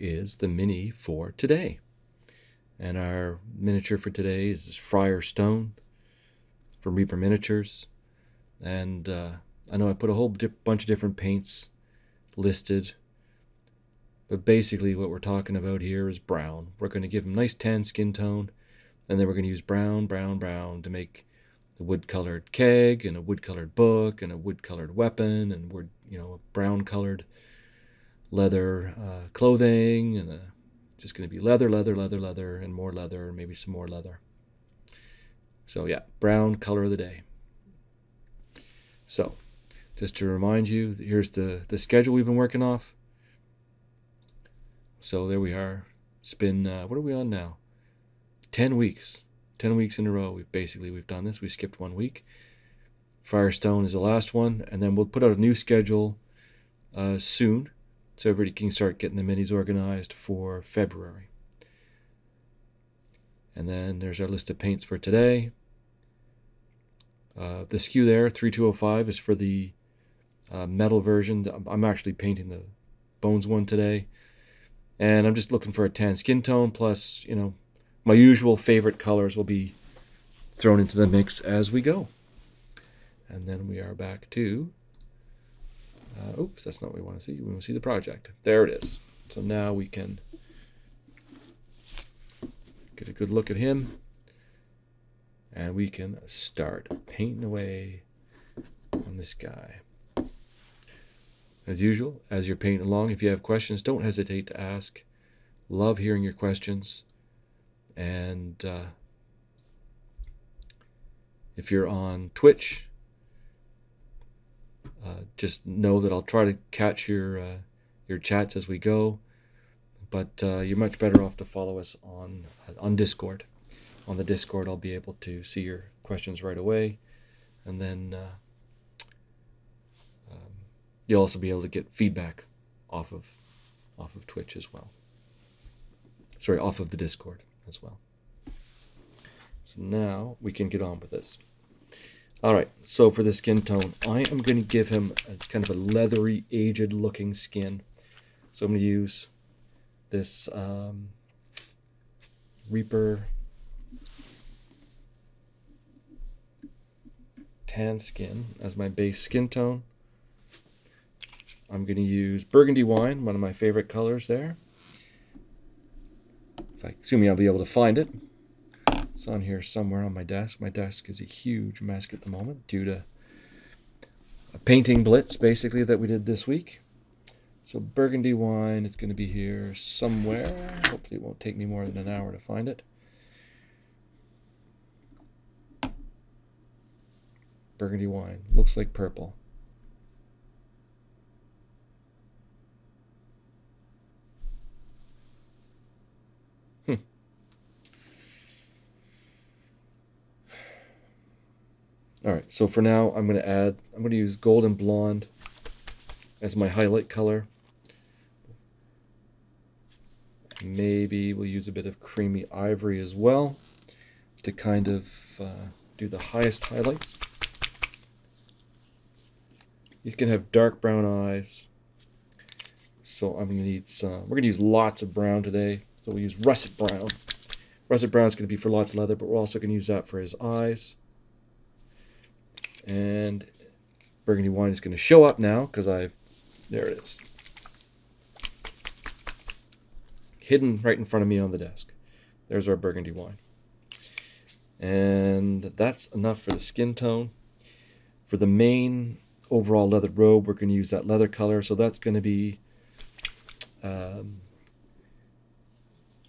Is the mini for today. And our miniature for today is this Friar Stone from Reaper Miniatures. And uh, I know I put a whole bunch of different paints listed. But basically, what we're talking about here is brown. We're going to give him nice tan skin tone. And then we're going to use brown, brown, brown to make the wood colored keg and a wood colored book and a wood colored weapon and wood, you know, a brown colored leather uh, clothing and uh, just going to be leather, leather, leather, leather, and more leather, maybe some more leather. So yeah, brown color of the day. So, just to remind you, here's the the schedule we've been working off. So there we are. It's been uh, what are we on now? Ten weeks. Ten weeks in a row. We've basically we've done this. We skipped one week. Friar Stone is the last one, and then we'll put out a new schedule uh, soon so everybody can start getting the minis organized for February. And then there's our list of paints for today. Uh, the SKU there, 3205, is for the uh, metal version. I'm actually painting the bones one today. And I'm just looking for a tan skin tone, plus, you know, my usual favorite colors will be thrown into the mix as we go. And then we are back to uh, oops, that's not what we want to see. We want to see the project. There it is. So now we can get a good look at him. And we can start painting away on this guy. As usual, as you're painting along, if you have questions, don't hesitate to ask. Love hearing your questions. And uh, if you're on Twitch, uh, just know that I'll try to catch your uh, your chats as we go. But uh, you're much better off to follow us on uh, on Discord. On the Discord, I'll be able to see your questions right away, and then uh, um, you'll also be able to get feedback off of off of Twitch as well. Sorry, off of the Discord as well. So now we can get on with this. All right, so for the skin tone, I am going to give him a kind of a leathery, aged looking skin. So I'm going to use this um, Reaper tan skin as my base skin tone. I'm going to use burgundy wine, one of my favorite colors there. If I, assuming I'll be able to find it. On here somewhere on my desk. My desk is a huge mess at the moment due to a painting blitz, basically, that we did this week. So burgundy wine is going to be here somewhere. Hopefully it won't take me more than an hour to find it. Burgundy wine. Looks like purple. All right, so for now, I'm going to add, I'm going to use golden blonde as my highlight color. Maybe we'll use a bit of creamy ivory as well to kind of uh, do the highest highlights. He's going to have dark brown eyes. So I'm going to need some, we're going to use lots of brown today. So we'll use russet brown. Russet brown is going to be for lots of leather, but we're also going to use that for his eyes. And burgundy wine is going to show up now because I've, there it is. Hidden right in front of me on the desk. There's our burgundy wine. And that's enough for the skin tone. For the main overall leather robe, we're going to use that leather color. So that's going to be um,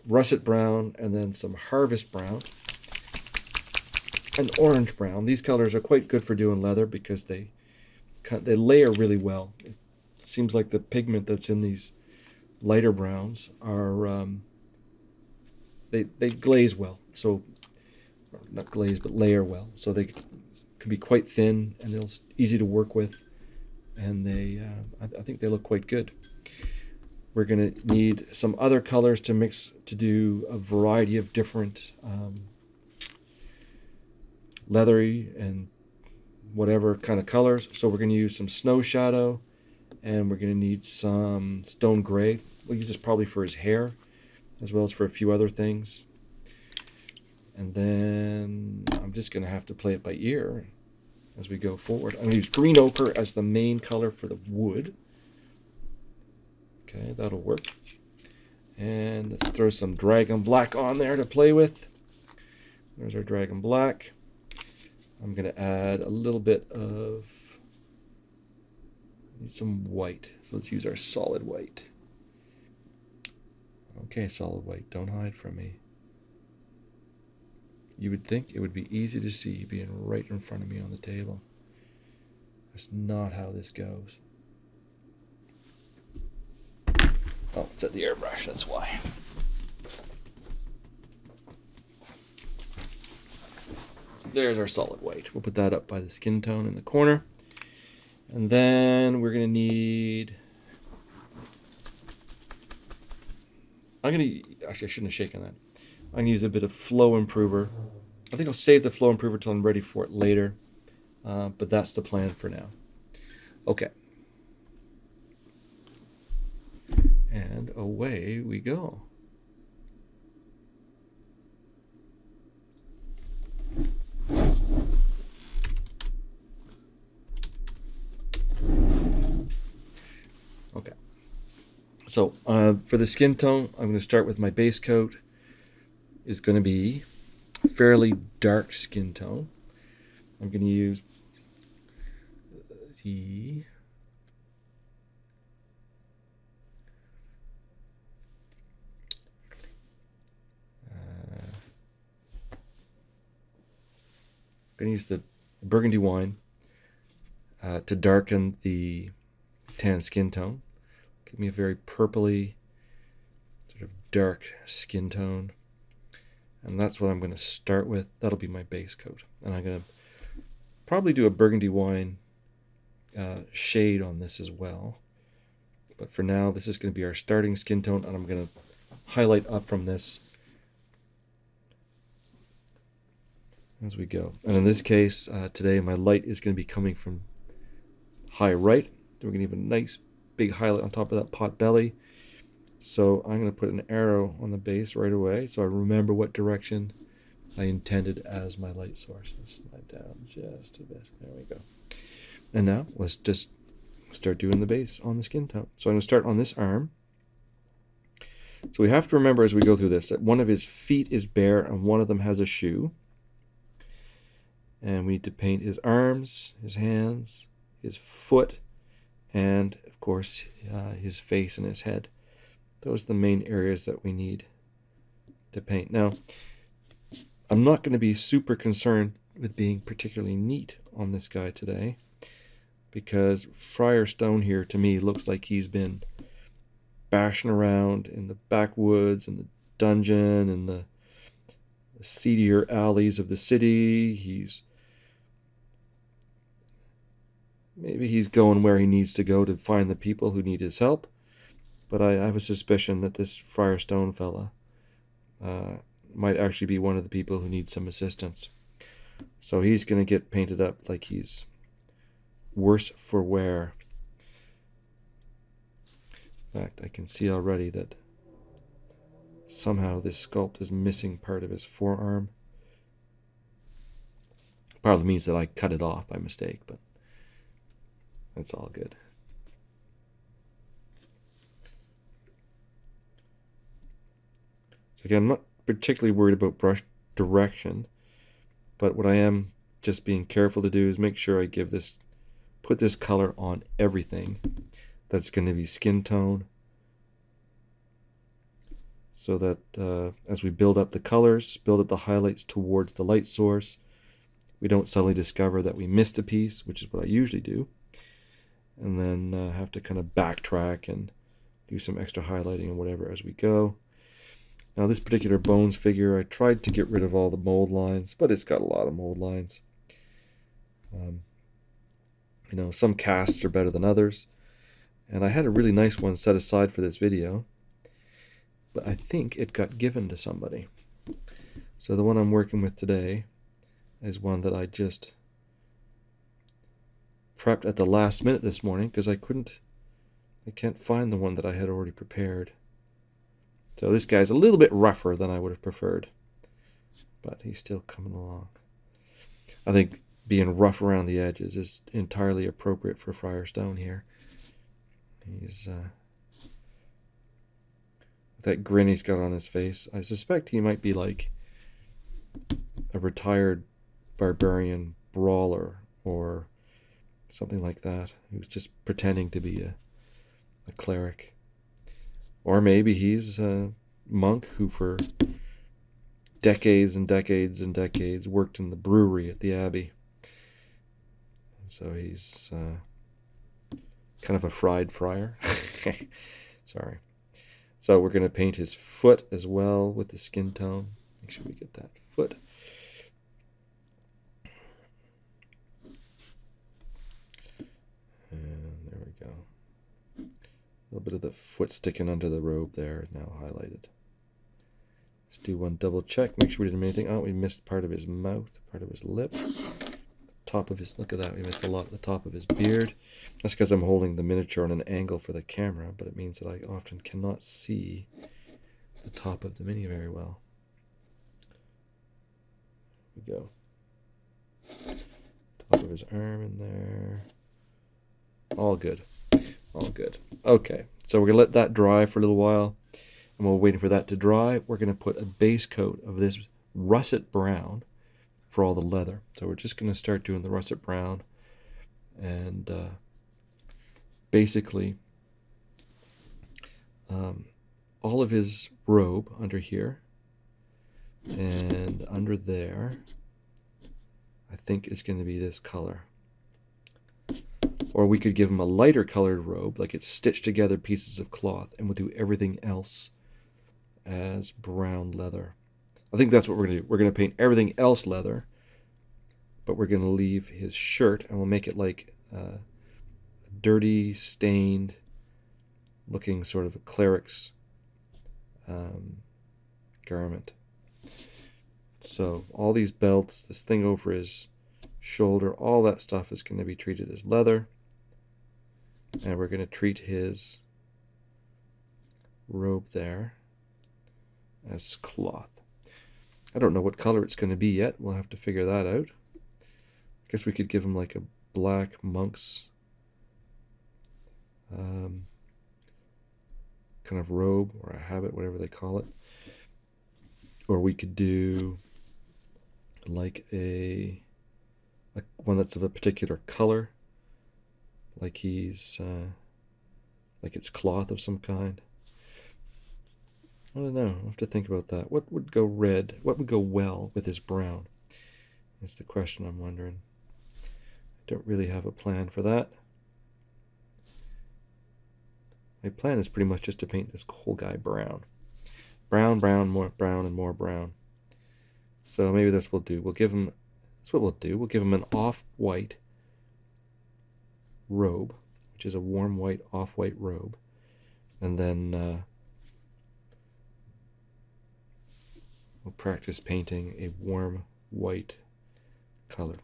russet brown and then some harvest brown an orange brown. These colors are quite good for doing leather because they they layer really well. It seems like the pigment that's in these lighter browns are um, they they glaze well. So not glaze, but layer well. So they can be quite thin and they're easy to work with, and they uh, I, I think they look quite good. We're going to need some other colors to mix to do a variety of different um, leathery and whatever kind of colors. So we're going to use some snow shadow and we're going to need some stone gray. We'll use this probably for his hair as well as for a few other things. And then I'm just going to have to play it by ear as we go forward. I'm going to use green ochre as the main color for the wood. Okay, that'll work. And let's throw some dragon black on there to play with. There's our dragon black. I'm going to add a little bit of some white. So let's use our solid white. Okay, solid white, don't hide from me. You would think it would be easy to see being right in front of me on the table. That's not how this goes. Oh, it's at the airbrush, that's why. There's our solid white. We'll put that up by the skin tone in the corner. And then we're to need... I'm to... Actually, I shouldn't have shaken that. I'm to use a bit of flow improver. I think I'll save the flow improver till I'm ready for it later. Uh, but that's the plan for now. Okay. And away we go. Okay. So uh, for the skin tone, I'm going to start with my base coat. is going to be fairly dark skin tone. I'm going to use the I'm going to use the burgundy wine uh, to darken the tan skin tone. Give me a very purpley, sort of dark skin tone. And that's what I'm going to start with. That'll be my base coat. And I'm going to probably do a burgundy wine uh, shade on this as well. But for now, this is going to be our starting skin tone, and I'm going to highlight up from this as we go. And in this case, uh, today my light is going to be coming from high right. We're going to give a nice big highlight on top of that pot belly. So I'm going to put an arrow on the base right away so I remember what direction I intended as my light source. Let's slide down just a bit. There we go. And now let's just start doing the base on the skin tone. So I'm going to start on this arm. So we have to remember as we go through this that one of his feet is bare and one of them has a shoe. And we need to paint his arms, his hands, his foot, and of course uh, his face and his head. Those are the main areas that we need to paint. Now, I'm not going to be super concerned with being particularly neat on this guy today because Friar Stone here to me looks like he's been bashing around in the backwoods and the dungeon and the, the seedier alleys of the city. He's maybe he's going where he needs to go to find the people who need his help. But I, I have a suspicion that this Friar Stone fella uh, might actually be one of the people who need some assistance. So he's going to get painted up like he's worse for wear. In fact, I can see already that somehow this sculpt is missing part of his forearm. Probably means that I cut it off by mistake, but that's all good. So again, I'm not particularly worried about brush direction, but what I am just being careful to do is make sure I give this, put this color on everything that's going to be skin tone so that uh, as we build up the colors, build up the highlights towards the light source, we don't suddenly discover that we missed a piece, which is what I usually do and then uh, have to kind of backtrack and do some extra highlighting and whatever as we go. Now this particular bones figure, I tried to get rid of all the mold lines, but it's got a lot of mold lines. Um, you know, some casts are better than others. And I had a really nice one set aside for this video, but I think it got given to somebody. So the one I'm working with today is one that I just prepped at the last minute this morning because I couldn't, I can't find the one that I had already prepared. So this guy's a little bit rougher than I would have preferred, but he's still coming along. I think being rough around the edges is entirely appropriate for Friar Stone here. He's uh, that grin he's got on his face. I suspect he might be like a retired barbarian brawler or something like that. He was just pretending to be a, a cleric. Or maybe he's a monk who for decades and decades and decades worked in the brewery at the abbey. So he's uh, kind of a fried friar. Sorry. So we're going to paint his foot as well with the skin tone. Make sure we get that foot. And there we go. A little bit of the foot sticking under the robe there now highlighted. Let's do one double check, make sure we didn't miss anything. Oh, we missed part of his mouth, part of his lip top of his, look at that, we missed a lot the top of his beard. That's because I'm holding the miniature on an angle for the camera, but it means that I often cannot see the top of the mini very well. Here we go. Top of his arm in there. All good. All good. Okay, so we're to let that dry for a little while. And while waiting for that to dry, we're to put a base coat of this russet brown for all the leather. So we're just to start doing the russet brown and uh, basically um, all of his robe under here and under there I think is going to be this color. Or we could give him a lighter colored robe, like it's stitched together pieces of cloth, and we'll do everything else as brown leather. I think that's what we're going to do. We're going to paint everything else leather, but we're going to leave his shirt and we'll make it like uh, a dirty, stained looking sort of a cleric's um, garment. So all these belts, this thing over his shoulder, all that stuff is going to be treated as leather. And we're going to treat his robe there as cloth. I don't know what color it's going to be yet. We'll have to figure that out. I guess we could give him like a black monk's um, kind of robe or a habit, whatever they call it. Or we could do like a, a one that's of a particular color, like he's uh, like it's cloth of some kind. I don't know. I'll have to think about that. What would go red? What would go well with his brown? That's the question I'm wondering. I don't really have a plan for that. My plan is pretty much just to paint this whole guy brown. Brown, brown, more brown, and more brown. So maybe this will do. We'll give him, that's what we'll do. We'll give him an off-white robe, which is a warm white, off-white robe. And then uh, We'll practice painting a warm white color.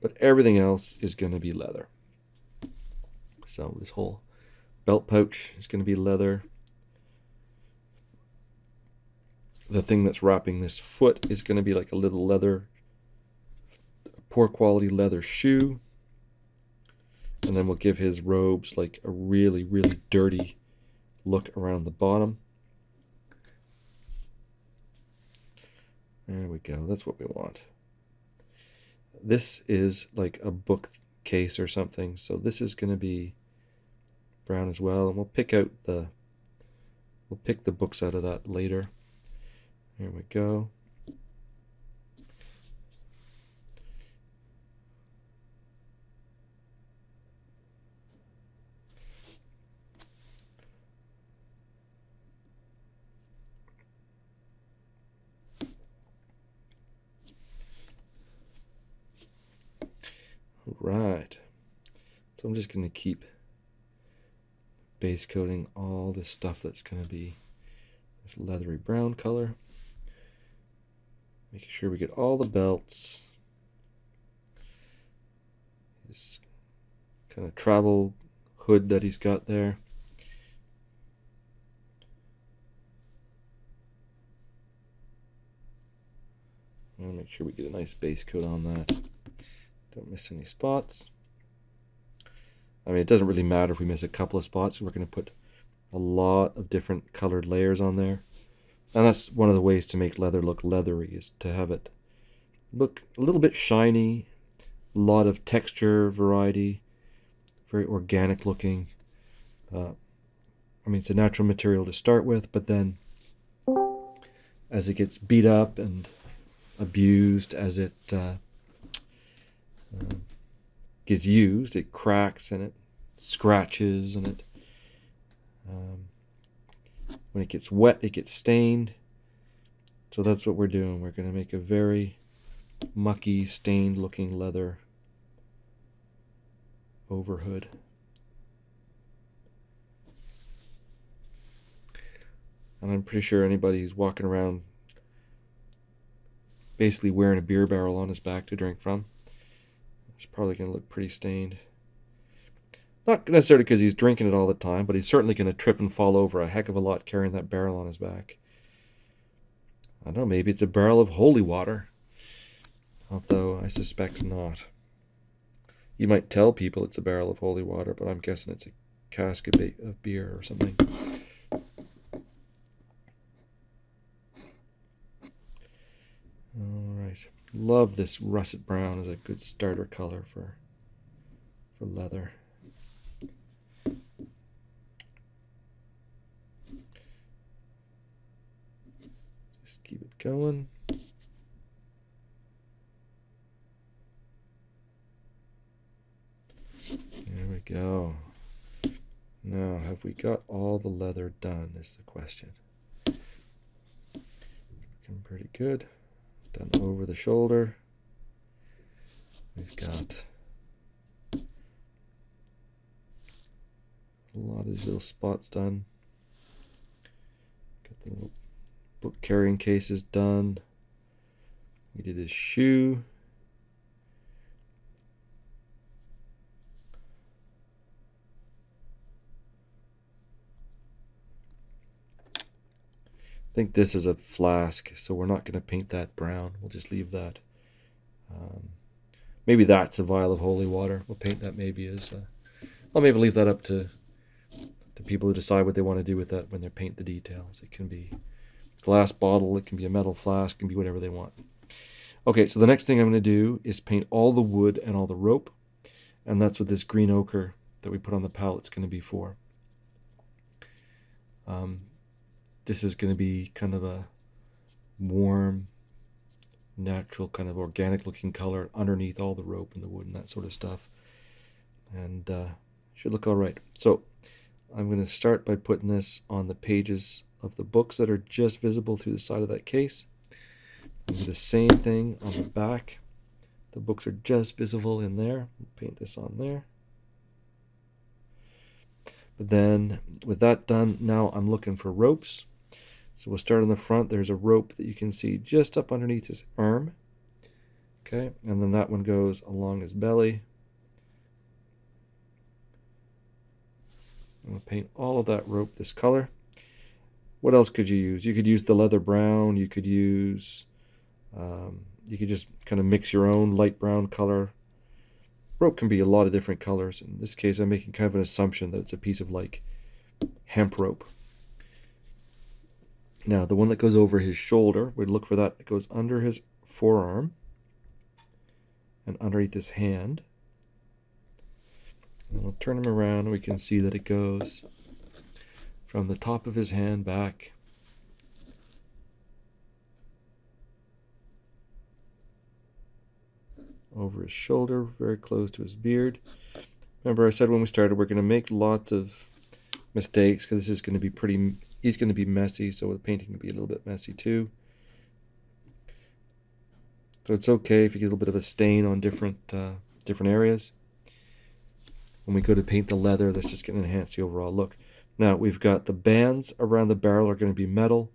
But everything else is going to be leather. So this whole belt pouch is going to be leather. The thing that's wrapping this foot is going to be like a little leather, poor quality leather shoe. And then we'll give his robes like a really, really dirty look around the bottom. There we go. That's what we want. This is like a bookcase or something. So this is going to be brown as well. And we'll pick out the, we'll pick the books out of that later. There we go. right. So I'm just going to keep base coating all this stuff that's going to be this leathery brown color. Making sure we get all the belts. His kind of travel hood that he's got there. Make sure we get a nice base coat on that. Don't miss any spots. I mean, it doesn't really matter if we miss a couple of spots. We're going to put a lot of different colored layers on there. And that's one of the ways to make leather look leathery is to have it look a little bit shiny, a lot of texture variety, very organic looking. Uh, I mean, it's a natural material to start with, but then as it gets beat up and abused, as it uh, uh, gets used, it cracks and it scratches and it um, when it gets wet, it gets stained. So that's what we're doing. We're going to make a very mucky, stained looking leather overhood. And I'm pretty sure anybody who's walking around basically wearing a beer barrel on his back to drink from, it's probably going to look pretty stained. Not necessarily because he's drinking it all the time, but he's certainly going to trip and fall over a heck of a lot carrying that barrel on his back. I don't know, maybe it's a barrel of holy water. Although I suspect not. You might tell people it's a barrel of holy water, but I'm guessing it's a cask of beer or something. Love this russet brown as a good starter color for for leather. Just keep it going. There we go. Now, have we got all the leather done is the question. Looking pretty good. Done over the shoulder. We've got a lot of these little spots done. Got the little book carrying cases done. We did his shoe. Think this is a flask, so we're not going to paint that brown. We'll just leave that. Um, maybe that's a vial of holy water. We'll paint that maybe as... Uh, I'll maybe leave that up to the people who decide what they want to do with that when they paint the details. It can be glass bottle, it can be a metal flask, it can be whatever they want. Okay, so the next thing I'm going to do is paint all the wood and all the rope. And that's what this green ochre that we put on the palette's going to be for. Um, this is going to be kind of a warm, natural, kind of organic looking color underneath all the rope and the wood and that sort of stuff. And uh, should look all right. So I'm going to start by putting this on the pages of the books that are just visible through the side of that case. Do the same thing on the back. The books are just visible in there. Paint this on there. But then with that done, now I'm looking for ropes. So we'll start on the front. There's a rope that you can see just up underneath his arm. Okay, and then that one goes along his belly. I'm going to paint all of that rope this color. What else could you use? You could use the leather brown. You could use, um, you could just kind of mix your own light brown color. Rope can be a lot of different colors. In this case, I'm making kind of an assumption that it's a piece of like hemp rope. Now, the one that goes over his shoulder, we'd look for that. It goes under his forearm and underneath his hand. And we'll turn him around we can see that it goes from the top of his hand back over his shoulder, very close to his beard. Remember I said when we started we're going to make lots of mistakes because this is going to be pretty he's going to be messy, so the painting can be a little bit messy too. So it's okay if you get a little bit of a stain on different uh, different areas. When we go to paint the leather, that's just going to enhance the overall look. Now we've got the bands around the barrel are going to be metal.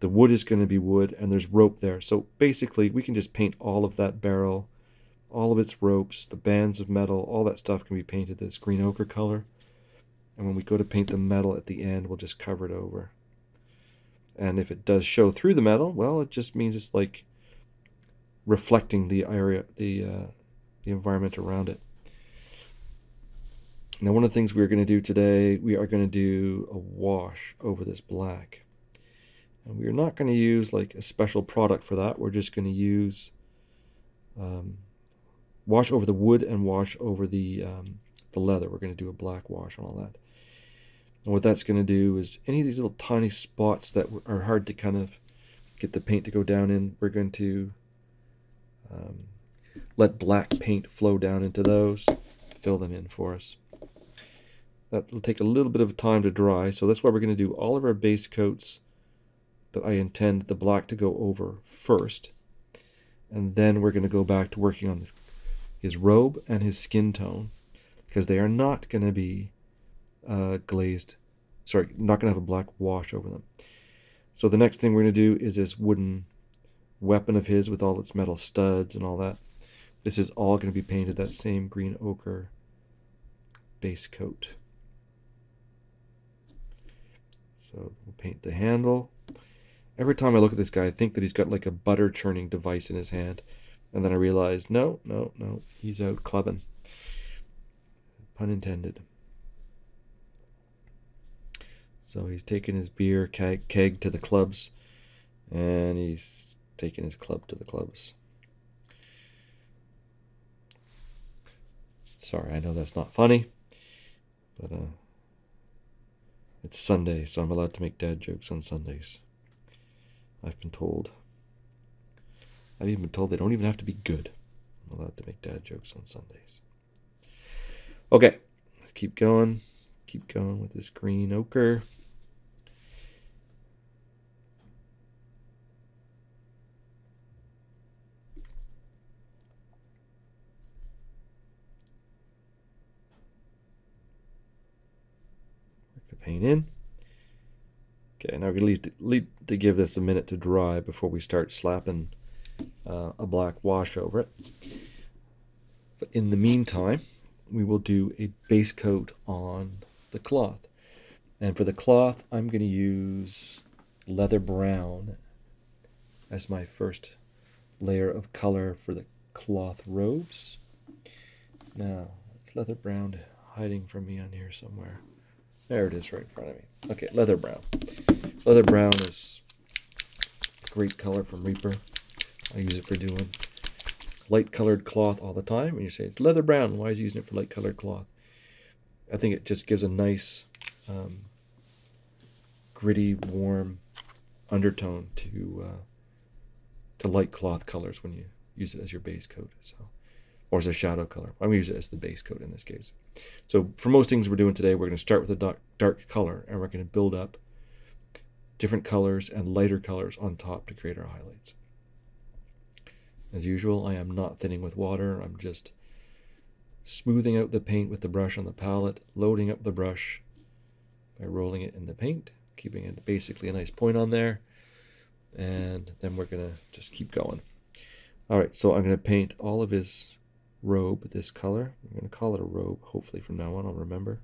The wood is going to be wood, and there's rope there. So basically, we can just paint all of that barrel, all of its ropes, the bands of metal, all that stuff can be painted this green ochre color. And when we go to paint the metal at the end, we'll just cover it over. And if it does show through the metal, well, it just means it's like reflecting the area, the uh, the environment around it. Now, one of the things we're going to do today, we are going to do a wash over this black. And we're not going to use like a special product for that. We're just going to use um, wash over the wood and wash over the um, the leather. We're going to do a black wash on all that. And what that's going to do is any of these little tiny spots that are hard to kind of get the paint to go down in, we're going to um, let black paint flow down into those, fill them in for us. That will take a little bit of time to dry, so that's why we're going to do all of our base coats that I intend the black to go over first. And then we're going to go back to working on his robe and his skin tone because they are not going to be uh, glazed. Sorry, not going to have a black wash over them. So the next thing we're going to do is this wooden weapon of his with all its metal studs and all that. This is all going to be painted that same green ochre base coat. So we'll paint the handle. Every time I look at this guy, I think that he's got like a butter churning device in his hand. And then I realize, no, no, no, he's out clubbing. Pun intended. So he's taking his beer keg, to the clubs, and he's taking his club to the clubs. Sorry, I know that's not funny, but uh, it's Sunday, so I'm allowed to make dad jokes on Sundays. I've been told. I've even been told they don't even have to be good. I'm allowed to make dad jokes on Sundays. Okay, let's keep going. Keep going with this green ochre. Paint in. Okay, now we're going to to give this a minute to dry before we start slapping uh, a black wash over it. But in the meantime, we will do a base coat on the cloth. And for the cloth, I'm going to use leather brown as my first layer of color for the cloth robes. Now, it's leather brown hiding from me on here somewhere. There it is right in front of me. Okay, leather brown. Leather brown is a great color from Reaper. I use it for doing light colored cloth all the time. And you say it's leather brown. Why is he using it for light colored cloth? I think it just gives a nice, um, gritty, warm undertone to uh, to light cloth colors when you use it as your base coat. So, or as a shadow color. I'm gonna use it as the base coat in this case. So for most things we're doing today, we're gonna start with a dark, dark color, and we're gonna build up different colors and lighter colors on top to create our highlights. As usual, I am not thinning with water. I'm just smoothing out the paint with the brush on the palette, loading up the brush by rolling it in the paint, keeping it basically a nice point on there. And then we're going to just keep going. All right, so I'm going to paint all of his robe this color. I'm going to call it a robe, hopefully from now on I'll remember.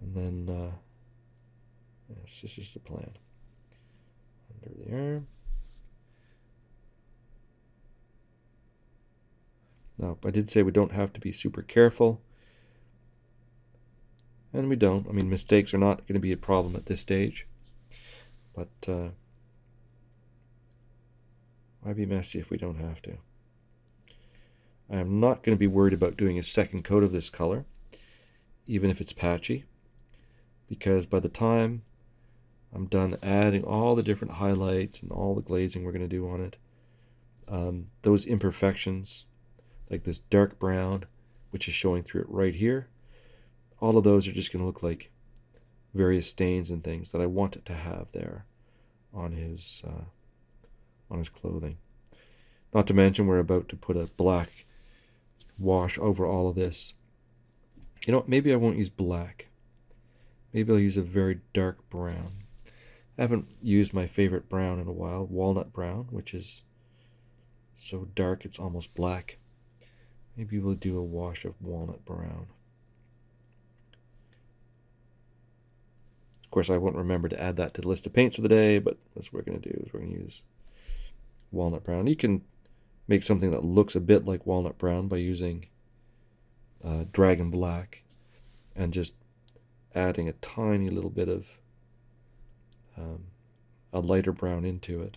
And then, uh, yes, this is the plan. Under the arm. Now, I did say we don't have to be super careful. And we don't. I mean, mistakes are not going to be a problem at this stage. But uh, why be messy if we don't have to? I am not going to be worried about doing a second coat of this color, even if it's patchy, because by the time I'm done adding all the different highlights and all the glazing we're going to do on it, um, those imperfections like this dark brown, which is showing through it right here. All of those are just going to look like various stains and things that I want it to have there on his uh, on his clothing. Not to mention we're about to put a black wash over all of this. You know, maybe I won't use black. Maybe I'll use a very dark brown. I haven't used my favorite brown in a while, walnut brown, which is so dark it's almost black. Maybe we'll do a wash of walnut brown. Of course, I won't remember to add that to the list of paints for the day, but that's what we're going to do. Is we're going to use walnut brown. You can make something that looks a bit like walnut brown by using uh, dragon black and just adding a tiny little bit of um, a lighter brown into it.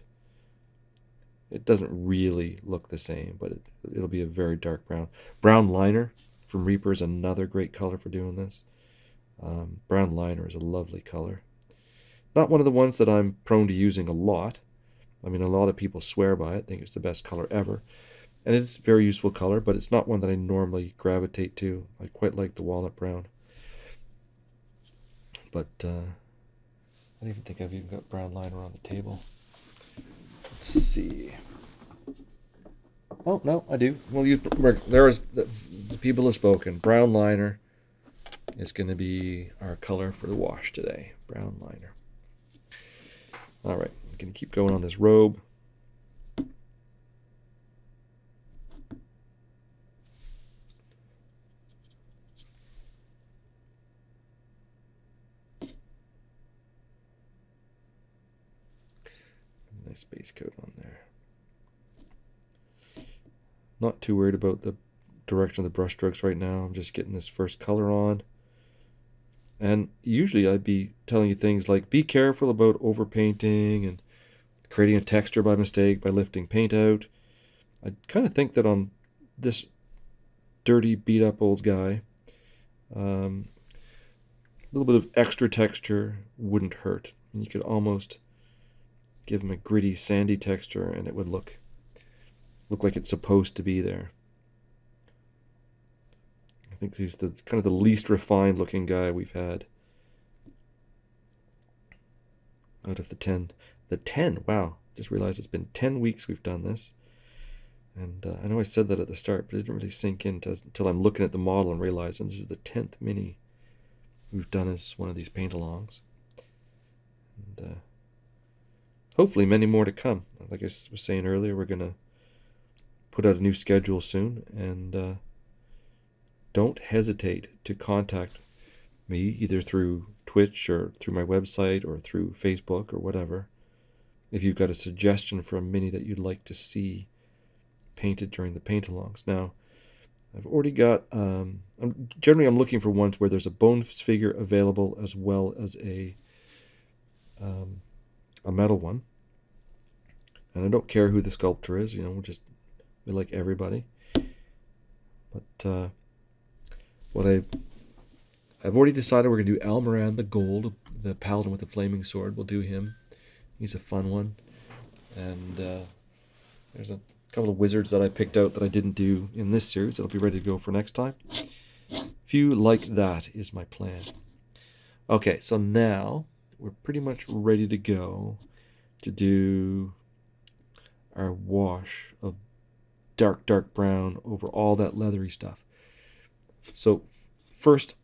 It doesn't really look the same, but it, it'll be a very dark brown. Brown liner from Reaper is another great color for doing this. Um, brown liner is a lovely color. Not one of the ones that I'm prone to using a lot. I mean, a lot of people swear by it, think it's the best color ever. And it's a very useful color, but it's not one that I normally gravitate to. I quite like the walnut brown. But uh, I don't even think I've even got brown liner on the table. Let's see. Oh, no, I do. Well, you, there is, the, the people have spoken. Brown liner is going to be our color for the wash today. Brown liner. All right, going to keep going on this robe. Nice base coat on there. Not too worried about the direction of the brush strokes right now. I'm just getting this first color on. And usually I'd be telling you things like be careful about overpainting and creating a texture by mistake by lifting paint out. I kind of think that on this dirty, beat up old guy, um, a little bit of extra texture wouldn't hurt. And You could almost give him a gritty, sandy texture, and it would look look like it's supposed to be there. I think he's the kind of the least refined looking guy we've had out of the 10. The 10, wow, just realized it's been 10 weeks we've done this. And uh, I know I said that at the start, but it didn't really sink in until I'm looking at the model and realizing this is the 10th mini we've done as one of these paint-alongs. And uh, hopefully many more to come. Like I was saying earlier, we're going to put out a new schedule soon, and uh, don't hesitate to contact me either through Twitch or through my website or through Facebook or whatever. If you've got a suggestion for a mini that you'd like to see painted during the paint-alongs. Now, I've already got, um, I'm, generally I'm looking for ones where there's a bone figure available as well as a um, a metal one. And I don't care who the sculptor is, you know, we'll just be like everybody. But uh, what I I've already decided we're gonna do Almoran the Gold, the paladin with the flaming sword. We'll do him. He's a fun one. And uh, there's a couple of wizards that I picked out that I didn't do in this series. That'll be ready to go for next time. You like that, is my plan. Okay, so now we're pretty much ready to go to do our wash of dark, dark brown over all that leathery stuff. So first,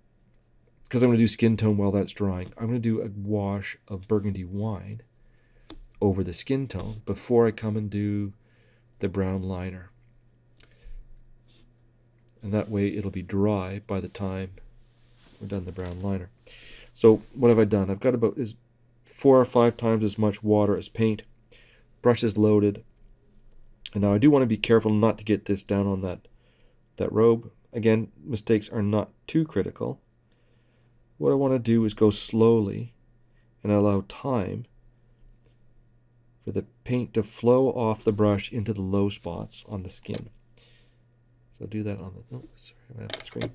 because I'm going to do skin tone while that's drying, I'm going to do a wash of burgundy wine over the skin tone before I come and do the brown liner. And that way it'll be dry by the time we're done the brown liner. So what have I done? I've got about as four or five times as much water as paint. Brush is loaded. And now I do want to be careful not to get this down on that, that robe. Again, mistakes are not too critical. What I want to do is go slowly and allow time for the paint to flow off the brush into the low spots on the skin. So do that on the, oh, sorry, I'm off the screen.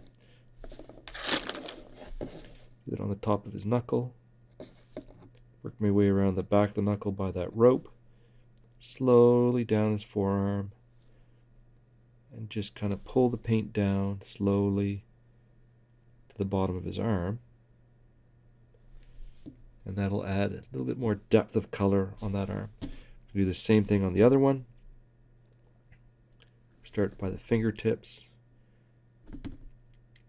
Do it on the top of his knuckle. Work my way around the back of the knuckle by that rope. Slowly down his forearm. And just kind of pull the paint down slowly to the bottom of his arm. And that'll add a little bit more depth of color on that arm. Do the same thing on the other one. Start by the fingertips.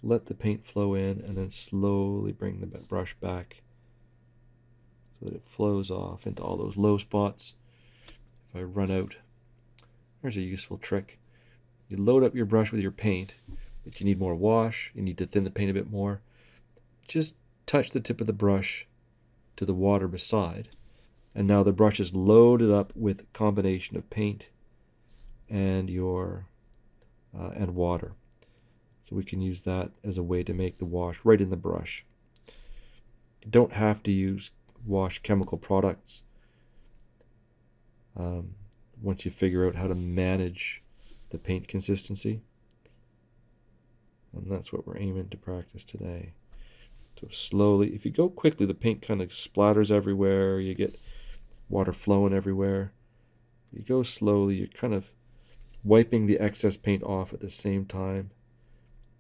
let the paint flow in and then slowly bring the brush back so that it flows off into all those low spots. If I run out, there's a useful trick. You load up your brush with your paint, but you need more wash, you need to thin the paint a bit more. Just touch the tip of the brush to the water beside, and now the brush is loaded up with a combination of paint and your uh, and water. So we can use that as a way to make the wash right in the brush. You don't have to use wash chemical products um, once you figure out how to manage the paint consistency. And that's what we're aiming to practice today. So slowly, if you go quickly, the paint kind of splatters everywhere. You get water flowing everywhere. You go slowly, you're kind of wiping the excess paint off at the same time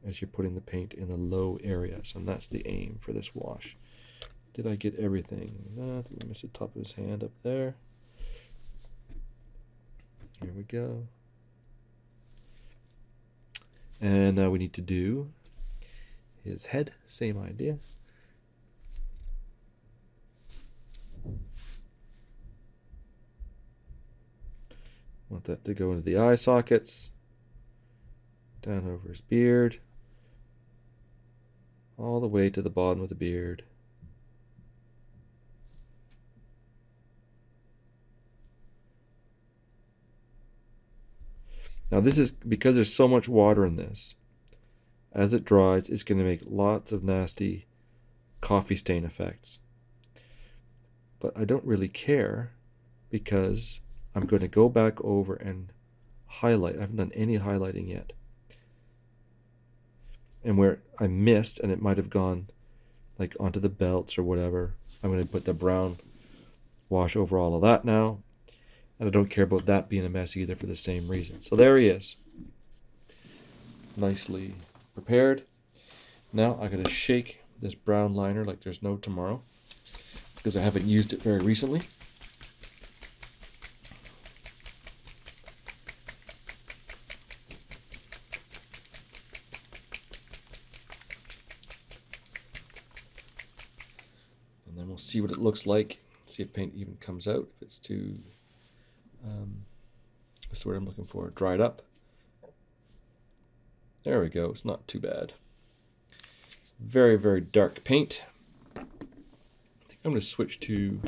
as you're putting the paint in the low areas. And that's the aim for this wash. Did I get everything? No, I think I missed the top of his hand up there. Here we go. And now we need to do his head, same idea. Want that to go into the eye sockets, down over his beard, all the way to the bottom of the beard. Now this is because there's so much water in this. As it dries, it's going to make lots of nasty coffee stain effects. But I don't really care because I'm going to go back over and highlight. I haven't done any highlighting yet. And where I missed, and it might have gone like onto the belts or whatever, I'm going to put the brown wash over all of that now. And I don't care about that being a mess either for the same reason. So there he is. Nicely prepared. Now I gotta shake this brown liner like there's no tomorrow because I haven't used it very recently. And then we'll see what it looks like. See if paint even comes out. If it's too, um, what's the word I'm looking for? Dried up. There we go. It's not too bad. Very, very dark paint. I think I'm going to switch to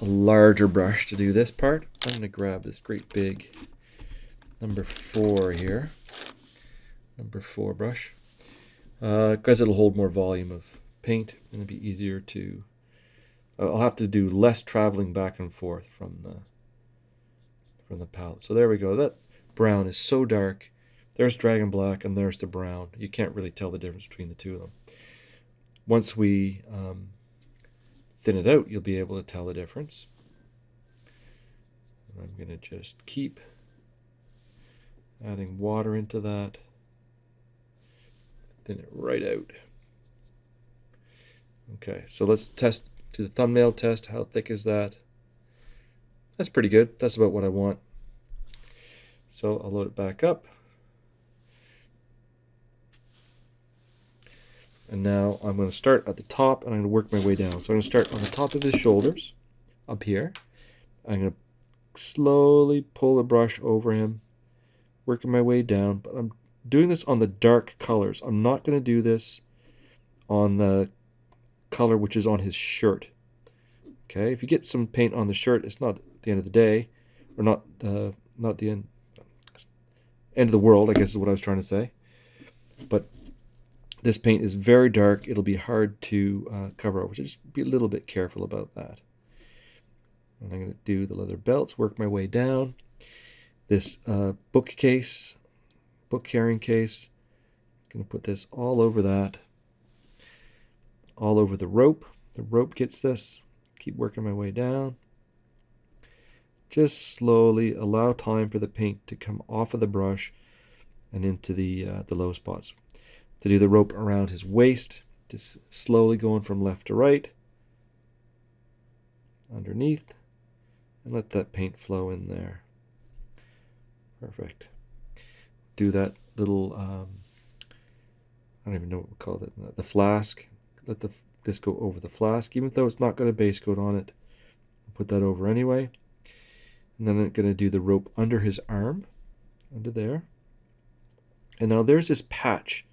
a larger brush to do this part. I'm going to grab this great big number four here. Number four brush. Because uh, it'll hold more volume of paint and it'll be easier to... I'll have to do less traveling back and forth from the from the palette. So there we go. That brown is so dark there's Dragon Black and there's the brown. You can't really tell the difference between the two of them. Once we um, thin it out, you'll be able to tell the difference. I'm going to just keep adding water into that. Thin it right out. Okay, so let's test, do the thumbnail test. How thick is that? That's pretty good. That's about what I want. So I'll load it back up. And now I'm going to start at the top and I'm going to work my way down. So I'm going to start on the top of his shoulders, up here. I'm going to slowly pull the brush over him, working my way down. But I'm doing this on the dark colors. I'm not going to do this on the color which is on his shirt. Okay, if you get some paint on the shirt, it's not the end of the day, or not the not the end end of the world. I guess is what I was trying to say. But this paint is very dark. It'll be hard to uh, cover over, so just be a little bit careful about that. And I'm going to do the leather belts, work my way down. This uh, bookcase, book carrying case, going to put this all over that, all over the rope. The rope gets this. Keep working my way down. Just slowly allow time for the paint to come off of the brush and into the uh, the low spots to do the rope around his waist, just slowly going from left to right, underneath, and let that paint flow in there. Perfect. Do that little um, don't even know what we call it, the flask. Let the this go over the flask, even though it's not got a base coat on it. Put that over anyway. And then I'm going to do the rope under his arm, under there. And now there's this patch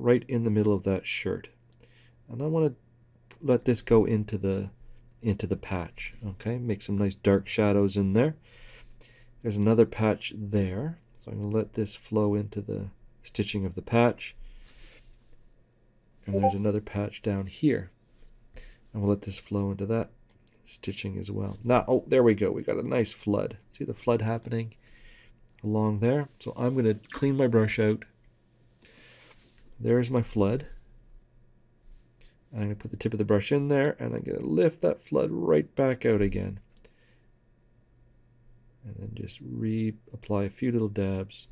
right in the middle of that shirt. And I want to let this go into the into the patch. Okay, make some nice dark shadows in there. There's another patch there. So I'm going to let this flow into the stitching of the patch. And there's another patch down here. And we'll let this flow into that stitching as well. Now, oh, there we go. We got a nice flood. See the flood happening along there? So I'm going to clean my brush out. There's my flood. I'm going to put the tip of the brush in there and I'm going to lift that flood right back out again. And then just reapply a few little dabs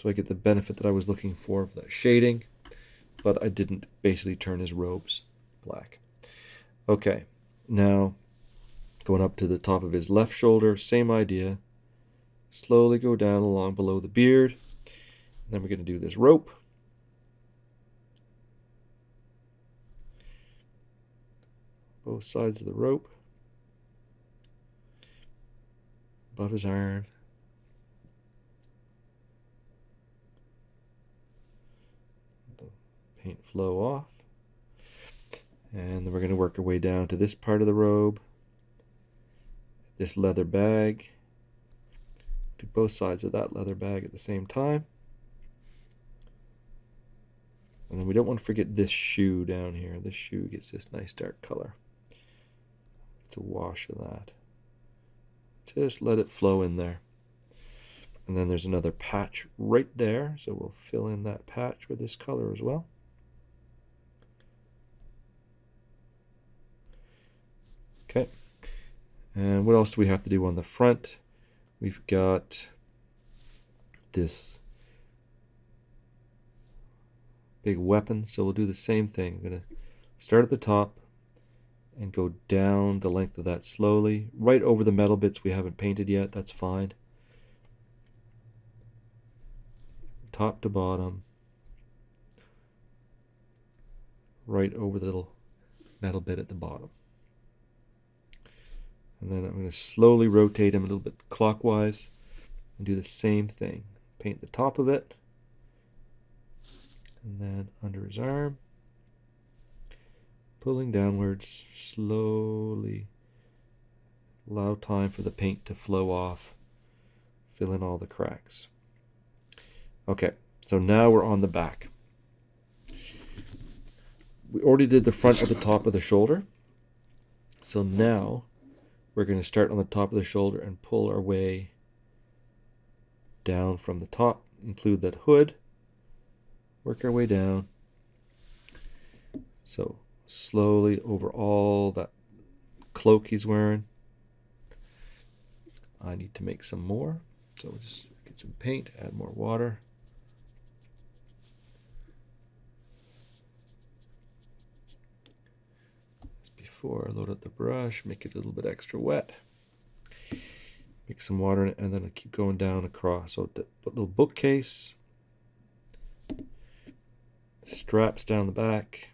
so I get the benefit that I was looking for of that shading, but I didn't basically turn his robes black. Okay, now going up to the top of his left shoulder, same idea. Slowly go down along below the beard. And then we're going to do this rope. Both sides of the rope above his arm. The paint flow off. And then we're going to work our way down to this part of the robe, this leather bag. Do both sides of that leather bag at the same time. And then we don't want to forget this shoe down here. This shoe gets this nice dark color. A wash of that. Just let it flow in there. And then there's another patch right there. So we'll fill in that patch with this color as well. Okay. And what else do we have to do on the front? We've got this big weapon. So we'll do the same thing. I'm going to start at the top, and go down the length of that slowly, right over the metal bits we haven't painted yet, that's fine. Top to bottom, right over the little metal bit at the bottom. And then I'm going to slowly rotate him a little bit clockwise and do the same thing. Paint the top of it, and then under his arm pulling downwards slowly. Allow time for the paint to flow off, fill in all the cracks. Okay, so now we're on the back. We already did the front of the top of the shoulder. So now we're going to start on the top of the shoulder and pull our way down from the top, include that hood, work our way down. So slowly over all that cloak he's wearing. I need to make some more. So we'll just get some paint, add more water. As before load up the brush, make it a little bit extra wet. Make some water in it, and then I keep going down across. So the little bookcase, straps down the back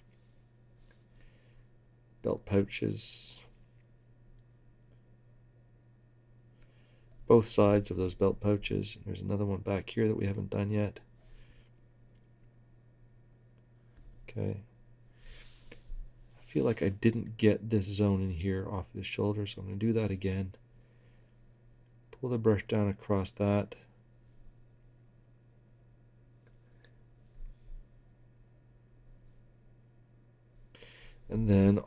belt pouches. Both sides of those belt pouches. There's another one back here that we haven't done yet. Okay. I feel like I didn't get this zone in here off the shoulder, so I'm going to do that again. Pull the brush down across that. And then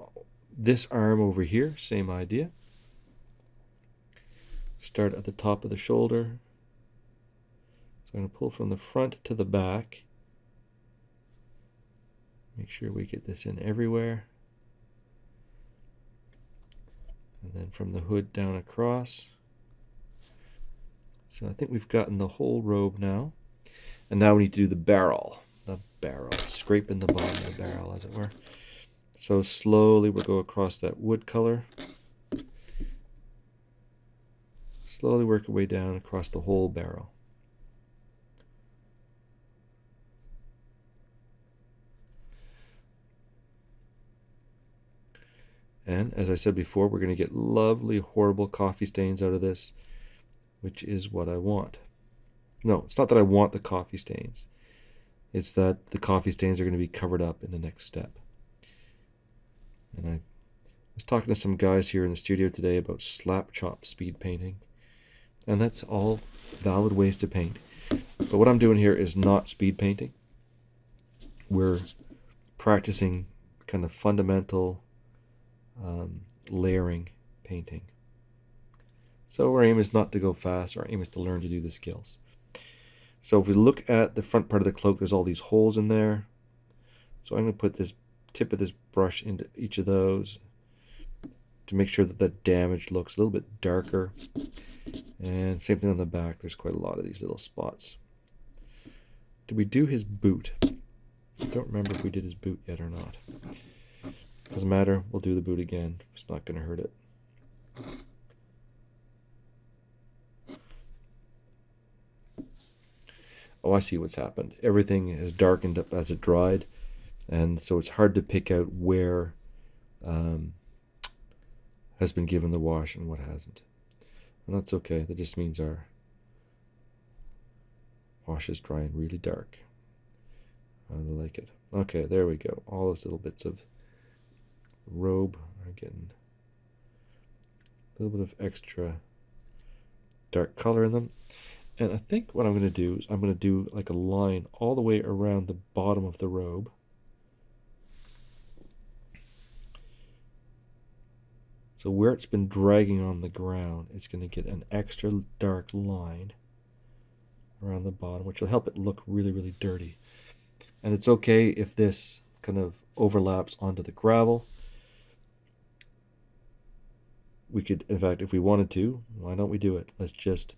this arm over here, same idea. Start at the top of the shoulder. So I'm going to pull from the front to the back. Make sure we get this in everywhere. And then from the hood down across. So I think we've gotten the whole robe now. And now we need to do the barrel. The barrel. Scraping the bottom of the barrel, as it were. So slowly we'll go across that wood color. Slowly work our way down across the whole barrel. And as I said before, we're going to get lovely, horrible coffee stains out of this, which is what I want. No, it's not that I want the coffee stains. It's that the coffee stains are going to be covered up in the next step. And I was talking to some guys here in the studio today about slap chop speed painting. And that's all valid ways to paint. But what I'm doing here is not speed painting. We're practicing kind of fundamental um, layering painting. So our aim is not to go fast, our aim is to learn to do the skills. So if we look at the front part of the cloak, there's all these holes in there. So I'm going to put this tip of this brush into each of those to make sure that the damage looks a little bit darker. And same thing on the back, there's quite a lot of these little spots. Did we do his boot? I don't remember if we did his boot yet or not. Doesn't matter, we'll do the boot again. It's not going to hurt it. Oh, I see what's happened. Everything has darkened up as it dried, and so it's hard to pick out where um, has been given the wash and what hasn't. And that's okay. That just means our wash is drying really dark. I like it. Okay, there we go. All those little bits of robe are getting a little bit of extra dark color in them. And I think what I'm going to do is I'm going to do like a line all the way around the bottom of the robe. So where it's been dragging on the ground, it's going to get an extra dark line around the bottom, which will help it look really, really dirty. And it's okay if this kind of overlaps onto the gravel. We could, in fact, if we wanted to, why don't we do it? Let's just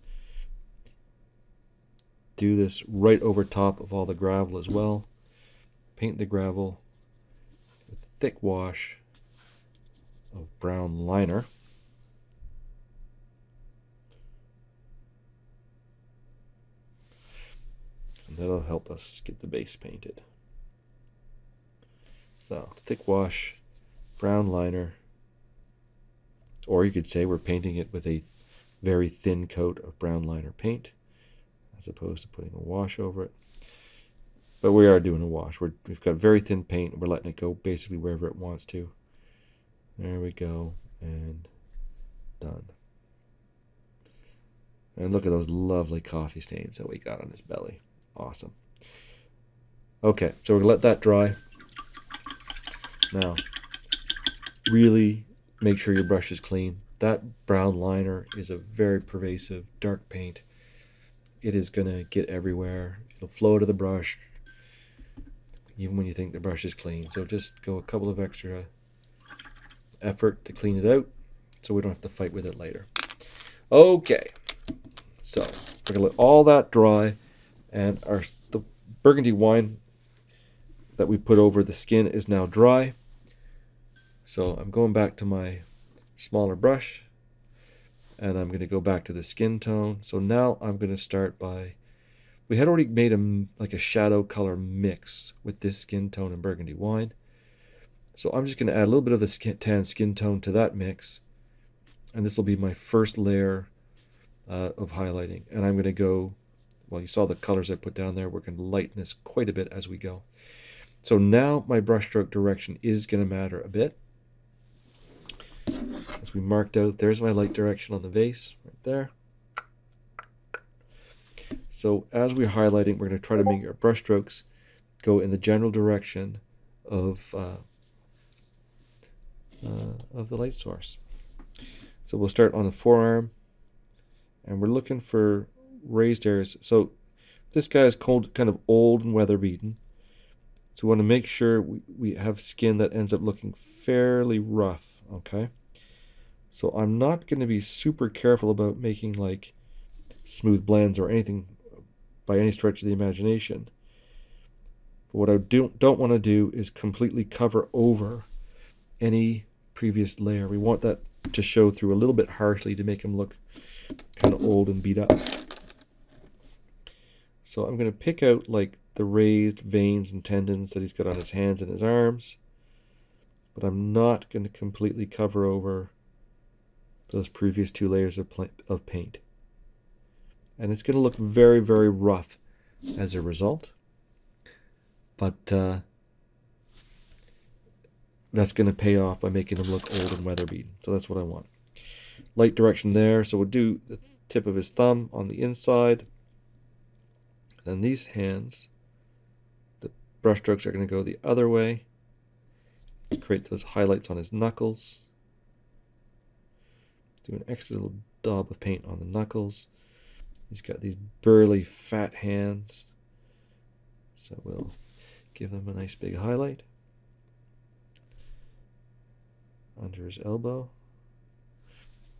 do this right over top of all the gravel as well. Paint the gravel with a thick wash brown liner. And that'll help us get the base painted. So, thick wash, brown liner, or you could say we're painting it with a very thin coat of brown liner paint as opposed to putting a wash over it. But we are doing a wash. We're, we've got very thin paint. We're letting it go basically wherever it wants to. There we go. And done. And look at those lovely coffee stains that we got on his belly. Awesome. Okay, so we're to let that dry. Now, really make sure your brush is clean. That brown liner is a very pervasive dark paint it is to get everywhere. It'll flow to the brush, even when you think the brush is clean. So just go a couple of extra effort to clean it out so we don't have to fight with it later. Okay, so we're to let all that dry and our the burgundy wine that we put over the skin is now dry. So I'm going back to my smaller brush and I'm to go back to the skin tone. So now I'm to start by, we had already made a, like a shadow color mix with this skin tone and burgundy wine. So I'm just going to add a little bit of the skin, tan skin tone to that mix. And this will be my first layer uh, of highlighting. And I'm going to go, well, you saw the colors I put down there. We're going to lighten this quite a bit as we go. So now my brushstroke direction is going to matter a bit as we marked out, there's my light direction on the vase right there. So as we're highlighting, we're going to try to make our brushstrokes go in the general direction of uh, uh, of the light source. So we'll start on the forearm, and we're looking for raised areas. So this guy is cold, kind of old and weather beaten. So we want to make sure we, we have skin that ends up looking fairly rough, okay? So I'm not going to be super careful about making like smooth blends or anything by any stretch of the imagination. But what I do, don't want to do is completely cover over any previous layer. We want that to show through a little bit harshly to make him look kind of old and beat up. So I'm going to pick out like the raised veins and tendons that he's got on his hands and his arms. but I'm not going to completely cover over those previous two layers of, of paint. And it's going to look very, very rough as a result. But uh, that's going to pay off by making them look old and weather beaten. So that's what I want. Light direction there. So we'll do the tip of his thumb on the inside. Then these hands, the brush strokes are going to go the other way. Create those highlights on his knuckles. Do an extra little daub of paint on the knuckles. He's got these burly fat hands. So we'll give them a nice big highlight. Under his elbow.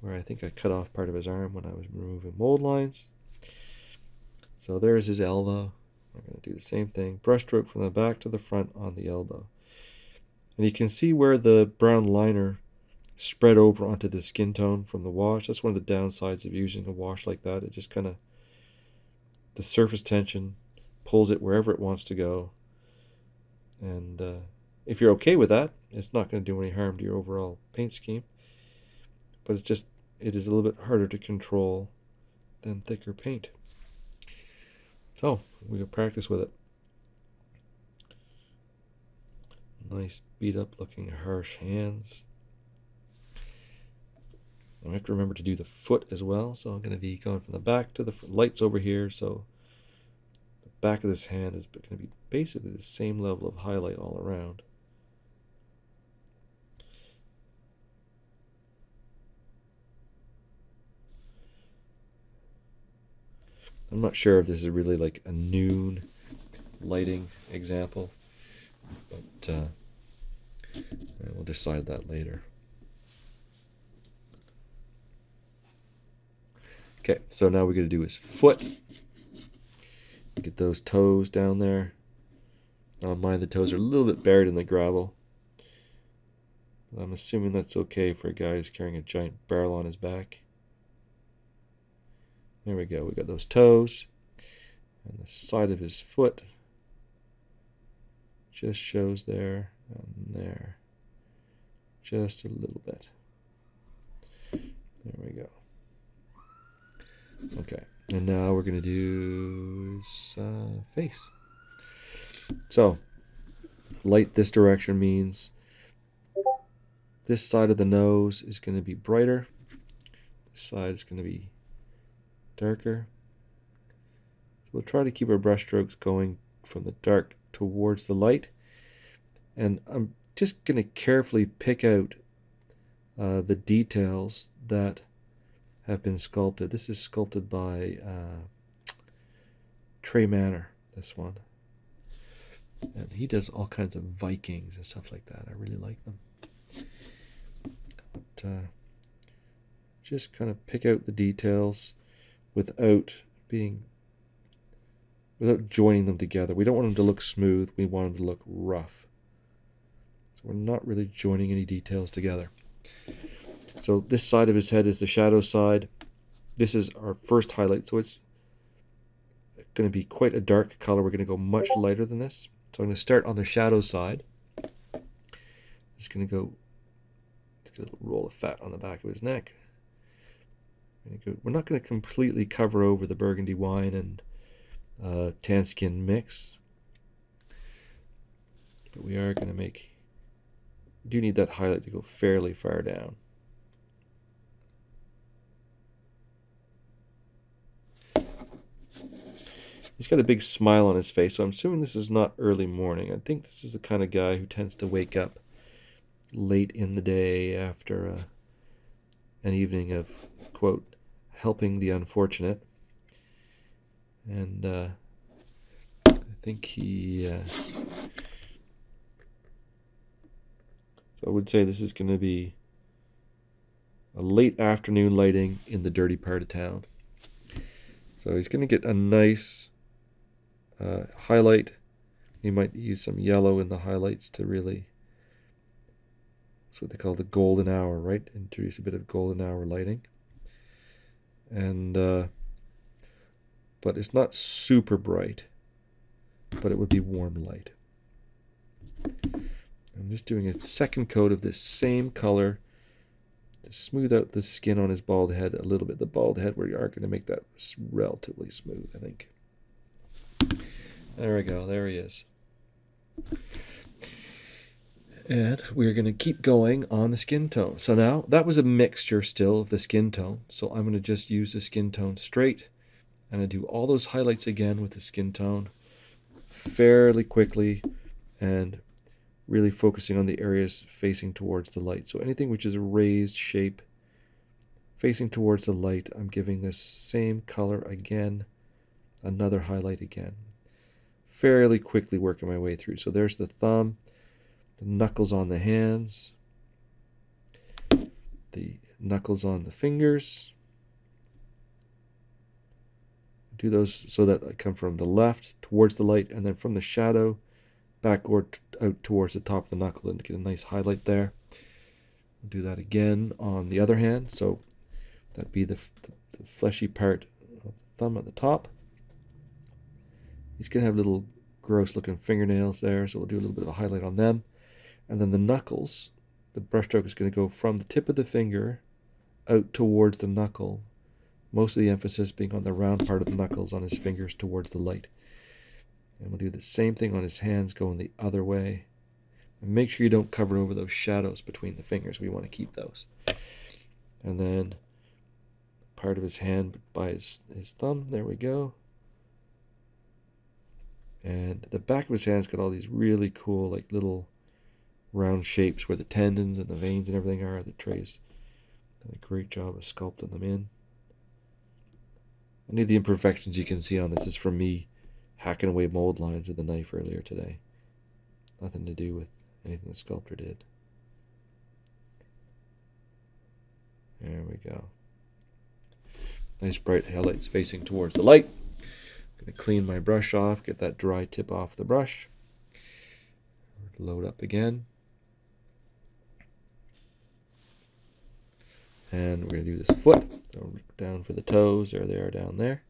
Where I think I cut off part of his arm when I was removing mold lines. So there's his elbow. I'm going to do the same thing. Brushstroke from the back to the front on the elbow. And you can see where the brown liner spread over onto the skin tone from the wash. That's one of the downsides of using a wash like that. It just kind of, the surface tension pulls it wherever it wants to go. And uh, if you're okay with that, it's not going to do any harm to your overall paint scheme. But it's just, it is a little bit harder to control than thicker paint. So, we can practice with it. Nice beat up looking harsh hands. I have to remember to do the foot as well. So I'm going to be going from the back to the lights over here. So the back of this hand is going to be basically the same level of highlight all around. I'm not sure if this is really like a noon lighting example, but uh, we'll decide that later. Okay, so now we're going to do his foot. Get those toes down there. Uh, mind the toes are a little bit buried in the gravel. I'm assuming that's okay for a guy who's carrying a giant barrel on his back. There we go. We got those toes. And the side of his foot just shows there and there. Just a little bit. There we go. Okay. And now we're going to do his uh, face. So, light this direction means this side of the nose is going to be brighter. This side is going to be darker. So we'll try to keep our brush strokes going from the dark towards the light. And I'm just going to carefully pick out uh, the details that have been sculpted. This is sculpted by uh, Tre Manor, this one. And he does all kinds of Vikings and stuff like that. I really like them. But, uh, just kind of pick out the details without being without joining them together. We don't want them to look smooth. We want them to look rough. So we're not really joining any details together. So this side of his head is the shadow side. This is our first highlight. So it's going to be quite a dark color. We're going to go much lighter than this. So I'm going to start on the shadow side. Just going to go, just a little roll of fat on the back of his neck. We're not going to completely cover over the burgundy wine and uh, tan skin mix, but we are going to make, do need that highlight to go fairly far down. He's got a big smile on his face, so I'm assuming this is not early morning. I think this is the kind of guy who tends to wake up late in the day after uh, an evening of, quote, helping the unfortunate. And uh, I think he. Uh, so I would say this is going to be a late afternoon lighting in the dirty part of town. So he's going to get a nice uh, highlight. He might use some yellow in the highlights to really. That's what they call the golden hour, right? Introduce a bit of golden hour lighting and uh, but it's not super bright but it would be warm light I'm just doing a second coat of this same color to smooth out the skin on his bald head a little bit. The bald head, where we are going to make that relatively smooth, I think. There we go. There he is. And we're going to keep going on the skin tone. So now that was a mixture still of the skin tone. So I'm going to just use the skin tone straight. And I do all those highlights again with the skin tone fairly quickly and really focusing on the areas facing towards the light. So anything which is a raised shape facing towards the light, I'm giving this same color again, another highlight again. Fairly quickly working my way through. So there's the thumb the knuckles on the hands, the knuckles on the fingers. Do those so that I come from the left towards the light and then from the shadow backward out towards the top of the knuckle and get a nice highlight there. do that again on the other hand. So that'd be the, the, the fleshy part of the thumb at the top. He's going to have little gross looking fingernails there, so we'll do a little bit of a highlight on them. And then the knuckles, the brushstroke is going to go from the tip of the finger out towards the knuckle. Most of the emphasis being on the round part of the knuckles on his fingers towards the light. And we'll do the same thing on his hands going the other way. And make sure you don't cover over those shadows between the fingers. We want to keep those. And then part of his hand by his, his thumb. There we go. And the back of his hand's got all these really cool, like little round shapes where the tendons and the veins and everything are. The Tre's done a great job of sculpting them in. Any of the imperfections you can see on this is from me hacking away mold lines with a knife earlier today. Nothing to do with anything the sculptor did. There we go. Nice bright highlights facing towards the light. I'm going to clean my brush off, get that dry tip off the brush. Load up again. And we're going to do this foot. So down for the toes. There they are down there.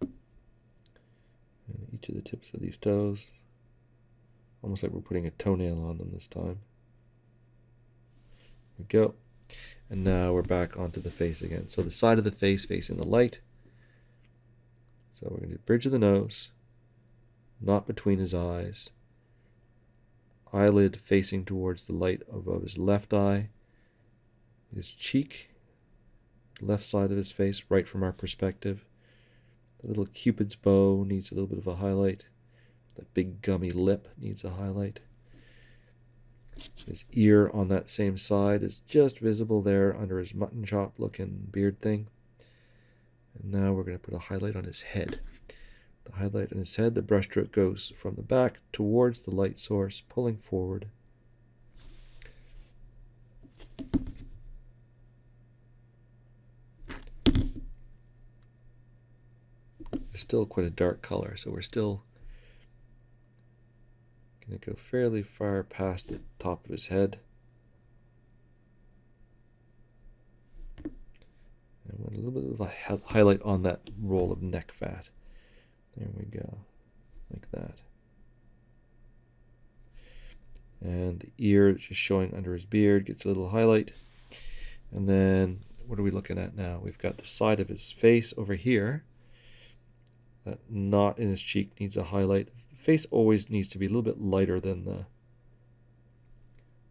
And each of the tips of these toes. Almost like we're putting a toenail on them this time. There we go. And now we're back onto the face again. So the side of the face facing the light. So we're going to do bridge of the nose, not between his eyes. Eyelid facing towards the light above his left eye his cheek, left side of his face, right from our perspective. The little cupid's bow needs a little bit of a highlight. The big gummy lip needs a highlight. His ear on that same side is just visible there under his mutton chop looking beard thing. And now we're going to put a highlight on his head. The highlight on his head, the brushstroke goes from the back towards the light source, pulling forward still quite a dark color, so we're still going to go fairly far past the top of his head. And a little bit of a highlight on that roll of neck fat. There we go, like that. And the ear just showing under his beard gets a little highlight. And then what are we looking at now? We've got the side of his face over here Uh, that knot in his cheek needs a highlight. The face always needs to be a little bit lighter than the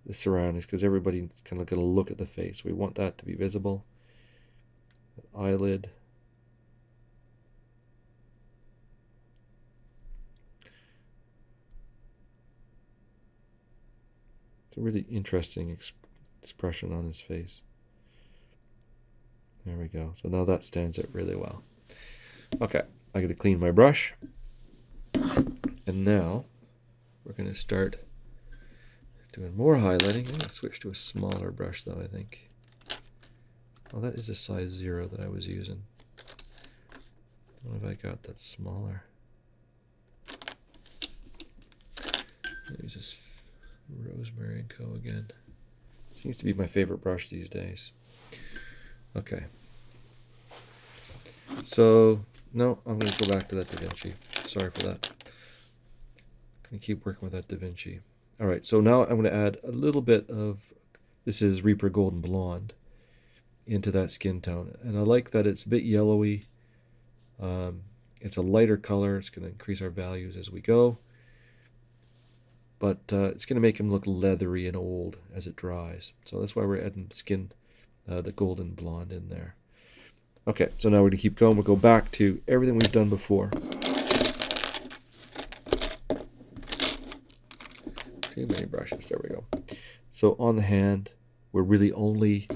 the surroundings because everybody's kind of going to look at the face. We want that to be visible. The eyelid. It's a really interesting exp expression on his face. There we go. So now that stands out really well. Okay. I got to clean my brush. And now we're going to start doing more highlighting. I'm to switch to a smaller brush though, I think. Oh, that is a size zero that I was using. What have I got that's smaller? Use this Rosemary & Co. again. Seems to be my favorite brush these days. Okay. So no, I'm going to go back to that Da Vinci. Sorry for that. I'm going to keep working with that Da Vinci. All right, so now I'm going to add a little bit of, this is Reaper Golden Blonde, into that skin tone. And I like that it's a bit yellowy. Um, it's a lighter color. It's going to increase our values as we go. But uh, it's going to make him look leathery and old as it dries. So that's why we're adding skin, uh, the golden blonde in there. Okay, so now we're to keep going. We'll go back to everything we've done before. Too many brushes. There we go. So on the hand, we're really only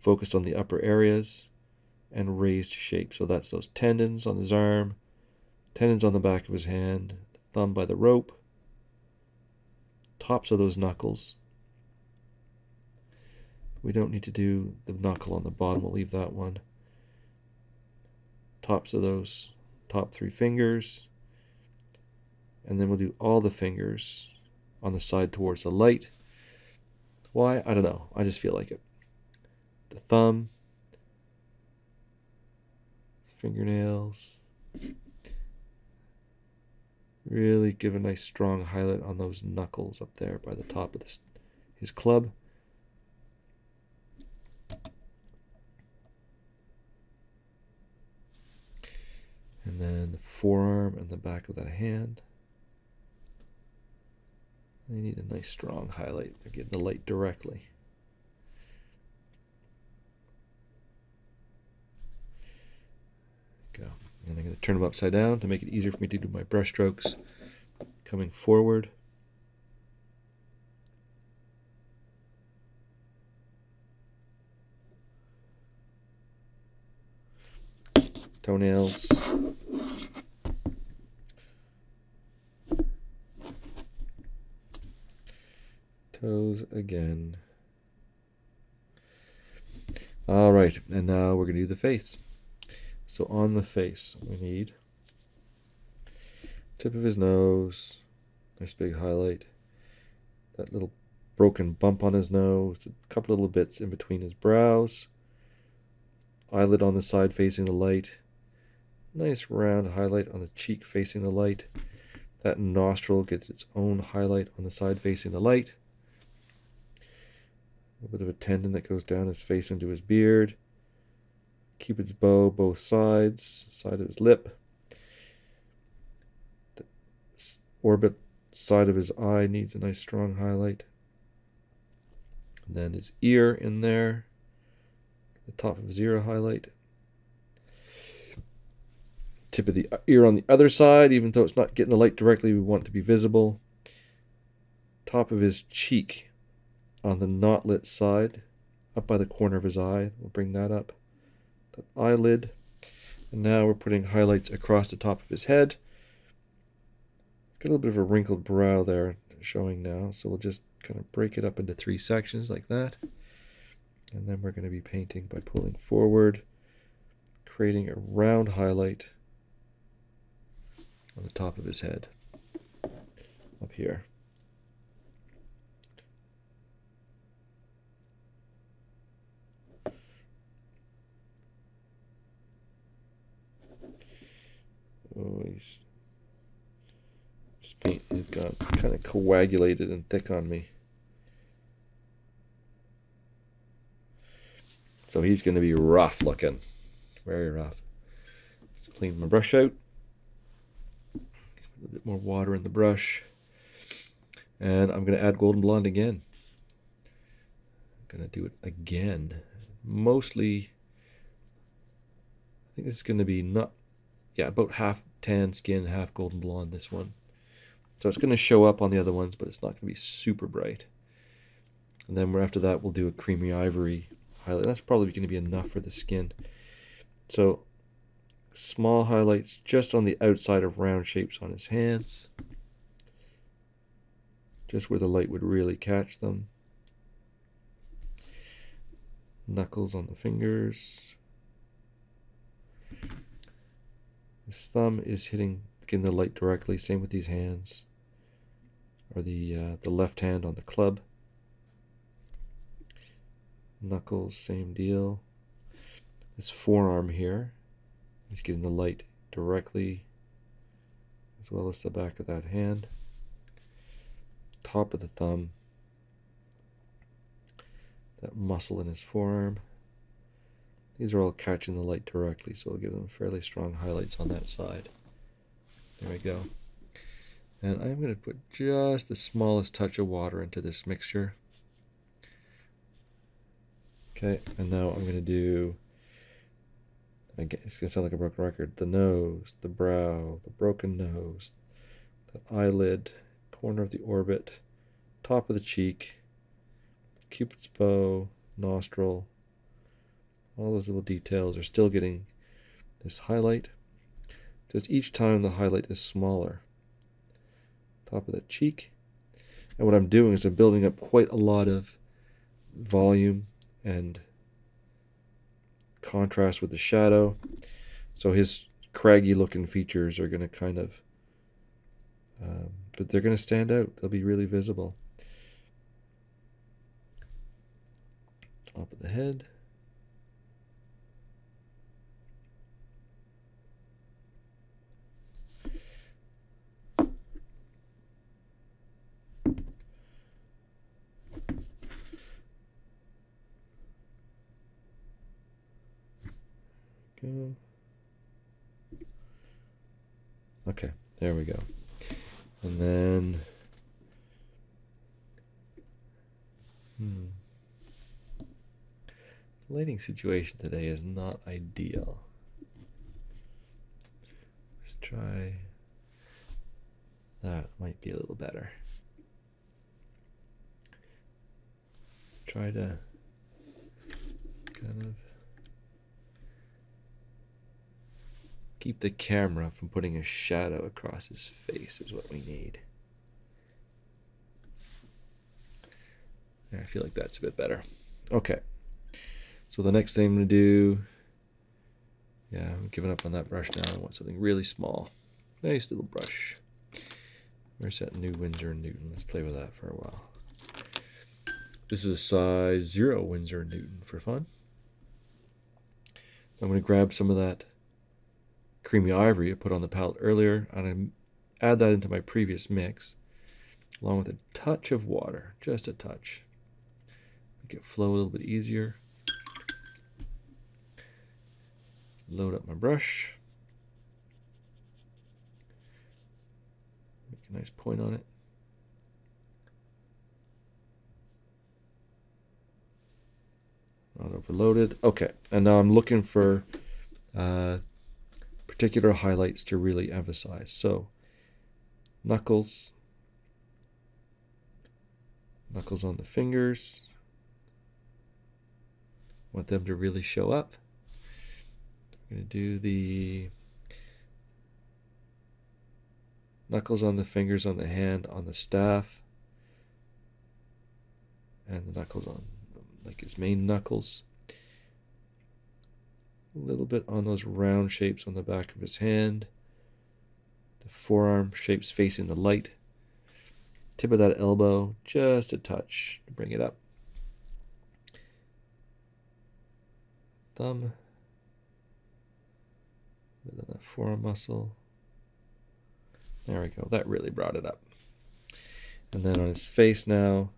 focused on the upper areas and raised shape. So that's those tendons on his arm, tendons on the back of his hand, thumb by the rope, tops of those knuckles. We don't need to do the knuckle on the bottom, we'll leave that one. Tops of those top three fingers. And then we'll do all the fingers on the side towards the light. Why? I don't know. I just feel like it. The thumb, fingernails. Really give a nice strong highlight on those knuckles up there by the top of this, his club. Then the forearm and the back of that hand. They need a nice strong highlight. They're getting the light directly. Go. And I'm going to turn them upside down to make it easier for me to do my brush strokes coming forward. Toenails. Toes again. All right, and now we're going to do the face. So on the face, we need tip of his nose, nice big highlight, that little broken bump on his nose, a couple little bits in between his brows, eyelid on the side facing the light, nice round highlight on the cheek facing the light. That nostril gets its own highlight on the side facing the light. A little bit of a tendon that goes down his face into his beard. Cupid's bow, both sides, side of his lip. The orbit side of his eye needs a nice strong highlight. And then his ear in there. The top of his ear highlight. Tip of the ear on the other side, even though it's not getting the light directly, we want it to be visible. Top of his cheek on the not lit side, up by the corner of his eye. We'll bring that up. The eyelid. And now we're putting highlights across the top of his head. Got a little bit of a wrinkled brow there showing now, so we'll just kind of break it up into three sections like that. And then we're going to be painting by pulling forward, creating a round highlight on the top of his head up here. He's this paint has got kind of coagulated and thick on me. So he's going to be rough looking, very rough. Let's clean my brush out. A little bit more water in the brush. And I'm going to add Golden Blonde again. I'm going to do it again. Mostly, I think this is going to be not, yeah, about half tan skin, half golden blonde, this one. So it's going to show up on the other ones, but it's not going to be super bright. And then after that, we'll do a creamy ivory highlight. That's probably going to be enough for the skin. So small highlights just on the outside of round shapes on his hands. Just where the light would really catch them. Knuckles on the fingers. His thumb is hitting getting the light directly. Same with these hands. Or the uh, the left hand on the club. Knuckles, same deal. This forearm here is getting the light directly, as well as the back of that hand. top of the thumb, that muscle in his forearm. These are all catching the light directly, so we'll give them fairly strong highlights on that side. There we go. And I'm going to put just the smallest touch of water into this mixture. Okay, and now I'm going to do, again, it's going to sound like a broken record, the nose, the brow, the broken nose, the eyelid, corner of the orbit, top of the cheek, cupid's bow, nostril, all those little details are still getting this highlight. Just each time the highlight is smaller. Top of the cheek. And what I'm doing is I'm building up quite a lot of volume and contrast with the shadow. So his craggy looking features are going to kind of, um, but they're going to stand out. They'll be really visible. Top of the head. Go. Okay, there we go. And then, hmm. The lighting situation today is not ideal. Let's try, that might be a little better. Try to kind of Keep the camera from putting a shadow across his face is what we need. I feel like that's a bit better. Okay. So the next thing I'm going to do, yeah, I'm giving up on that brush now. I want something really small. Nice little brush. Where's that new Winsor & Newton? Let's play with that for a while. This is a size 0 Winsor & Newton for fun. So I'm going to grab some of that creamy ivory I put on the palette earlier, and I add that into my previous mix, along with a touch of water, just a touch. Make it flow a little bit easier. Load up my brush. Make a nice point on it. Not overloaded. Okay, and now I'm looking for uh, particular highlights to really emphasize. So, knuckles, knuckles on the fingers. Want them to really show up. I'm going to do the knuckles on the fingers on the hand on the staff and the knuckles on like his main knuckles a little bit on those round shapes on the back of his hand. The forearm shapes facing the light. Tip of that elbow, just a touch to bring it up. Thumb. Bit on that forearm muscle. There we go. That really brought it up. And then on his face now,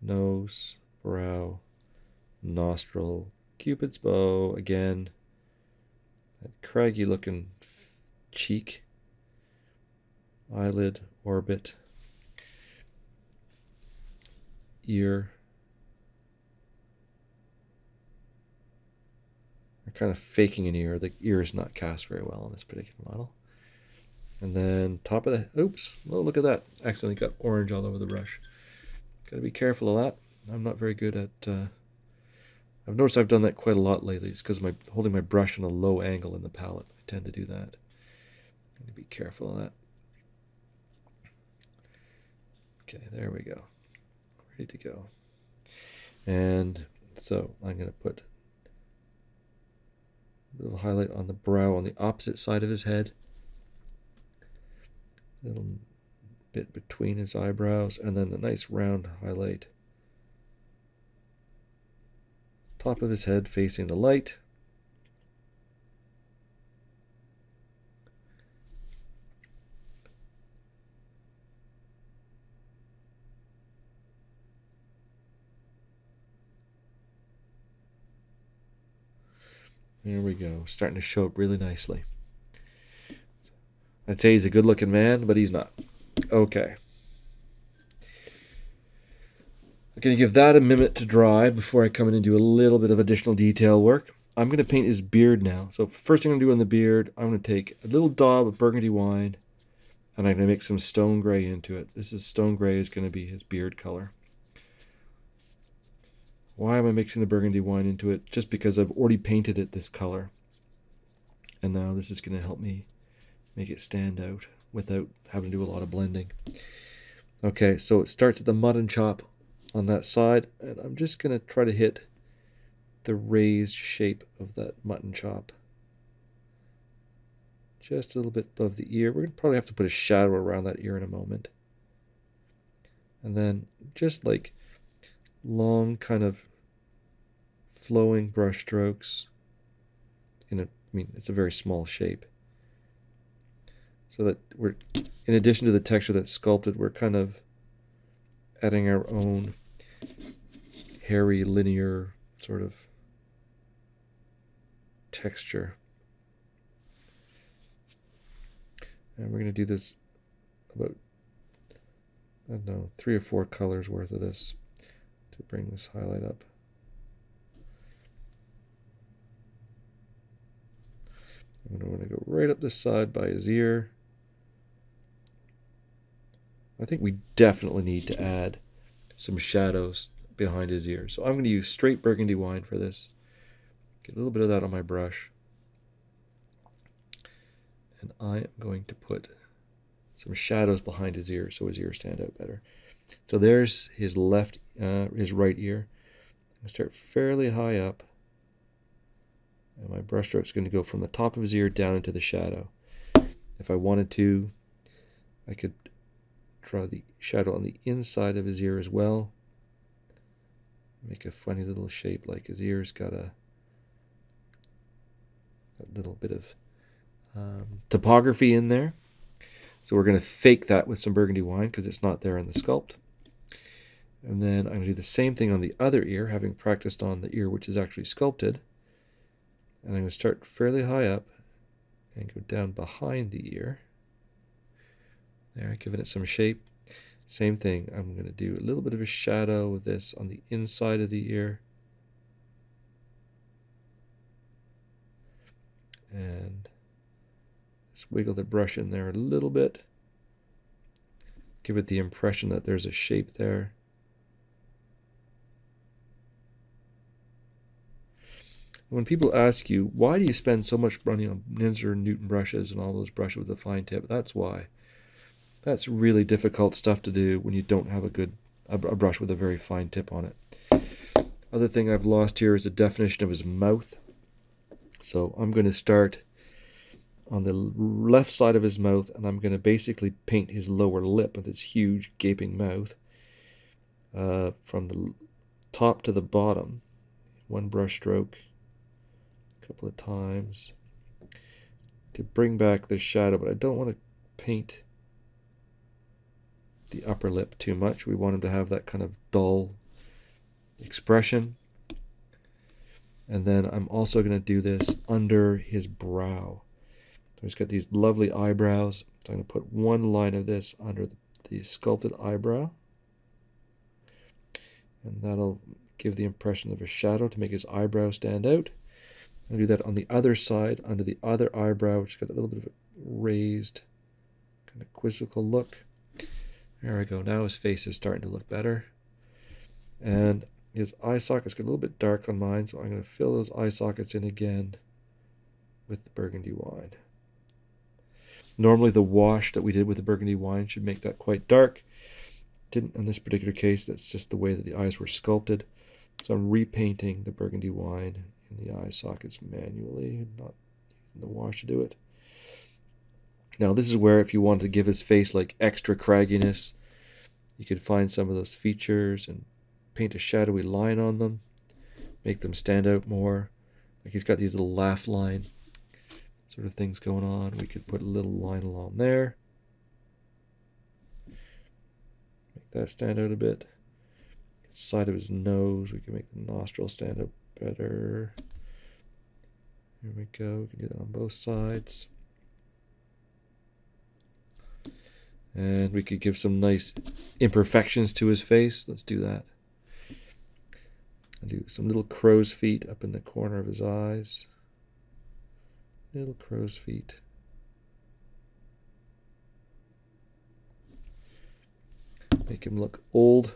nose, brow, nostril, Cupid's bow again. That craggy looking cheek, eyelid, orbit, ear. We're kind of faking an ear. The ear is not cast very well on this particular model. And then top of the, oops, oh, look at that. Accidentally got orange all over the brush. Got to be careful of that. I'm not very good at uh, I've noticed I've done that quite a lot lately. It's because my holding my brush on a low angle in the palette. I tend to do that. I need to be careful of that. Okay, there we go. Ready to go. And so I'm going to put a little highlight on the brow on the opposite side of his head. A little bit between his eyebrows, and then a nice round highlight top of his head facing the light. There we go. Starting to show up really nicely. I'd say he's a good looking man, but he's not. Okay. I'm going to give that a minute to dry before I come in and do a little bit of additional detail work. I'm going to paint his beard now. So first thing I'm going to do on the beard, I'm going to take a little daub of burgundy wine and I'm going to make some stone gray into it. This is stone gray is going to be his beard color. Why am I mixing the burgundy wine into it? Just because I've already painted it this color. And now this is going to help me make it stand out without having to do a lot of blending. Okay, so it starts at the mutton chop on that side, and I'm just going to try to hit the raised shape of that mutton chop. Just a little bit above the ear. We're going to probably have to put a shadow around that ear in a moment. And then just like long kind of flowing brush strokes. In a, I mean, it's a very small shape. So that we're, in addition to the texture that's sculpted, we're kind of adding our own hairy, linear sort of texture. And we're going to do this about, I don't know, three or four colors worth of this to bring this highlight up. I'm going to go right up this side by his ear. I think we definitely need to add some shadows behind his ears. So I'm going to use straight burgundy wine for this. Get a little bit of that on my brush. And I am going to put some shadows behind his ears so his ears stand out better. So there's his left, uh, his right ear. I start fairly high up. And my brushstroke is going to go from the top of his ear down into the shadow. If I wanted to, I could draw the shadow on the inside of his ear as well. Make a funny little shape like his ear's got a, a little bit of um, topography in there. So we're going to fake that with some burgundy wine because it's not there in the sculpt. And then I'm going to do the same thing on the other ear, having practiced on the ear which is actually sculpted. And I'm going to start fairly high up and go down behind the ear. There, giving it some shape. Same thing, I'm going to do a little bit of a shadow with this on the inside of the ear. And just wiggle the brush in there a little bit. Give it the impression that there's a shape there. When people ask you, why do you spend so much money on Winsor and Newton brushes and all those brushes with a fine tip? That's why. That's really difficult stuff to do when you don't have a good a, a brush with a very fine tip on it. Other thing I've lost here is the definition of his mouth. So I'm going to start on the left side of his mouth and I'm going to basically paint his lower lip with his huge gaping mouth uh, from the top to the bottom. One brush stroke, a couple of times to bring back the shadow, but I don't want to paint the upper lip too much. We want him to have that kind of dull expression. And then I'm also going to do this under his brow. So he's got these lovely eyebrows. So I'm going to put one line of this under the, sculpted eyebrow. And that'll give the impression of a shadow to make his eyebrow stand out. I'll do that on the other side, under the other eyebrow, which has got a little bit of a raised, kind of quizzical look. There we go. Now his face is starting to look better. And his eye sockets get a little bit dark on mine, so I'm going to fill those eye sockets in again with the burgundy wine. Normally the wash that we did with the burgundy wine should make that quite dark. Didn't in this particular case, that's just the way that the eyes were sculpted. So I'm repainting the burgundy wine in the eye sockets manually, not using the wash to do it. Now this is where if you want to give his face like extra cragginess, you could find some of those features and paint a shadowy line on them, make them stand out more. Like he's got these little laugh line sort of things going on. We could put a little line along there. Make that stand out a bit. Side of his nose, we can make the nostril stand out better. Here we go. We can do that on both sides. And we could give some nice imperfections to his face. Let's do that. I'll do some little crow's feet up in the corner of his eyes. Little crow's feet. Make him look old.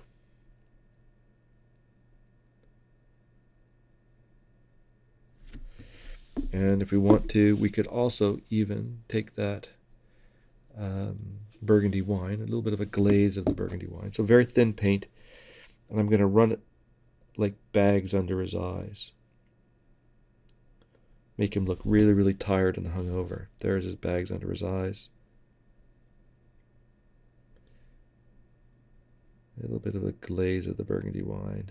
And if we want to, we could also even take that um, burgundy wine, a little bit of a glaze of the burgundy wine. So very thin paint. And I'm going to run it like bags under his eyes. Make him look really, really tired and hungover. There's his bags under his eyes. A little bit of a glaze of the burgundy wine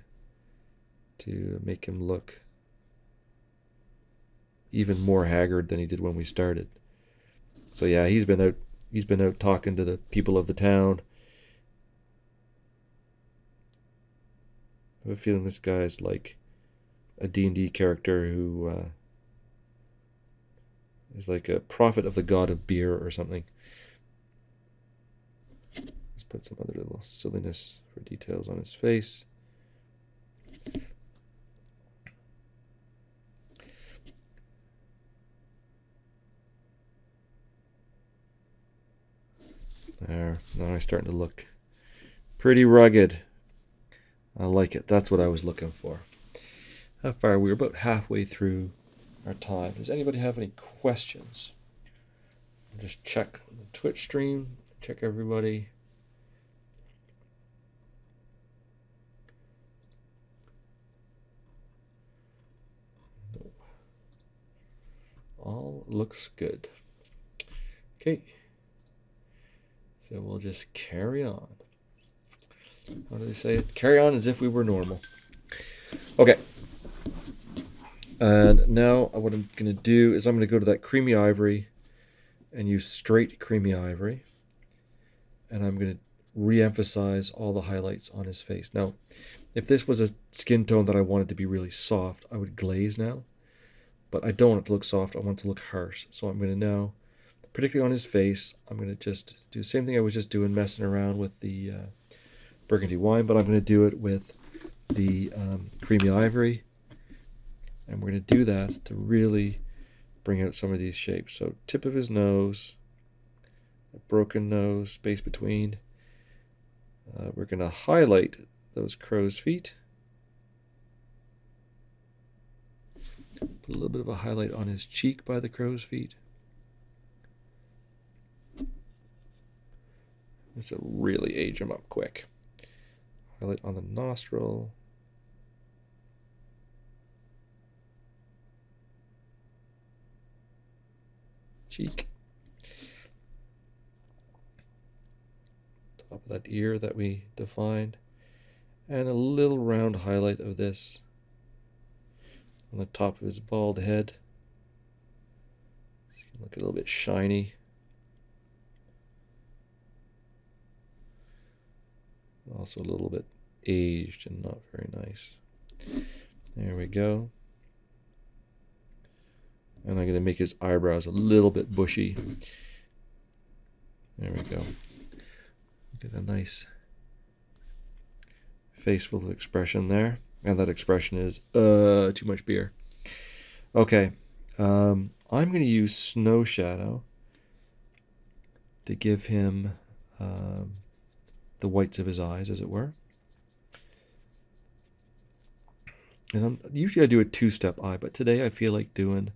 to make him look even more haggard than he did when we started. So yeah, he's been out he's been out talking to the people of the town. I have a feeling this guy's like a D&D character who uh, is like a prophet of the god of beer or something. Let's put some other little silliness for details on his face. There, now he's starting to look pretty rugged. I like it. That's what I was looking for. How far? We're about halfway through our time. Does anybody have any questions? Just check the Twitch stream. Check everybody. All looks good. Okay. So we'll just carry on. How do they say it? Carry on as if we were normal. Okay. And now what I'm going to do is I'm going to go to that creamy ivory and use straight creamy ivory. And I'm going to re-emphasize all the highlights on his face. Now, if this was a skin tone that I wanted to be really soft, I would glaze now. But I don't want it to look soft. I want it to look harsh. So I'm going to now particularly on his face. I'm going to just do the same thing I was just doing, messing around with the uh, burgundy wine, but I'm going to do it with the um, creamy ivory. And we're going to do that to really bring out some of these shapes. So tip of his nose, a broken nose, space between. Uh, we're going to highlight those crow's feet. Put a little bit of a highlight on his cheek by the crow's feet. This will really age them up quick. Highlight on the nostril. Cheek. Top of that ear that we defined. And a little round highlight of this on the top of his bald head. Look a little bit shiny. Also a little bit aged and not very nice. There we go. And I'm going to make his eyebrows a little bit bushy. There we go. Get a nice faceful expression there. And that expression is, uh, too much beer. Okay. Um, I'm going to use Snow Shadow to give him um, the whites of his eyes, as it were. And I'm, usually I do a two-step eye, but today I feel like doing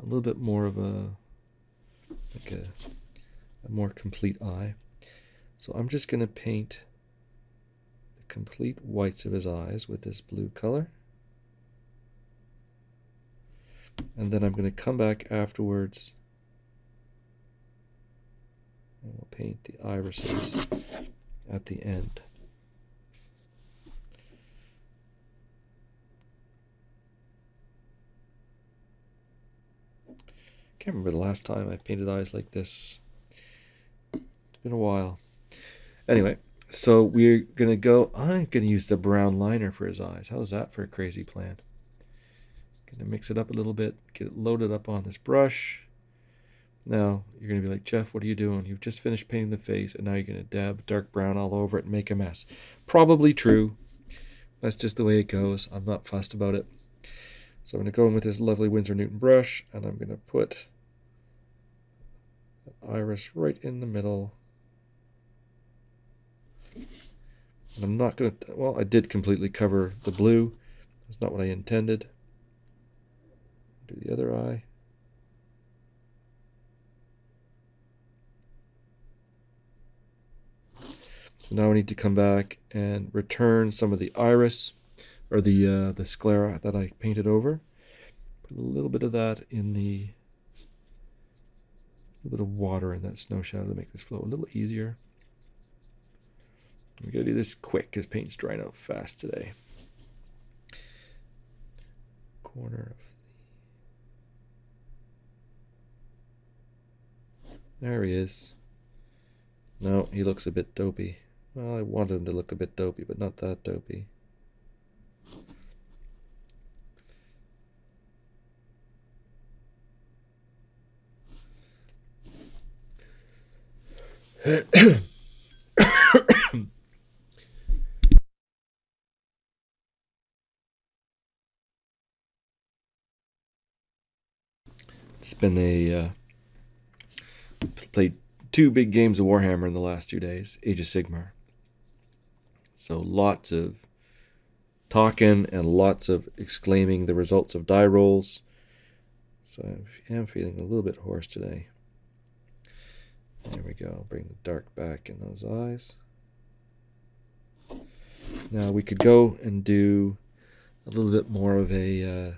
a little bit more of a like a, a more complete eye. So I'm just going to paint the complete whites of his eyes with this blue color. And then I'm going to come back afterwards and we'll paint the irises at the end. Can't remember the last time I painted eyes like this. It's been a while. Anyway, so we're going to go, I'm going to use the brown liner for his eyes. How's that for a crazy plan? Gonna mix it up a little bit, get it loaded up on this brush. Now you're gonna be like, Geoff, what are you doing? You've just finished painting the face and now you're gonna dab dark brown all over it and make a mess. Probably true. That's just the way it goes. I'm not fussed about it. So I'm gonna go in with this lovely Winsor Newton brush and I'm gonna put iris right in the middle. And I'm not going to, well, I did completely cover the blue. That's not what I intended. Do the other eye. So now I need to come back and return some of the iris or the uh, the sclera that I painted over. Put a little bit of that in the a little bit of water in that snow shadow to make this flow a little easier. We gotta do this quick because paint's drying out fast today. Corner of the... There he is. No, he looks a bit dopey. Well, I wanted him to look a bit dopey, but not that dopey. it's been a uh, played two big games of Warhammer in the last two days, Age of Sigmar. So lots of talking and lots of exclaiming the results of die rolls. So I am feeling a little bit hoarse today. There we go. Bring the dark back in those eyes. Now we could go and do a little bit more of a uh,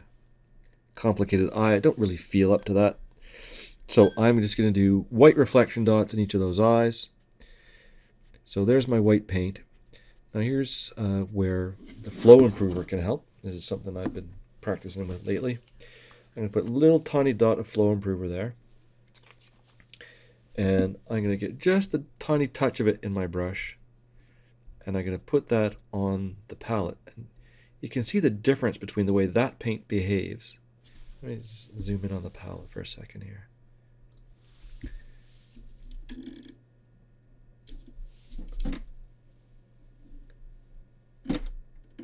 complicated eye. I don't really feel up to that. So I'm just going to do white reflection dots in each of those eyes. So there's my white paint. Now here's uh, where the flow improver can help. This is something I've been practicing with lately. I'm going to put a little tiny dot of flow improver there. And I'm going to get just a tiny touch of it in my brush. And I'm going to put that on the palette. And you can see the difference between the way that paint behaves. Let me zoom in on the palette for a second here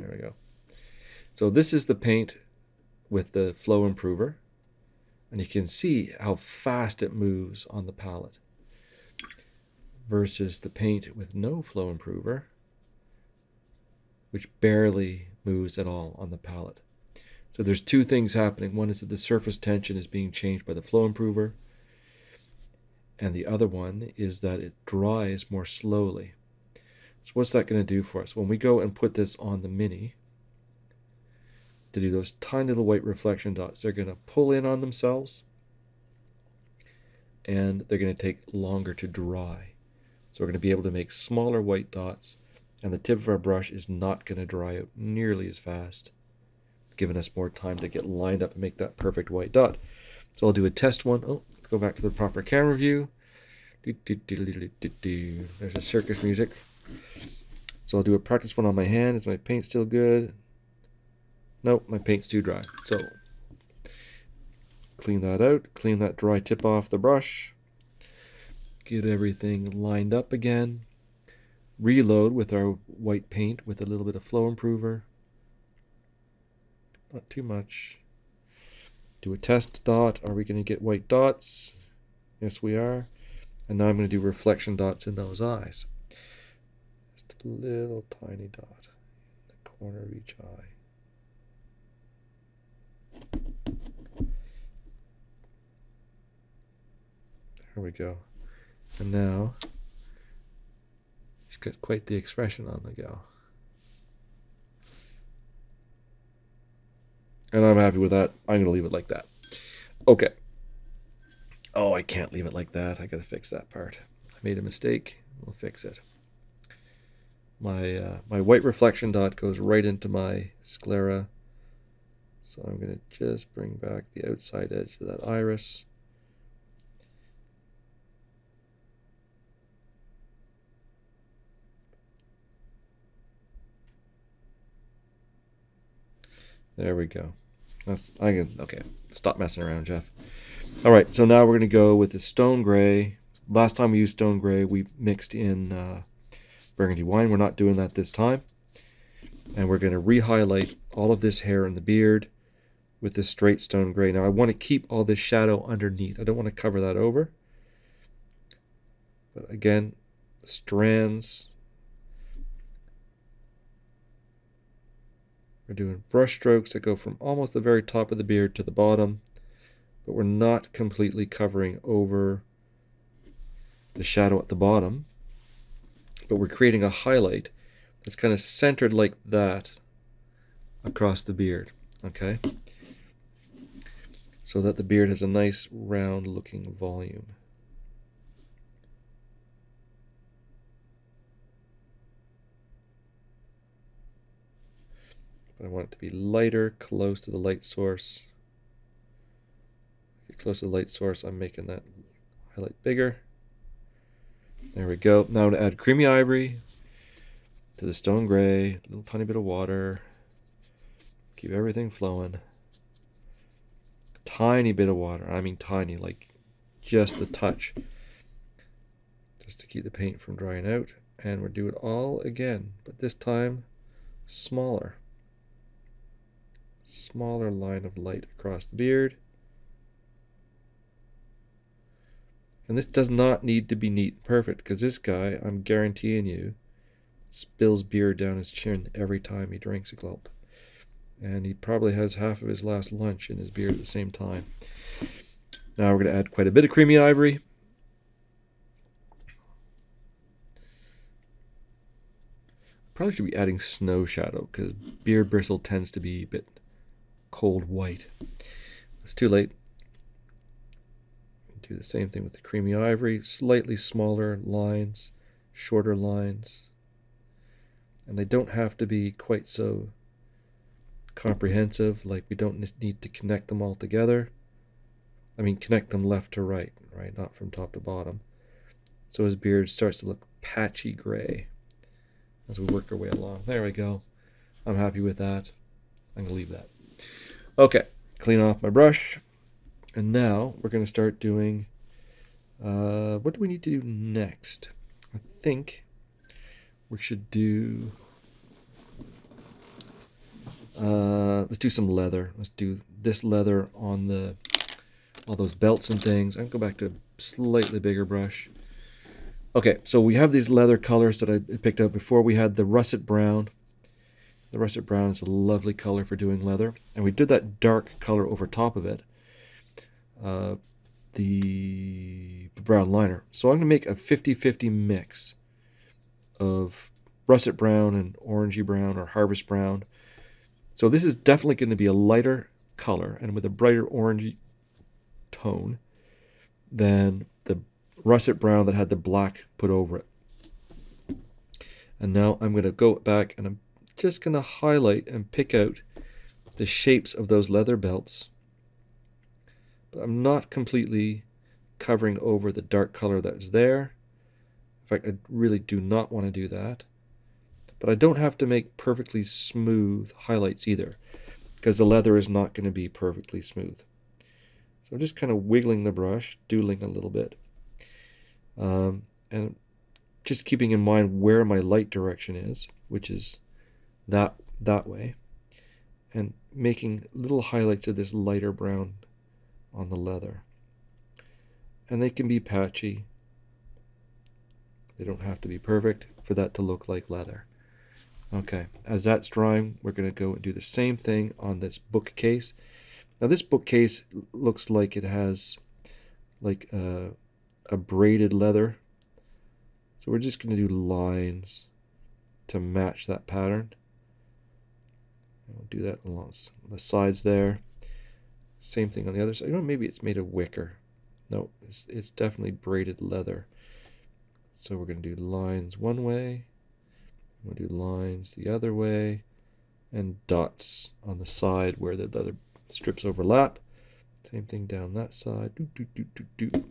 there we go so this is the paint with the flow improver and you can see how fast it moves on the palette versus the paint with no flow improver, which barely moves at all on the palette. So there's two things happening. One is that the surface tension is being changed by the flow improver, and the other one is that it dries more slowly. So what's that going to do for us? When we go and put this on the Mini, to do those tiny little white reflection dots, they're going to pull in on themselves, and they're going to take longer to dry. So we're going to be able to make smaller white dots and the tip of our brush is not going to dry out nearly as fast, giving us more time to get lined up and make that perfect white dot. So I'll do a test one. Oh, go back to the proper camera view. There's a circus music. So I'll do a practice one on my hand. Is my paint still good? Nope, my paint's too dry. So clean that out. Clean that dry tip off the brush get everything lined up again. Reload with our white paint with a little bit of flow improver. Not too much. Do a test dot. Are we going to get white dots? Yes, we are. And now I'm going to do reflection dots in those eyes. Just a little tiny dot in the corner of each eye. There we go. And now he's got quite the expression on the go. And I'm happy with that. I'm going to leave it like that. Okay. Oh, I can't leave it like that. I got to fix that part. I made a mistake. We'll fix it. My uh, my white reflection dot goes right into my sclera. So I'm going to just bring back the outside edge of that iris. There we go. That's I can okay. Stop messing around, Geoff. All right, so now we're gonna go with the stone gray. Last time we used stone gray, we mixed in uh, burgundy wine. We're not doing that this time, and we're gonna re-highlight all of this hair and the beard with this straight stone gray. Now I want to keep all this shadow underneath. I don't want to cover that over. But again, strands We're doing brush strokes that go from almost the very top of the beard to the bottom, but we're not completely covering over the shadow at the bottom, but we're creating a highlight that's kind of centered like that across the beard, okay? So that the beard has a nice round looking volume. But I want it to be lighter, close to the light source. Get close to the light source, I'm making that highlight bigger. There we go. Now to add creamy ivory to the stone gray, a little tiny bit of water. Keep everything flowing. Tiny bit of water. I mean tiny, like just a touch. Just to keep the paint from drying out. And we'll do it all again, but this time smaller smaller line of light across the beard. And this does not need to be neat and perfect because this guy, I'm guaranteeing you, spills beer down his chin every time he drinks a gulp. And he probably has half of his last lunch in his beard at the same time. Now we're going to add quite a bit of creamy ivory. Probably should be adding snow shadow because beard bristle tends to be a bit cold white. It's too late. Do the same thing with the creamy ivory, slightly smaller lines, shorter lines. And they don't have to be quite so comprehensive, like we don't need to connect them all together. I mean, connect them left to right, right? Not from top to bottom. So his beard starts to look patchy gray as we work our way along. There we go. I'm happy with that. I'm going to leave that. Okay, clean off my brush. And now we're going to start doing, uh, what do we need to do next? I think we should do, uh, let's do some leather. Let's do this leather on the, all those belts and things. I can go back to a slightly bigger brush. Okay, so we have these leather colors that I picked out before. We had the russet brown, the russet brown is a lovely color for doing leather. And we did that dark color over top of it. Uh, the brown liner. So I'm going to make a 50-50 mix of russet brown and orangey brown or harvest brown. So this is definitely going to be a lighter color and with a brighter orangey tone than the russet brown that had the black put over it. And now I'm going to go back and I'm just going to highlight and pick out the shapes of those leather belts. But I'm not completely covering over the dark color that was there. In fact, I really do not want to do that. But I don't have to make perfectly smooth highlights either, because the leather is not going to be perfectly smooth. So I'm just kind of wiggling the brush, doodling a little bit. Um, and just keeping in mind where my light direction is, which is that that way and making little highlights of this lighter brown on the leather. And they can be patchy. They don't have to be perfect for that to look like leather. Okay, as that's drying, we're going to go and do the same thing on this bookcase. Now this bookcase looks like it has like a, a braided leather. So we're just going to do lines to match that pattern. We'll do that along the sides there. Same thing on the other side. You know, maybe it's made of wicker. No, it's, it's definitely braided leather. So we're going to do lines one way. We'll do lines the other way. And dots on the side where the leather strips overlap. Same thing down that side. Do, do, do, do, do.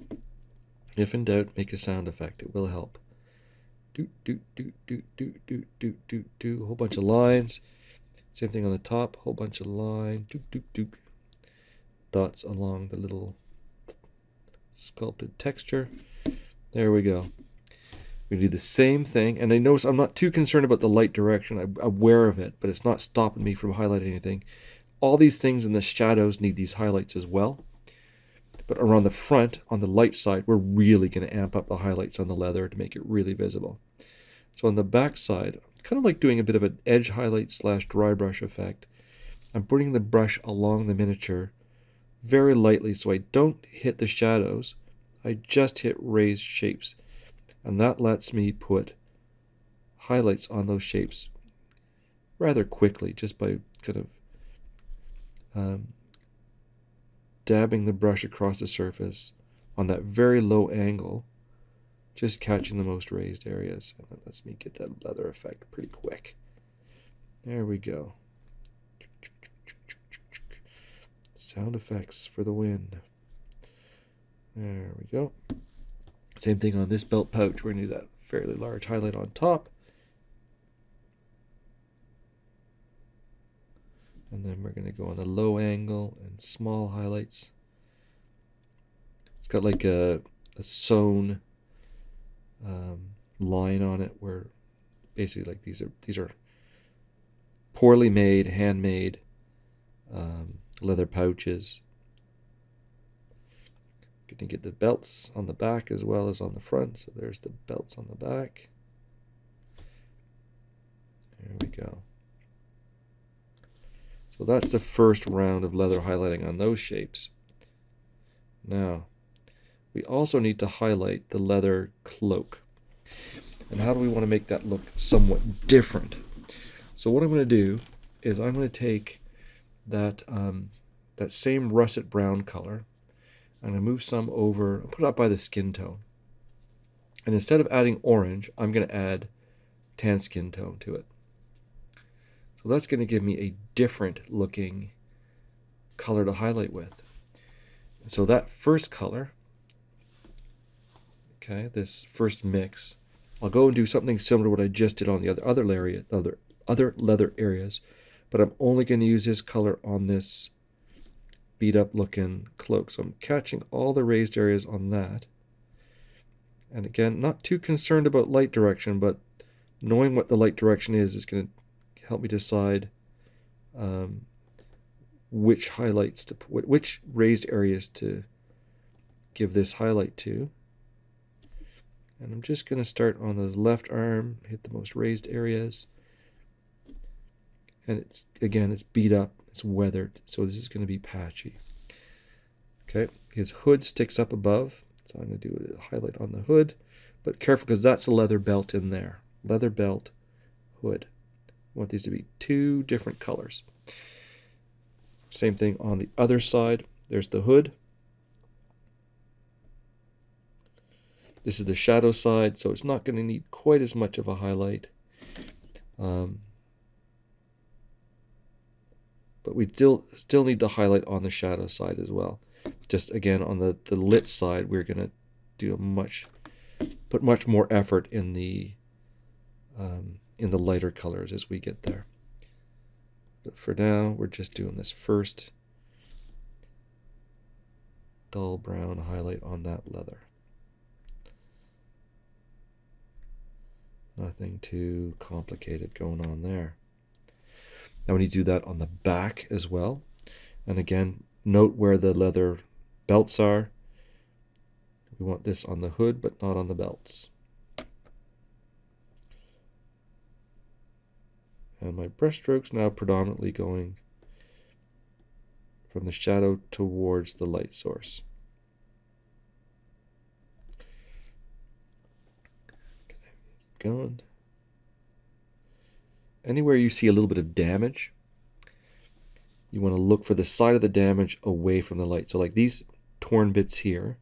If in doubt, make a sound effect. It will help. Do, do, do, do, do, do, do, do, do. A whole bunch of lines. Same thing on the top, whole bunch of line, dook, dook, dook. Dots along the little sculpted texture. There we go. We do the same thing, and I notice I'm not too concerned about the light direction. I'm aware of it, but it's not stopping me from highlighting anything. All these things in the shadows need these highlights as well. But around the front, on the light side, we're really going to amp up the highlights on the leather to make it really visible. So on the back side, kind of like doing a bit of an edge highlight slash dry brush effect. I'm putting the brush along the miniature very lightly so I don't hit the shadows. I just hit raised shapes. And that lets me put highlights on those shapes rather quickly just by kind of um, dabbing the brush across the surface on that very low angle, just catching the most raised areas. And that lets me get that leather effect pretty quick. There we go. Sound effects for the win. There we go. Same thing on this belt pouch. We're going to do that fairly large highlight on top. And then we're going to go on the low angle and small highlights. It's got like a, a sewn um, line on it where basically like these are these are poorly made, handmade um, leather pouches. Going to get the belts on the back as well as on the front. So there's the belts on the back. There we go. So that's the first round of leather highlighting on those shapes. Now, we also need to highlight the leather cloak. And how do we want to make that look somewhat different? So what I'm going to do is I'm going to take that um, that same russet brown color. I'm going to move some over, put it up by the skin tone. And instead of adding orange, I'm going to add tan skin tone to it. So that's going to give me a different looking color to highlight with. So that first color, okay, this first mix, I'll go and do something similar to what I just did on the other other area, other other leather areas, but I'm only going to use this color on this beat up looking cloak. So I'm catching all the raised areas on that. And again, not too concerned about light direction, but knowing what the light direction is is going to help me decide um, which highlights to which raised areas to give this highlight to. And I'm just going to start on the left arm, hit the most raised areas. And it's again, it's beat up, it's weathered, so this is going to be patchy. Okay, his hood sticks up above, so I'm going to do a highlight on the hood, but careful because that's a leather belt in there. Leather belt, hood. I want these to be two different colors. Same thing on the other side. There's the hood. This is the shadow side, so it's not going to need quite as much of a highlight. Um, but we still still need to highlight on the shadow side as well. Just again on the the lit side, we're going to do a much put much more effort in the um, in the lighter colors as we get there. But for now, we're just doing this first dull brown highlight on that leather. Nothing too complicated going on there. Now we need to do that on the back as well. And again, note where the leather belts are. We want this on the hood, but not on the belts. And my brushstrokes now predominantly going from the shadow towards the light source. Okay, going. Anywhere you see a little bit of damage, you want to look for the side of the damage away from the light. So like these torn bits here,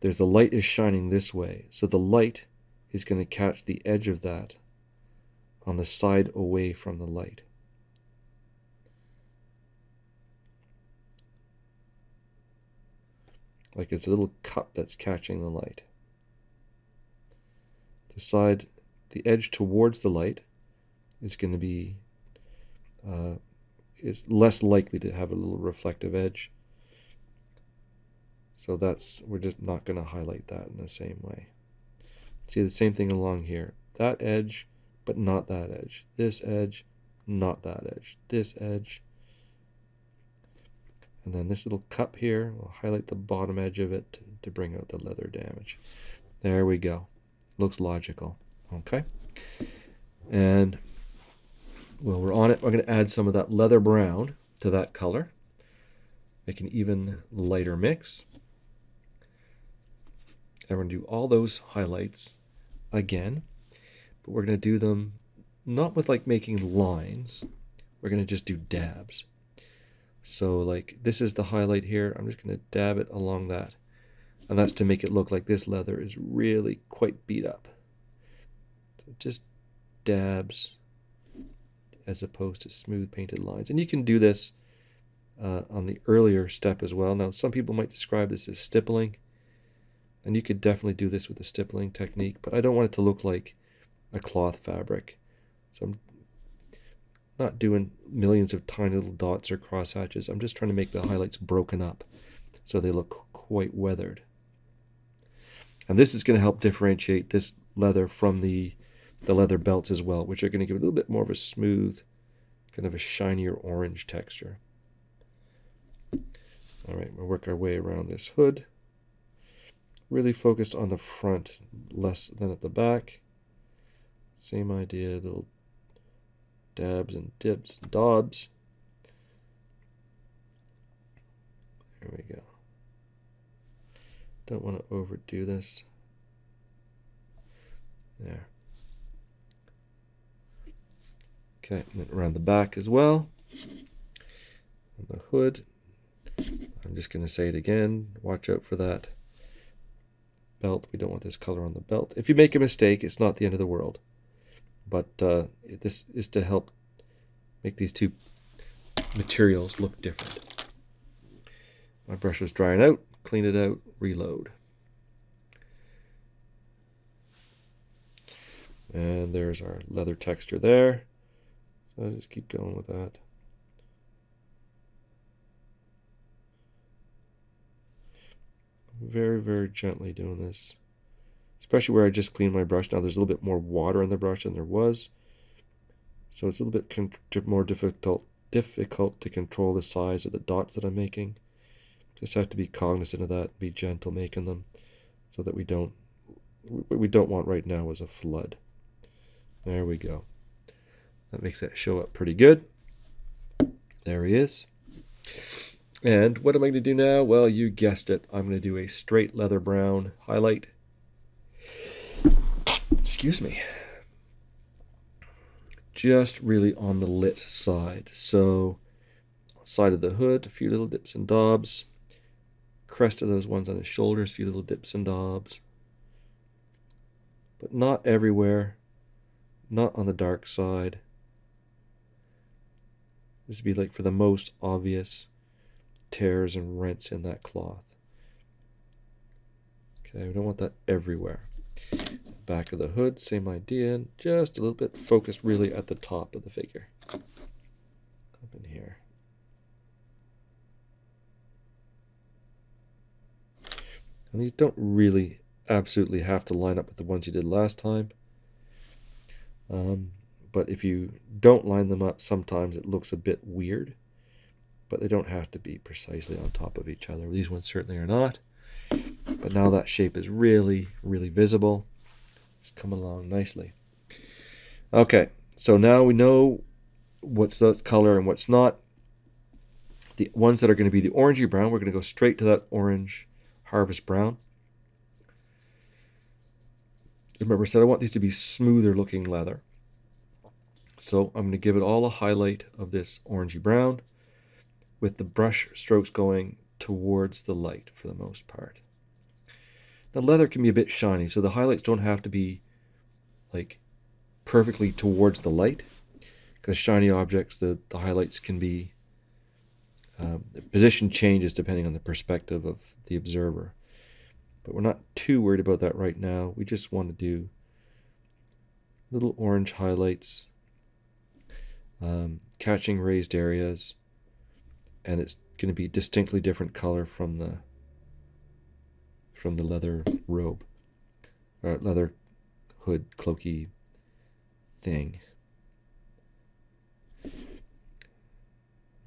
there's the light is shining this way. So the light is going to catch the edge of that on the side away from the light. Like it's a little cup that's catching the light. The side, the edge towards the light is going to be uh, is less likely to have a little reflective edge. So that's, we're just not going to highlight that in the same way. See the same thing along here. That edge, but not that edge. This edge, not that edge. This edge. And then this little cup here, we'll highlight the bottom edge of it to, to bring out the leather damage. There we go. Looks logical. Okay. And well, we're on it. We're going to add some of that leather brown to that color. Make an even lighter mix. And we're going to do all those highlights again, but we're going to do them not with like making lines. We're going to just do dabs. So like this is the highlight here. I'm just going to dab it along that. And that's to make it look like this leather is really quite beat up. Just dabs as opposed to smooth painted lines. And you can do this uh, on the earlier step as well. Now, some people might describe this as stippling, and you could definitely do this with a stippling technique, but I don't want it to look like a cloth fabric. So I'm not doing millions of tiny little dots or cross hatches. I'm just trying to make the highlights broken up so they look quite weathered. And this is going to help differentiate this leather from the the leather belts as well, which are going to give a little bit more of a smooth, kind of a shinier orange texture. All right, we'll work our way around this hood. Really focused on the front, less than at the back. Same idea, little dabs and dips and dobs. There we go. Don't want to overdo this. There. Okay, and around the back as well. On the hood. I'm just going to say it again. Watch out for that belt. We don't want this color on the belt. If you make a mistake, it's not the end of the world. But uh, this is to help make these two materials look different. My brush was drying out. Clean it out. Reload. And there's our leather texture there. So I just keep going with that. Very, very gently doing this. Especially where I just cleaned my brush. Now there's a little bit more water in the brush than there was. So it's a little bit more difficult difficult to control the size of the dots that I'm making. Just have to be cognizant of that, be gentle making them so that we don't what we don't want right now is a flood. There we go. That makes that show up pretty good. There he is. And what am I going to do now? Well, you guessed it. I'm going to do a straight leather brown highlight. Excuse me. Just really on the lit side. So, side of the hood, a few little dips and dobs. Crest of those ones on his shoulders, a few little dips and dobs. But not everywhere. Not on the dark side. This would be like for the most obvious tears and rents in that cloth. Okay, we don't want that everywhere. Back of the hood, same idea, just a little bit focused really at the top of the figure. Up in here. And these don't really absolutely have to line up with the ones you did last time. Um, but if you don't line them up, sometimes it looks a bit weird. But they don't have to be precisely on top of each other. These ones certainly are not. But now that shape is really, really visible. It's coming along nicely. Okay, so now we know what's the color and what's not. The ones that are going to be the orangey brown, we're going to go straight to that orange harvest brown. Remember, I said I want these to be smoother looking leather. So I'm going to give it all a highlight of this orangey brown with the brush strokes going towards the light for the most part. Now leather can be a bit shiny, so the highlights don't have to be like perfectly towards the light because shiny objects, the, the highlights can be, um, the position changes depending on the perspective of the observer. But we're not too worried about that right now. We just want to do little orange highlights um, catching raised areas and it's going to be distinctly different color from the from the leather robe or leather hood cloaky thing.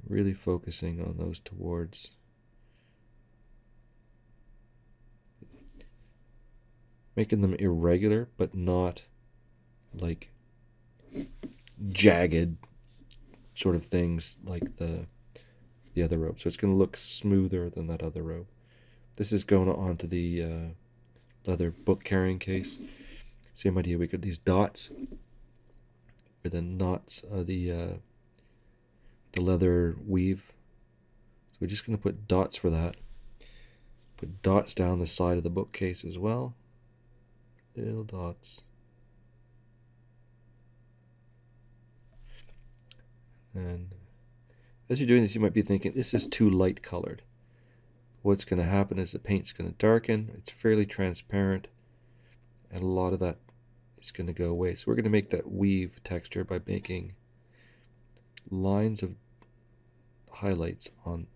Really focusing on those towards making them irregular but not like jagged sort of things like the the other rope. So it's going to look smoother than that other rope. This is going onto the uh, leather book carrying case. Same idea. We got these dots where the knots of the uh, the leather weave. So we're just going to put dots for that. Put dots down the side of the bookcase as well. Little dots. And as you're doing this, you might be thinking, this is too light colored. What's going to happen is the paint's going to darken. It's fairly transparent. And a lot of that is going to go away. So we're going to make that weave texture by making lines of highlights on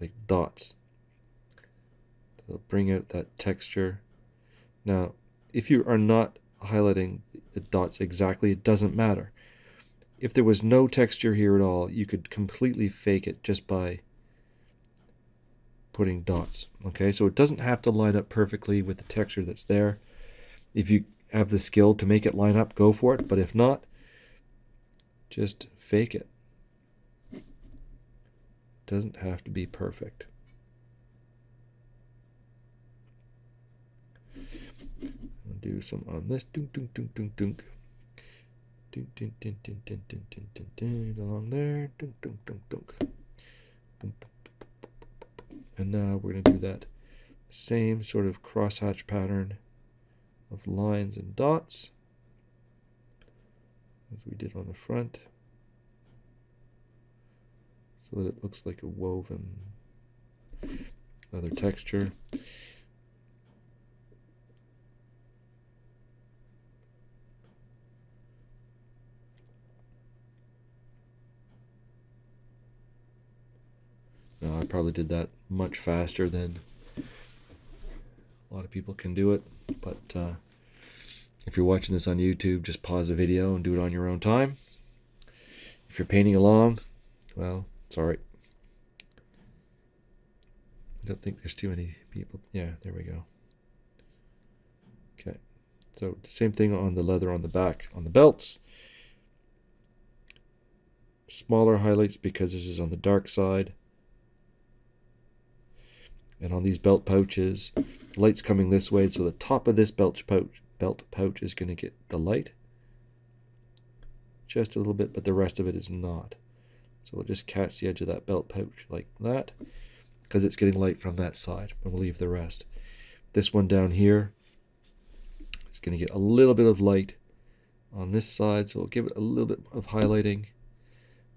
like dots. That'll bring out that texture. Now, if you are not highlighting the dots exactly, it doesn't matter. If there was no texture here at all, you could completely fake it just by putting dots. Okay, so it doesn't have to line up perfectly with the texture that's there. If you have the skill to make it line up, go for it. But if not, just fake it. it doesn't have to be perfect. Do some on this. Dunk, dunk, dunk, dunk, dunk. Dunk, dunk, dunk, dunk, dunk, dunk, dunk, dunk, dunk, along there. Dunk, dunk, dunk, dunk. And now we're going to do that same sort of crosshatch pattern of lines and dots as we did on the front so that it looks like a woven leather texture. I probably did that much faster than a lot of people can do it. But uh, if you're watching this on YouTube, just pause the video and do it on your own time. If you're painting along, well, it's all right. I don't think there's too many people. Yeah, there we go. Okay, so same thing on the leather on the back on the belts. Smaller highlights because this is on the dark side. And on these belt pouches, light's coming this way, so the top of this belt pouch, belt pouch is going to get the light. Just a little bit, but the rest of it is not. So we'll just catch the edge of that belt pouch like that, because it's getting light from that side, and we'll leave the rest. This one down here is going to get a little bit of light on this side, so we'll give it a little bit of highlighting,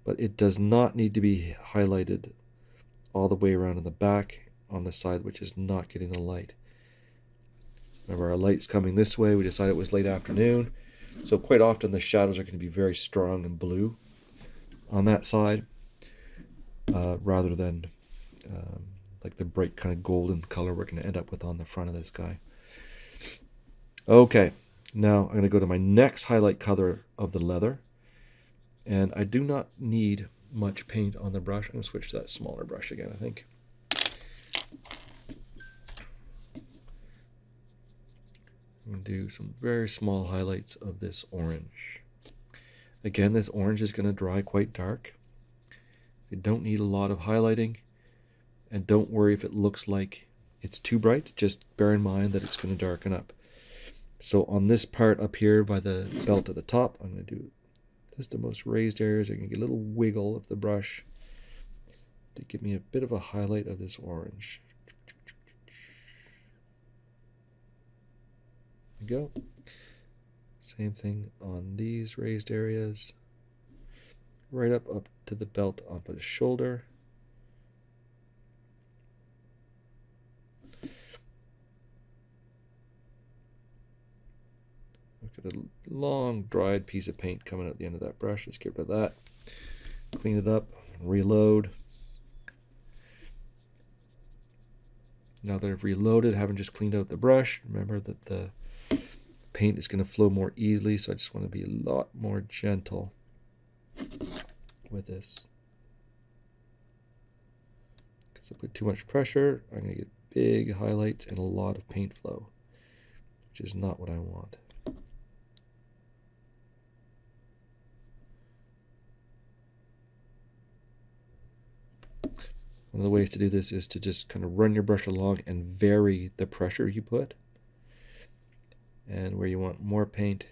but it does not need to be highlighted all the way around in the back on the side which is not getting the light. Remember our light's coming this way. We decided it was late afternoon. So quite often the shadows are going to be very strong and blue on that side uh, rather than um, like the bright kind of golden color we're going to end up with on the front of this guy. Okay, now I'm going to go to my next highlight color of the leather. And I do not need much paint on the brush. I'm going to switch to that smaller brush again, I think. And do some very small highlights of this orange. Again, this orange is going to dry quite dark. You don't need a lot of highlighting. And don't worry if it looks like it's too bright. Just bear in mind that it's going to darken up. So on this part up here by the belt at the top, I'm going to do just the most raised areas. I can get a little wiggle of the brush to give me a bit of a highlight of this orange. We go. Same thing on these raised areas. Right up up to the belt up at the shoulder. We've got a long dried piece of paint coming out the end of that brush. Let's get rid of that. Clean it up, reload. Now that I've reloaded, haven't just cleaned out the brush, remember that the paint is going to flow more easily, so I just want to be a lot more gentle with this. Because I put too much pressure, I'm going to get big highlights and a lot of paint flow, which is not what I want. One of the ways to do this is to just kind of run your brush along and vary the pressure you put. And where you want more paint,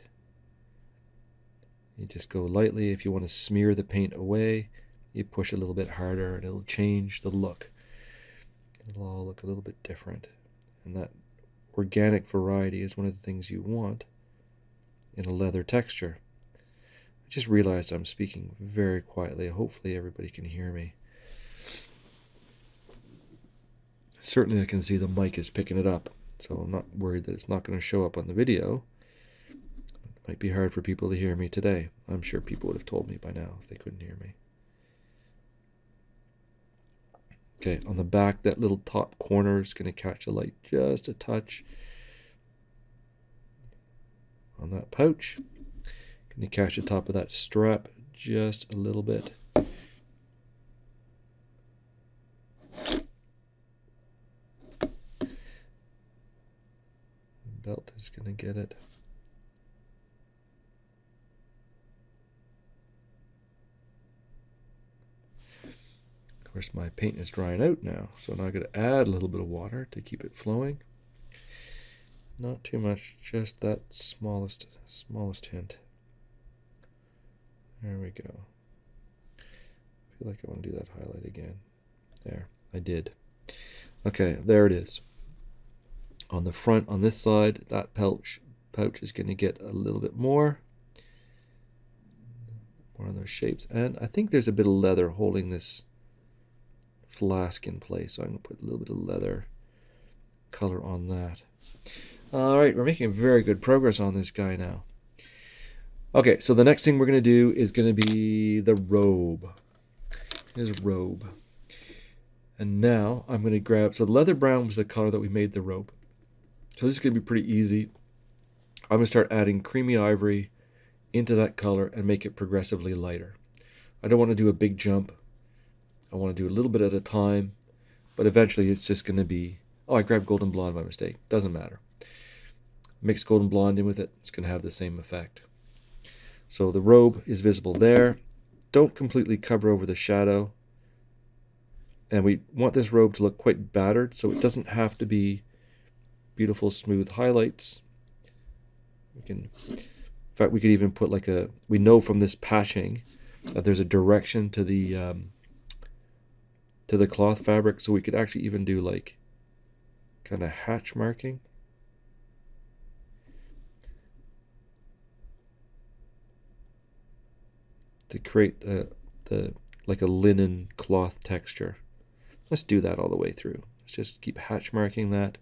you just go lightly. If you want to smear the paint away, you push a little bit harder and it'll change the look. It'll all look a little bit different. And that organic variety is one of the things you want in a leather texture. I just realized I'm speaking very quietly. Hopefully everybody can hear me. certainly I can see the mic is picking it up. So I'm not worried that it's not going to show up on the video. It might be hard for people to hear me today. I'm sure people would have told me by now if they couldn't hear me. Okay, on the back, that little top corner is going to catch the light just a touch. On that pouch, going to catch the top of that strap just a little bit. Belt is going to get it. Of course, my paint is drying out now, so now I'm going to add a little bit of water to keep it flowing. Not too much, just that smallest, smallest hint. There we go. I feel like I want to do that highlight again. There, I did. Okay, there it is on the front on this side that pouch pouch is going to get a little bit more. More of those shapes. And I think there's a bit of leather holding this flask in place so I'm to put a little bit of leather color on that. All right we're making very good progress on this guy now. Okay so the next thing we're going to do is going to be the robe. His robe. And now I'm going to grab so leather brown was the color that we made the robe so this is going to be pretty easy. I'm going to start adding creamy ivory into that color and make it progressively lighter. I don't want to do a big jump. I want to do a little bit at a time, but eventually it's just going to be, oh, I grabbed golden blonde by mistake. Doesn't matter. Mix golden blonde in with it. It's going to have the same effect. So the robe is visible there. Don't completely cover over the shadow. And we want this robe to look quite battered, so it doesn't have to be beautiful smooth highlights. We can, in fact, we could even put like a, we know from this patching that there's a direction to the, um, to the cloth fabric. So we could actually even do like kind of hatch marking. To create uh, the like a linen cloth texture. Let's do that all the way through. Let's just keep hatch marking that.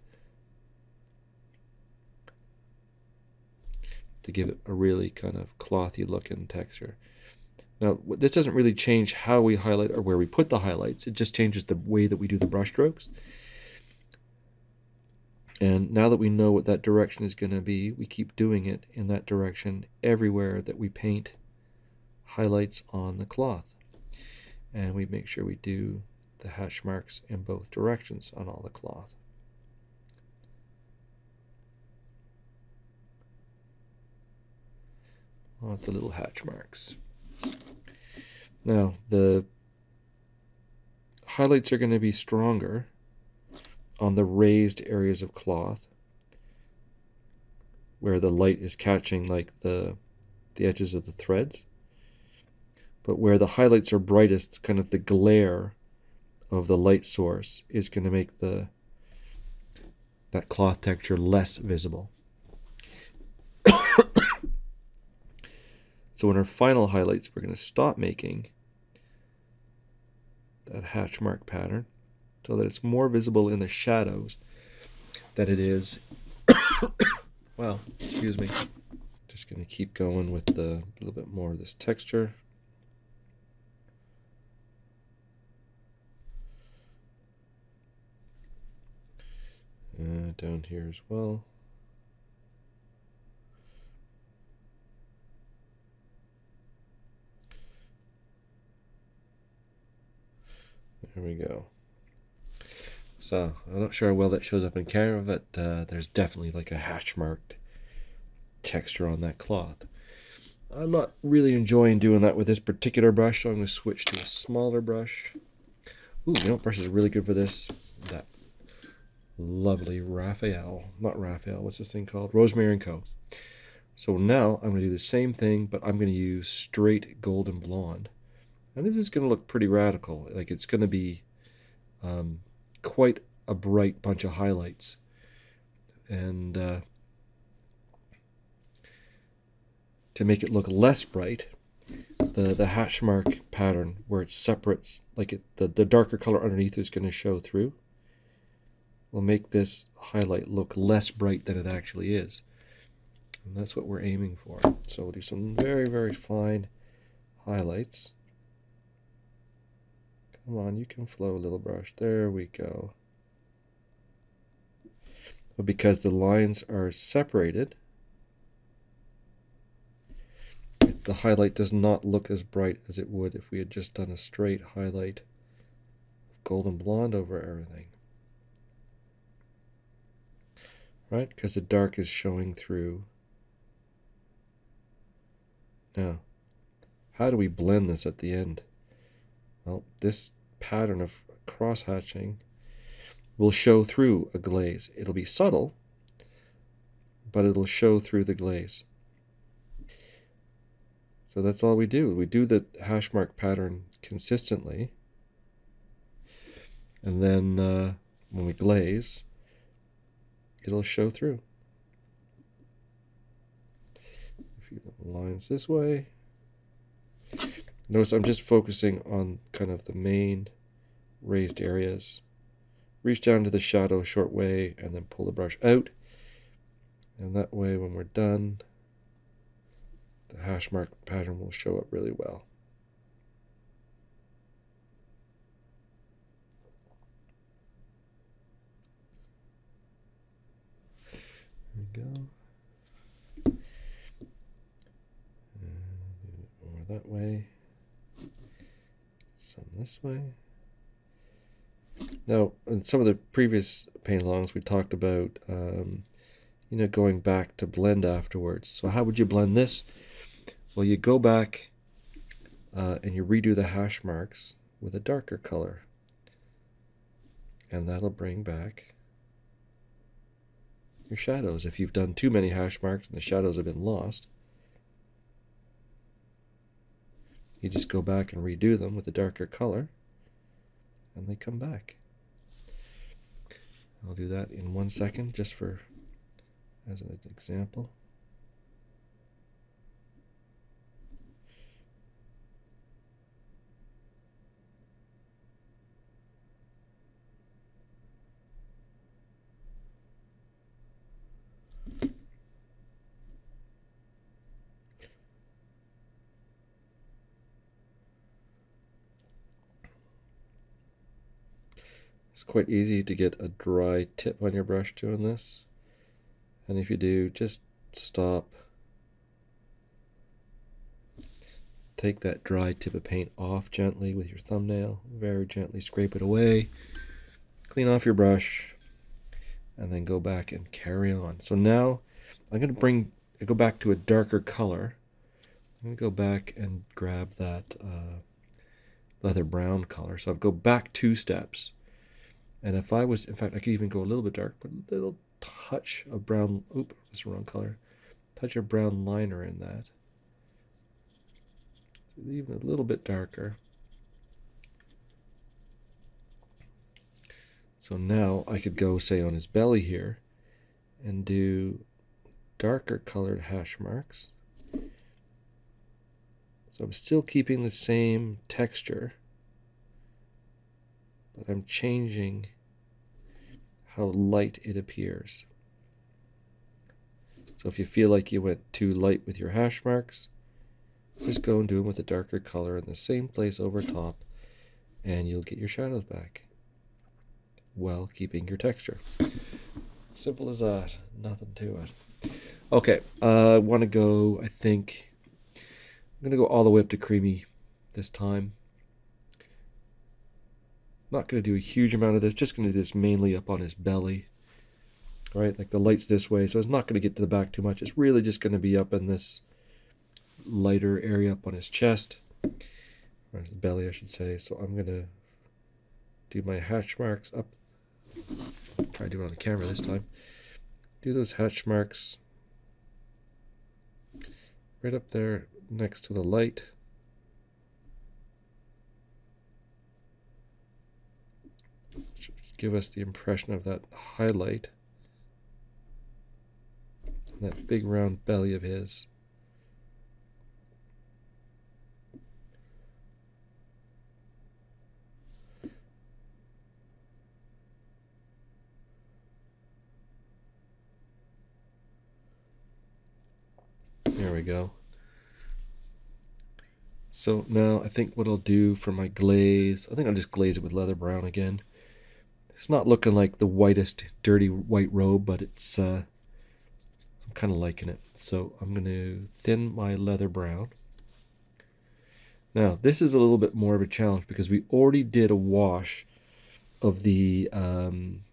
To give it a really kind of clothy looking texture. Now, this doesn't really change how we highlight or where we put the highlights. It just changes the way that we do the brush strokes. And now that we know what that direction is going to be, we keep doing it in that direction everywhere that we paint highlights on the cloth. And we make sure we do the hash marks in both directions on all the cloth. Oh, Lots of little hatch marks. Now, the highlights are going to be stronger on the raised areas of cloth where the light is catching like the the edges of the threads. But where the highlights are brightest, kind of the glare of the light source is going to make the that cloth texture less visible. So in our final highlights, we're going to stop making that hatch mark pattern so that it's more visible in the shadows than it is, well, excuse me, just going to keep going with the little bit more of this texture. Uh, down here as well. There we go. So I'm not sure how well that shows up in camera, but uh, there's definitely like a hash marked texture on that cloth. I'm not really enjoying doing that with this particular brush, so I'm going to switch to a smaller brush. Ooh, you know brush is really good for this? That lovely Raphael, not Raphael, what's this thing called? Rosemary & Co. So now I'm going to do the same thing, but I'm going to use straight golden blonde. And this is going to look pretty radical. Like it's going to be um, quite a bright bunch of highlights. And uh, to make it look less bright, the, the hash mark pattern where it separates, like it, the, the darker color underneath is going to show through, will make this highlight look less bright than it actually is. And that's what we're aiming for. So we'll do some very, very fine highlights. Come on, you can flow, a little brush. There we go. But because the lines are separated, the highlight does not look as bright as it would if we had just done a straight highlight of golden blonde over everything. Right? Because the dark is showing through. Now, how do we blend this at the end? Well, this pattern of cross hatching will show through a glaze. It'll be subtle, but it'll show through the glaze. So that's all we do. We do the hash mark pattern consistently. And then uh, when we glaze, it'll show through. A few lines this way. Notice I'm just focusing on kind of the main raised areas. Reach down to the shadow a short way and then pull the brush out. And that way when we're done, the hash mark pattern will show up really well. There we go. That way this way. Now, in some of the previous paint alongs, we talked about, um, you know, going back to blend afterwards. So how would you blend this? Well, you go back uh, and you redo the hash marks with a darker color. And that'll bring back your shadows. If you've done too many hash marks and the shadows have been lost, You just go back and redo them with a darker color, and they come back. I'll do that in one second just for as an example. Quite easy to get a dry tip on your brush doing this. And if you do, just stop. Take that dry tip of paint off gently with your thumbnail. Very gently scrape it away. Clean off your brush. And then go back and carry on. So now I'm going to bring, go back to a darker color. I'm going to go back and grab that uh, leather brown color. So I'll go back two steps and if I was, in fact, I could even go a little bit dark, but a little touch of brown, oop, that's the wrong color, touch of brown liner in that. Even a little bit darker. So now I could go, say, on his belly here and do darker colored hash marks. So I'm still keeping the same texture but I'm changing how light it appears. So if you feel like you went too light with your hash marks, just go and do them with a darker color in the same place over top and you'll get your shadows back while keeping your texture. Simple as that. Nothing to it. Okay, uh, I want to go, I think, I'm going to go all the way up to creamy this time. Not going to do a huge amount of this, just going to do this mainly up on his belly. Right, like the light's this way, so it's not going to get to the back too much. It's really just going to be up in this lighter area up on his chest, or his belly, I should say. So I'm going to do my hatch marks up. Try to do it on the camera this time. Do those hatch marks right up there next to the light. Give us the impression of that highlight that big round belly of his. There we go. So now I think what I'll do for my glaze, I think I'll just glaze it with leather brown again. It's not looking like the whitest, dirty white robe, but it's, uh, I'm kind of liking it. So I'm going to thin my leather brown. Now, this is a little bit more of a challenge because we already did a wash of the um,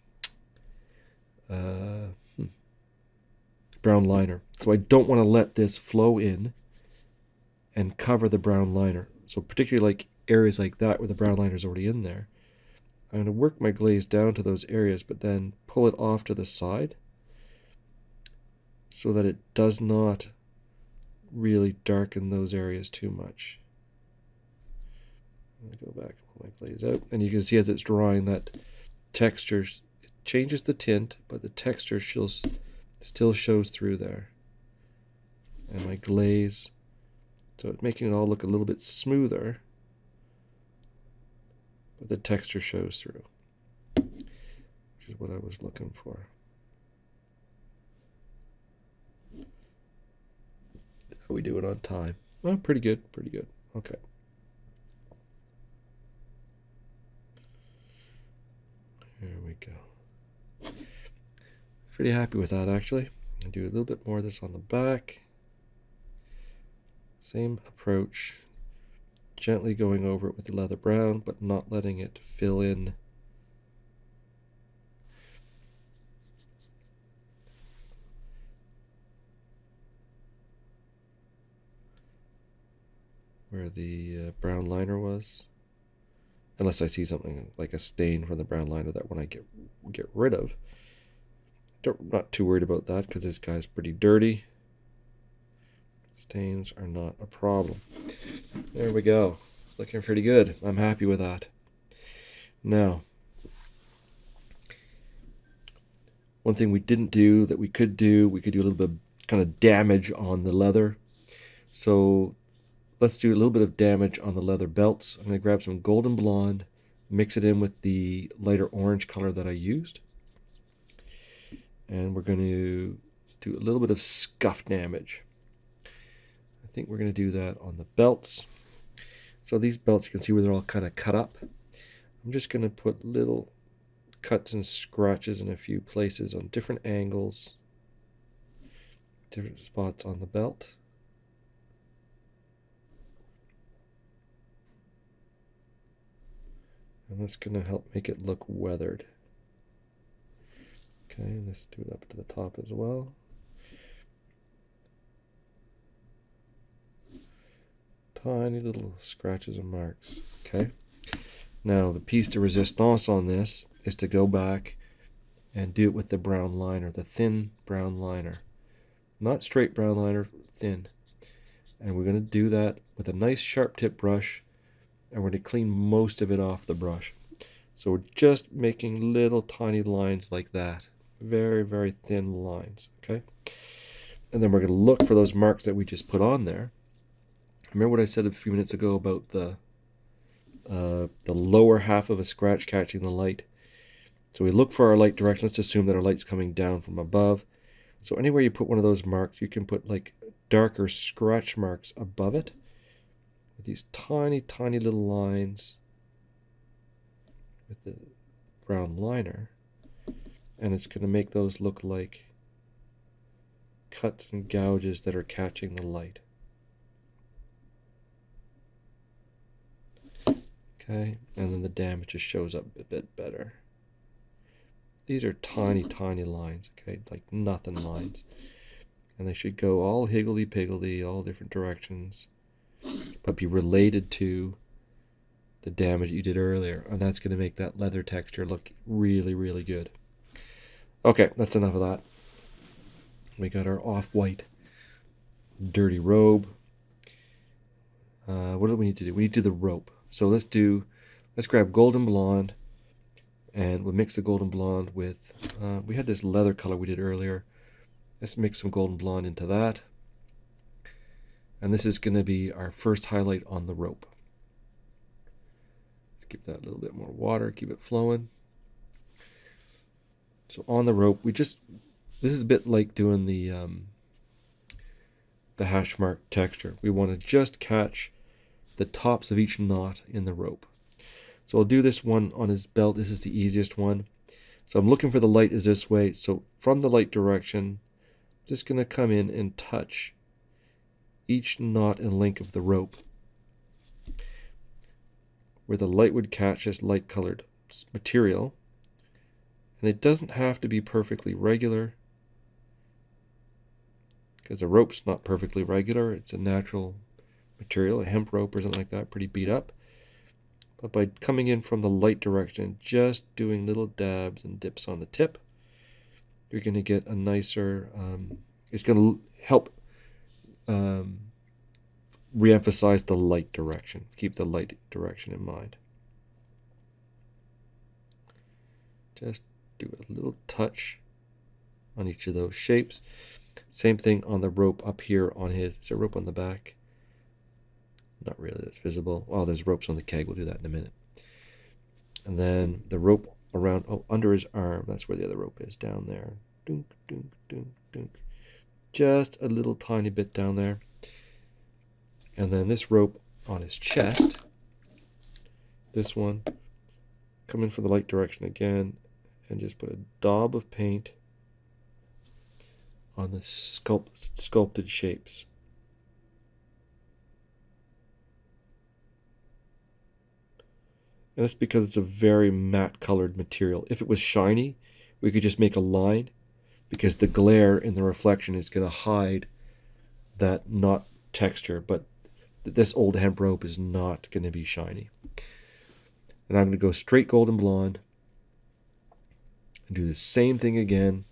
uh, hmm, brown liner. So I don't want to let this flow in and cover the brown liner. So particularly like areas like that where the brown liner is already in there. I'm going to work my glaze down to those areas, but then pull it off to the side so that it does not really darken those areas too much. Go back and pull my glaze out. And you can see as it's drying that texture it changes the tint, but the texture still, shows through there. And my glaze, so it's making it all look a little bit smoother the texture shows through, which is what I was looking for. How we do it on time? Oh, pretty good, pretty good. Okay. There we go. Pretty happy with that actually. i do a little bit more of this on the back. Same approach gently going over it with the leather brown, but not letting it fill in where the uh, brown liner was. Unless I see something like a stain from the brown liner that when I get get rid of. Don't, not too worried about that because this guy's pretty dirty. Stains are not a problem. There we go. It's looking pretty good. I'm happy with that. Now, one thing we didn't do that we could do, we could do a little bit of kind of damage on the leather. So let's do a little bit of damage on the leather belts. I'm going to grab some golden blonde, mix it in with the lighter orange color that I used. And we're going to do a little bit of scuff damage think we're going to do that on the belts. So these belts, you can see where they're all kind of cut up. I'm just going to put little cuts and scratches in a few places on different angles, different spots on the belt. And that's going to help make it look weathered. Okay, let's do it up to the top as well. Tiny little scratches and marks. Okay. Now the piece de resistance on this is to go back and do it with the brown liner, the thin brown liner. Not straight brown liner, thin. And we're going to do that with a nice sharp tip brush and we're going to clean most of it off the brush. So we're just making little tiny lines like that. Very, very thin lines, okay? And then we're going to look for those marks that we just put on there Remember what I said a few minutes ago about the uh, the lower half of a scratch catching the light? So we look for our light direction. Let's assume that our light's coming down from above. So anywhere you put one of those marks, you can put like darker scratch marks above it with these tiny, tiny little lines with the brown liner. And it's going to make those look like cuts and gouges that are catching the light. Okay, and then the damage just shows up a bit better. These are tiny, tiny lines, okay, like nothing lines. And they should go all higgledy-piggledy, all different directions, but be related to the damage you did earlier. And that's going to make that leather texture look really, really good. Okay, that's enough of that. We got our off-white dirty robe. Uh, what do we need to do? We need to do the rope. So let's do, let's grab golden blonde and we'll mix the golden blonde with, uh, we had this leather color we did earlier. Let's mix some golden blonde into that. And this is going to be our first highlight on the rope. Let's give that a little bit more water, keep it flowing. So on the rope, we just, this is a bit like doing the, um, the hash mark texture. We want to just catch the tops of each knot in the rope. So I'll do this one on his belt. This is the easiest one. So I'm looking for the light is this way. So from the light direction, just going to come in and touch each knot and link of the rope where the light would catch this light colored material. And it doesn't have to be perfectly regular because the rope's not perfectly regular. It's a natural material, a hemp rope or something like that, pretty beat up. But by coming in from the light direction, just doing little dabs and dips on the tip, you're going to get a nicer, um, it's going to help um, re-emphasize the light direction. Keep the light direction in mind. Just do a little touch on each of those shapes. Same thing on the rope up here on his, is there rope on the back? Not really, that's visible. Oh, there's ropes on the keg. We'll do that in a minute. And then the rope around, oh, under his arm. That's where the other rope is, down there. Dunk, dunk, dunk, dunk. Just a little tiny bit down there. And then this rope on his chest. This one. Come in from the light direction again. And just put a daub of paint on the sculpt, sculpted shapes. And that's because it's a very matte colored material. If it was shiny, we could just make a line because the glare in the reflection is going to hide that knot texture. But this old hemp rope is not going to be shiny. And I'm going to go straight golden blonde and do the same thing again,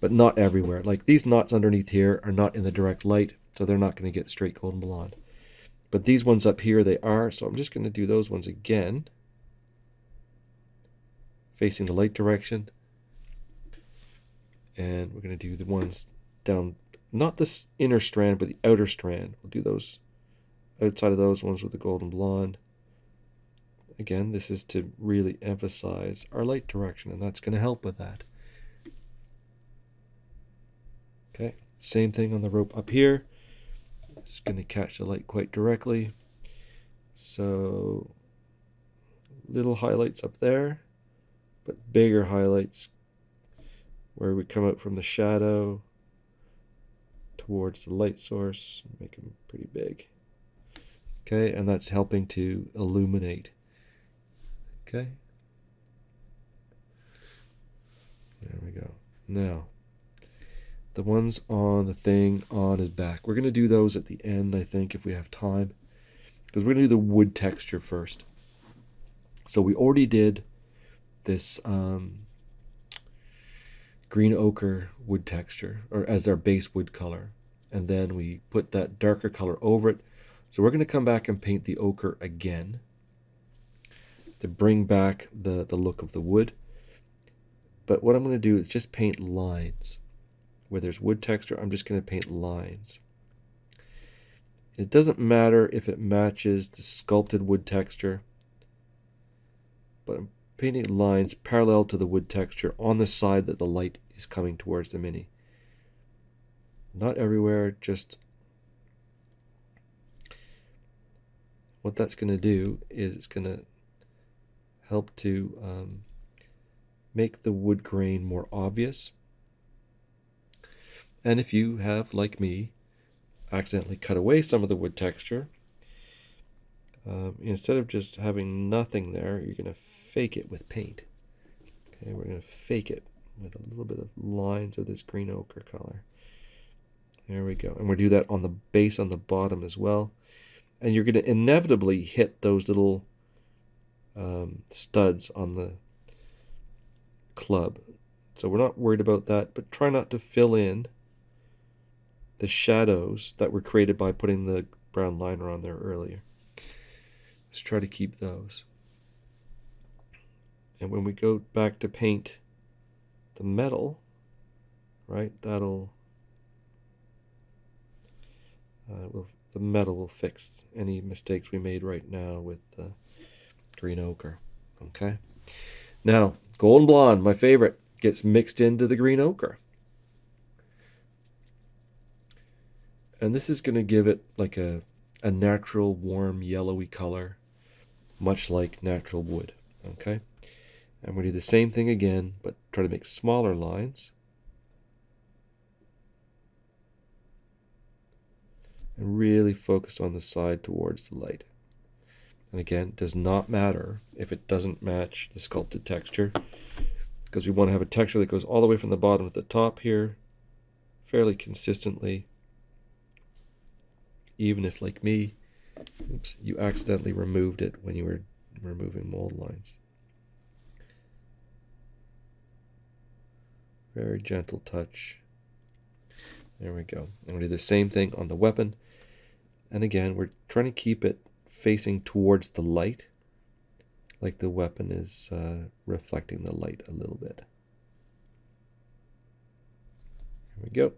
but not everywhere. Like these knots underneath here are not in the direct light, so they're not going to get straight golden blonde. But these ones up here, they are. So I'm just going to do those ones again. Facing the light direction. And we're going to do the ones down, not this inner strand, but the outer strand. We'll do those outside of those ones with the golden blonde. Again, this is to really emphasize our light direction, and that's going to help with that. Okay, same thing on the rope up here. It's going to catch the light quite directly. So little highlights up there, but bigger highlights where we come out from the shadow towards the light source, make them pretty big. Okay, and that's helping to illuminate. Okay. There we go. Now, the ones on the thing on his back. We're going to do those at the end, I think, if we have time. Because we're going to do the wood texture first. So we already did this um, green ochre wood texture, or as our base wood color. And then we put that darker color over it. So we're going to come back and paint the ochre again to bring back the, the look of the wood. But what I'm going to do is just paint lines where there's wood texture, I'm just going to paint lines. It doesn't matter if it matches the sculpted wood texture, but I'm painting lines parallel to the wood texture on the side that the light is coming towards the Mini. not everywhere, just what that's going to do is it's going to help to um, make the wood grain more obvious. And if you have, like me, accidentally cut away some of the wood texture, um, instead of just having nothing there, you're going to fake it with paint. Okay, we're going to fake it with a little bit of lines of this green ochre color. There we go. And we'll do that on the base on the bottom as well. And you're going to inevitably hit those little um, studs on the club. So we're not worried about that, but try not to fill in the shadows that were created by putting the brown liner on there earlier. Let's try to keep those. And when we go back to paint the metal, right, that'll, uh, will, the metal will fix any mistakes we made right now with the green ochre. Okay. Now, golden blonde, my favorite, gets mixed into the green ochre. And this is going to give it like a, a natural, warm, yellowy color, much like natural wood. Okay. And we'll do the same thing again, but try to make smaller lines. And really focus on the side towards the light. And again, it does not matter if it doesn't match the sculpted texture, because we want to have a texture that goes all the way from the bottom to the top here, fairly consistently. Even if, like me, oops, you accidentally removed it when you were removing mold lines. Very gentle touch. There we go. And we do the same thing on the weapon. And again, we're trying to keep it facing towards the light, like the weapon is uh, reflecting the light a little bit. There we go.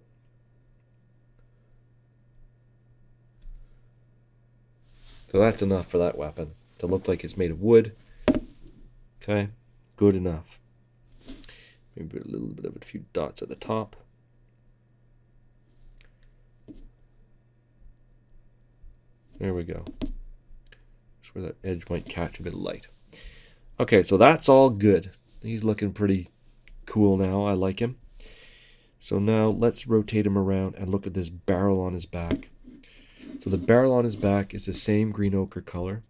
So that's enough for that weapon to look like it's made of wood. Okay, good enough. Maybe a little bit of a few dots at the top. There we go. That's where that edge might catch a bit of light. Okay, so that's all good. He's looking pretty cool now. I like him. So now let's rotate him around and look at this barrel on his back. So the barrel on his back is the same green ochre color.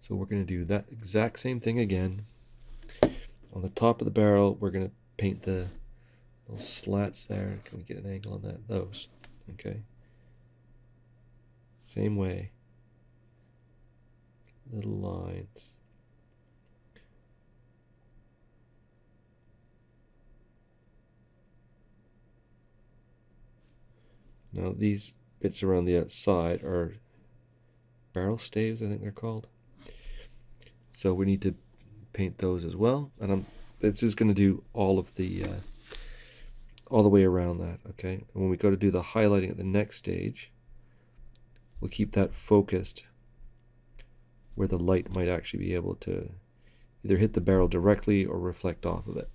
So we're going to do that exact same thing again. On the top of the barrel, we're going to paint the little slats there. Can we get an angle on that? Those. Okay. Same way. Little lines. Now these bits around the outside are barrel staves, I think they're called. So we need to paint those as well. And I'm this is going to do all of the uh, all the way around that. Okay. And when we go to do the highlighting at the next stage, we'll keep that focused where the light might actually be able to either hit the barrel directly or reflect off of it.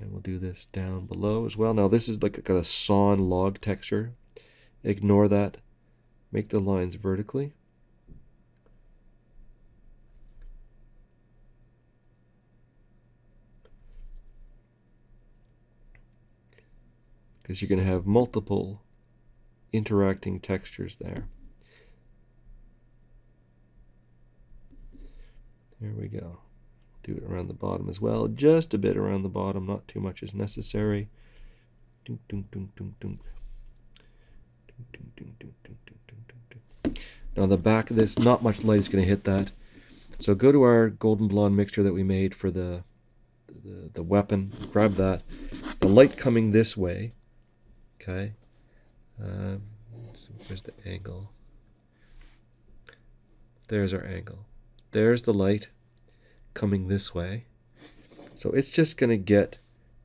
And we'll do this down below as well. Now this is like a sawn log texture. Ignore that. Make the lines vertically. because you're going to have multiple interacting textures there. There we go. Do it around the bottom as well. Just a bit around the bottom, not too much is necessary. Now the back of this, not much light is going to hit that. So go to our golden blonde mixture that we made for the, the, the weapon, grab that. The light coming this way Okay. Um, where's the angle? There's our angle. There's the light coming this way. So it's just going to get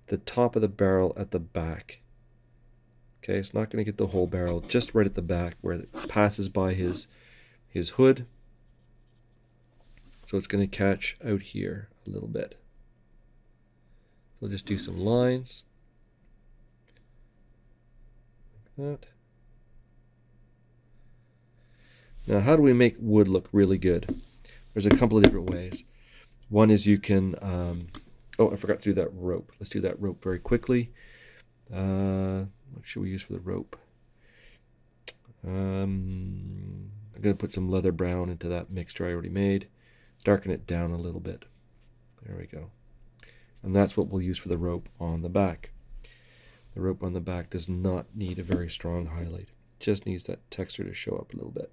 the top of the barrel at the back. Okay, it's not going to get the whole barrel, just right at the back where it passes by his his hood. So it's going to catch out here a little bit. We'll just do some lines. Like that. Now, how do we make wood look really good? There's a couple of different ways. One is you can, um, oh, I forgot to do that rope. Let's do that rope very quickly. Uh, what should we use for the rope? Um, I'm going to put some leather brown into that mixture I already made. Darken it down a little bit. There we go. And that's what we'll use for the rope on the back. The rope on the back does not need a very strong highlight. Just needs that texture to show up a little bit.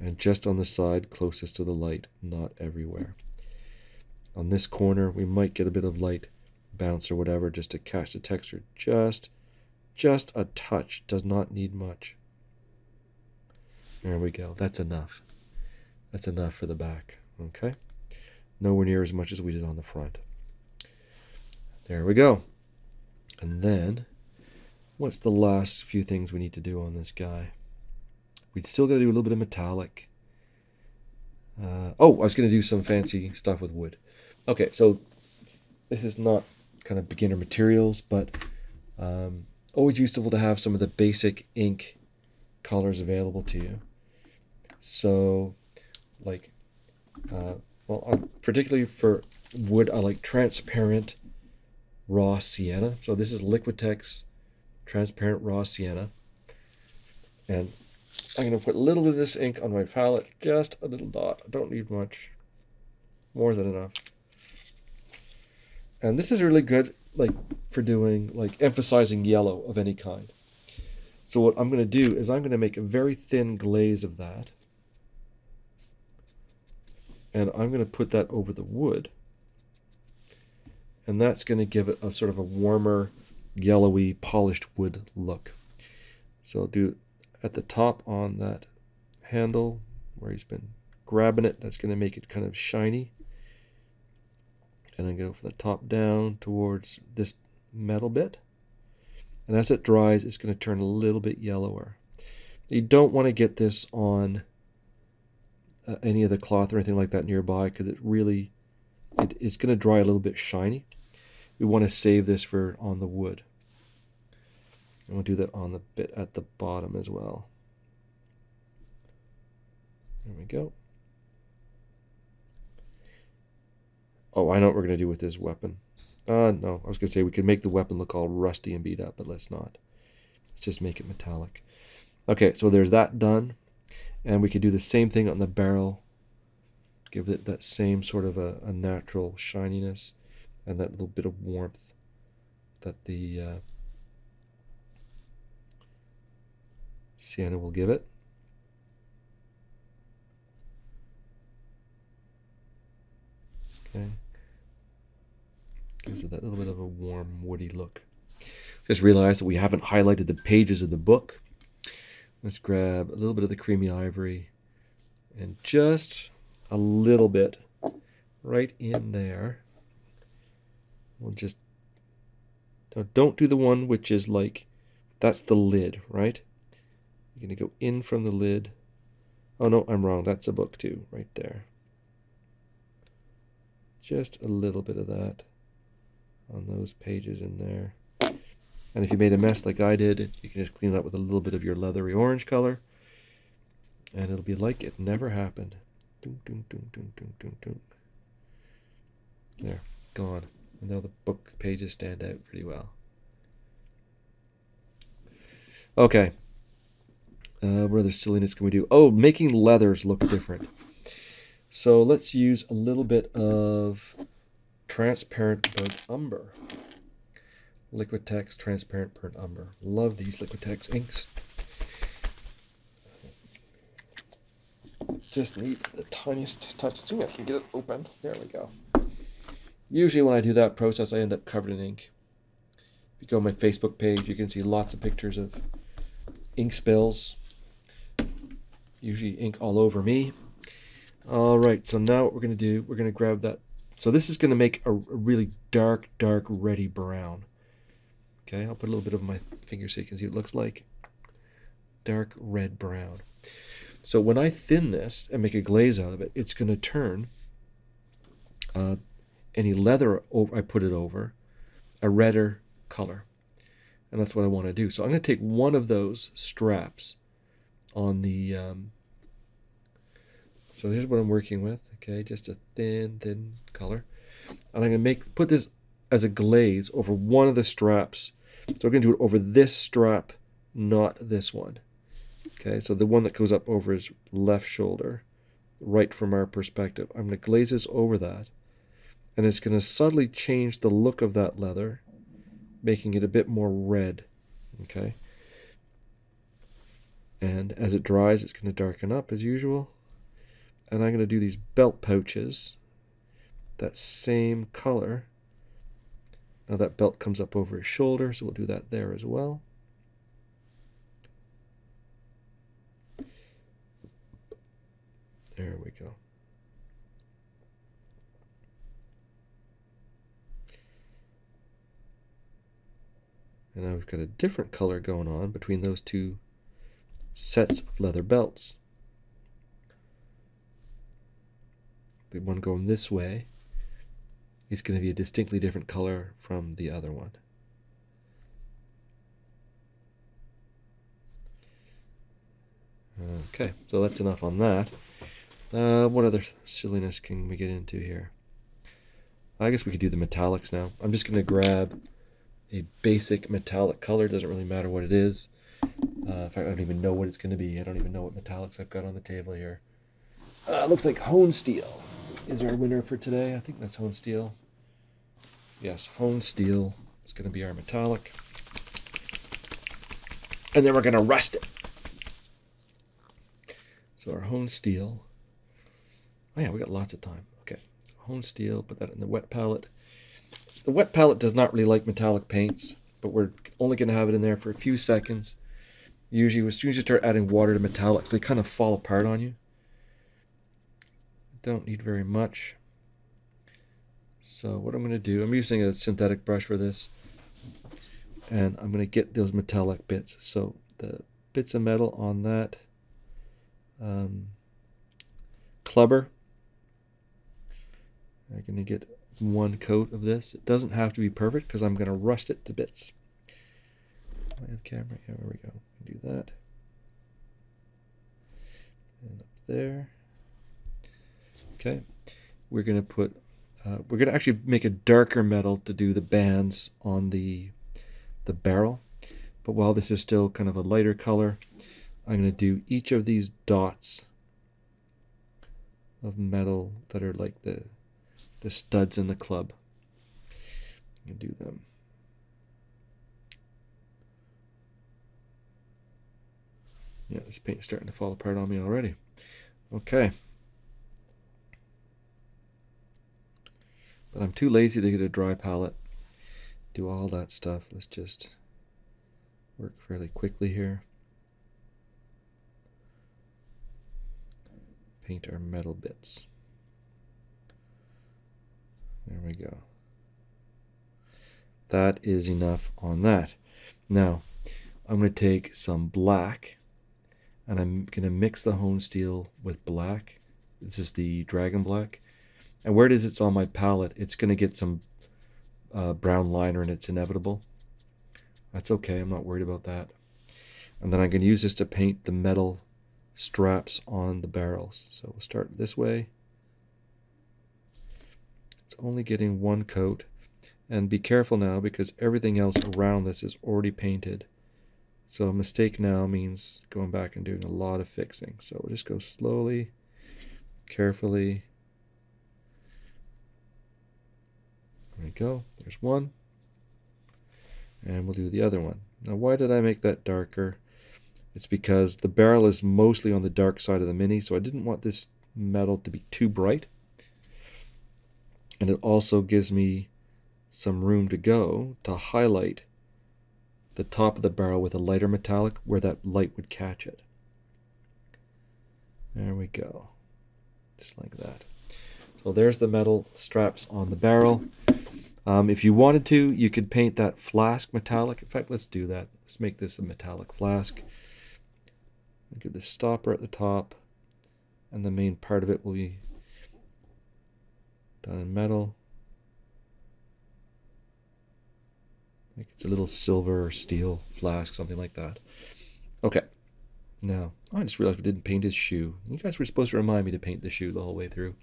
And just on the side closest to the light, not everywhere. On this corner, we might get a bit of light bounce or whatever just to catch the texture. Just, just a touch. Does not need much. There we go. That's enough. That's enough for the back. Okay. Nowhere near as much as we did on the front. There we go. And then, what's the last few things we need to do on this guy? We still got to do a little bit of metallic. Uh, oh, I was going to do some fancy stuff with wood. Okay, so this is not kind of beginner materials, but um, always useful to have some of the basic ink colors available to you. So, like, uh, well, uh, particularly for wood, I like transparent raw sienna. So this is Liquitex transparent raw sienna. And I'm going to put a little bit of this ink on my palette, just a little dot. I don't need much, more than enough. And this is really good, like for doing, like emphasizing yellow of any kind. So what I'm going to do is I'm going to make a very thin glaze of that. And I'm going to put that over the wood. And that's going to give it a sort of a warmer, yellowy, polished wood look. So I'll do at the top on that handle where he's been grabbing it. That's going to make it kind of shiny. And I go from the top down towards this metal bit. And as it dries, it's going to turn a little bit yellower. You don't want to get this on uh, any of the cloth or anything like that nearby because it really it, it's going to dry a little bit shiny. We want to save this for on the wood. And we'll do that on the bit at the bottom as well. There we go. Oh, I know what we're going to do with this weapon. Uh, no, I was going to say we could make the weapon look all rusty and beat up, but let's not. Let's just make it metallic. Okay, so there's that done. And we could do the same thing on the barrel. Give it that same sort of a, a natural shininess and that little bit of warmth that the uh, Sienna will give it. Okay. Gives it that little bit of a warm, woody look. Just realized that we haven't highlighted the pages of the book. Let's grab a little bit of the creamy ivory and just a little bit right in there. We'll just now don't do the one which is like that's the lid, right? You're going to go in from the lid. Oh, no, I'm wrong. That's a book too, right there. Just a little bit of that on those pages in there. And if you made a mess like I did, you can just clean it up with a little bit of your leathery orange color. And it'll be like it never happened. Doom, doom, doom. There, gone. And now the book pages stand out pretty well. Okay, uh, what other silliness can we do? Oh, making leathers look different. So let's use a little bit of transparent burnt umber. Liquitex transparent burnt umber. Love these Liquitex inks. Just need the tiniest touch. See if I can get it open. There we go. Usually when I do that process, I end up covered in ink. If you go on my Facebook page, you can see lots of pictures of ink spills usually ink all over me. All right, so now what we're going to do, we're going to grab that. So this is going to make a, really dark, dark, reddy brown. Okay, I'll put a little bit of my finger so you can see what it looks like. Dark red brown. So when I thin this and make a glaze out of it, it's going to turn uh, any leather over, I put it over a redder color. And that's what I want to do. So I'm going to take one of those straps on the, um, so here's what I'm working with. Okay, just a thin, thin color. And I'm to make, put this as a glaze over one of the straps. So we're to do it over this strap, not this one. Okay, so the one that goes up over his left shoulder, right from our perspective. I'm to glaze this over that. And it's to subtly change the look of that leather making it a bit more red. Okay. And as it dries, it's going to darken up as usual. And I'm going to do these belt pouches, that same color. Now that belt comes up over his shoulder, so we'll do that there as well. There we go. And now we've got a different color going on between those two sets of leather belts. The one going this way is going to be a distinctly different color from the other one. Okay, so that's enough on that. Uh, what other silliness can we get into here? I guess we could do the metallics now. I'm just going to grab a basic metallic color. Doesn't really matter what it is. Uh, in fact, I don't even know what it's going to be. I don't even know what metallics I've got on the table here. Uh, looks like Hone Steel is our winner for today. I think that's Hone Steel. Yes, Hone Steel is going to be our metallic. And then we're going to rust it. So our Hone Steel. Oh yeah, we got lots of time. Okay, Hone Steel, put that in the wet palette. The wet palette does not really like metallic paints, but we're only going to have it in there for a few seconds. Usually, as soon as you start adding water to metallics, they kind of fall apart on you. Don't need very much. So what I'm going to do, I'm using a synthetic brush for this. And I'm going to get those metallic bits. So the bits of metal on that um, clubber. I'm going to get one coat of this. It doesn't have to be perfect because I'm going to rust it to bits. Have camera. Here we go. Do that. And up there. Okay. We're going to put, uh, we're going to actually make a darker metal to do the bands on the, the barrel. But while this is still kind of a lighter color, I'm going to do each of these dots of metal that are like the the studs in the club. You do them. Yeah, this paint's starting to fall apart on me already. Okay. But I'm too lazy to get a dry palette. Do all that stuff. Let's just work fairly quickly here. Paint our metal bits. There we go. That is enough on that. Now, I'm going to take some black and I'm going to mix the hone steel with black. This is the dragon black. And where it is it's on my palette, it's going to get some uh, brown liner and it's inevitable. That's okay, I'm not worried about that. And then I'm going to use this to paint the metal straps on the barrels. So we'll start this way. It's only getting one coat. And be careful now because everything else around this is already painted. So mistake now means going back and doing a lot of fixing. So we'll just go slowly, carefully. There we go. There's one. And we'll do the other one. Now why did I make that darker? It's because the barrel is mostly on the dark side of the Mini, so I didn't want this metal to be too bright and it also gives me some room to go to highlight the top of the barrel with a lighter metallic where that light would catch it. There we go. Just like that. So there's the metal straps on the barrel. Um, if you wanted to, you could paint that flask metallic. In fact, let's do that. Let's make this a metallic flask. Give this stopper at the top, and the main part of it will be done in metal. Like it's a little silver or steel flask, something like that. Okay. Now, I just realized we didn't paint his shoe. You guys were supposed to remind me to paint the shoe the whole way through.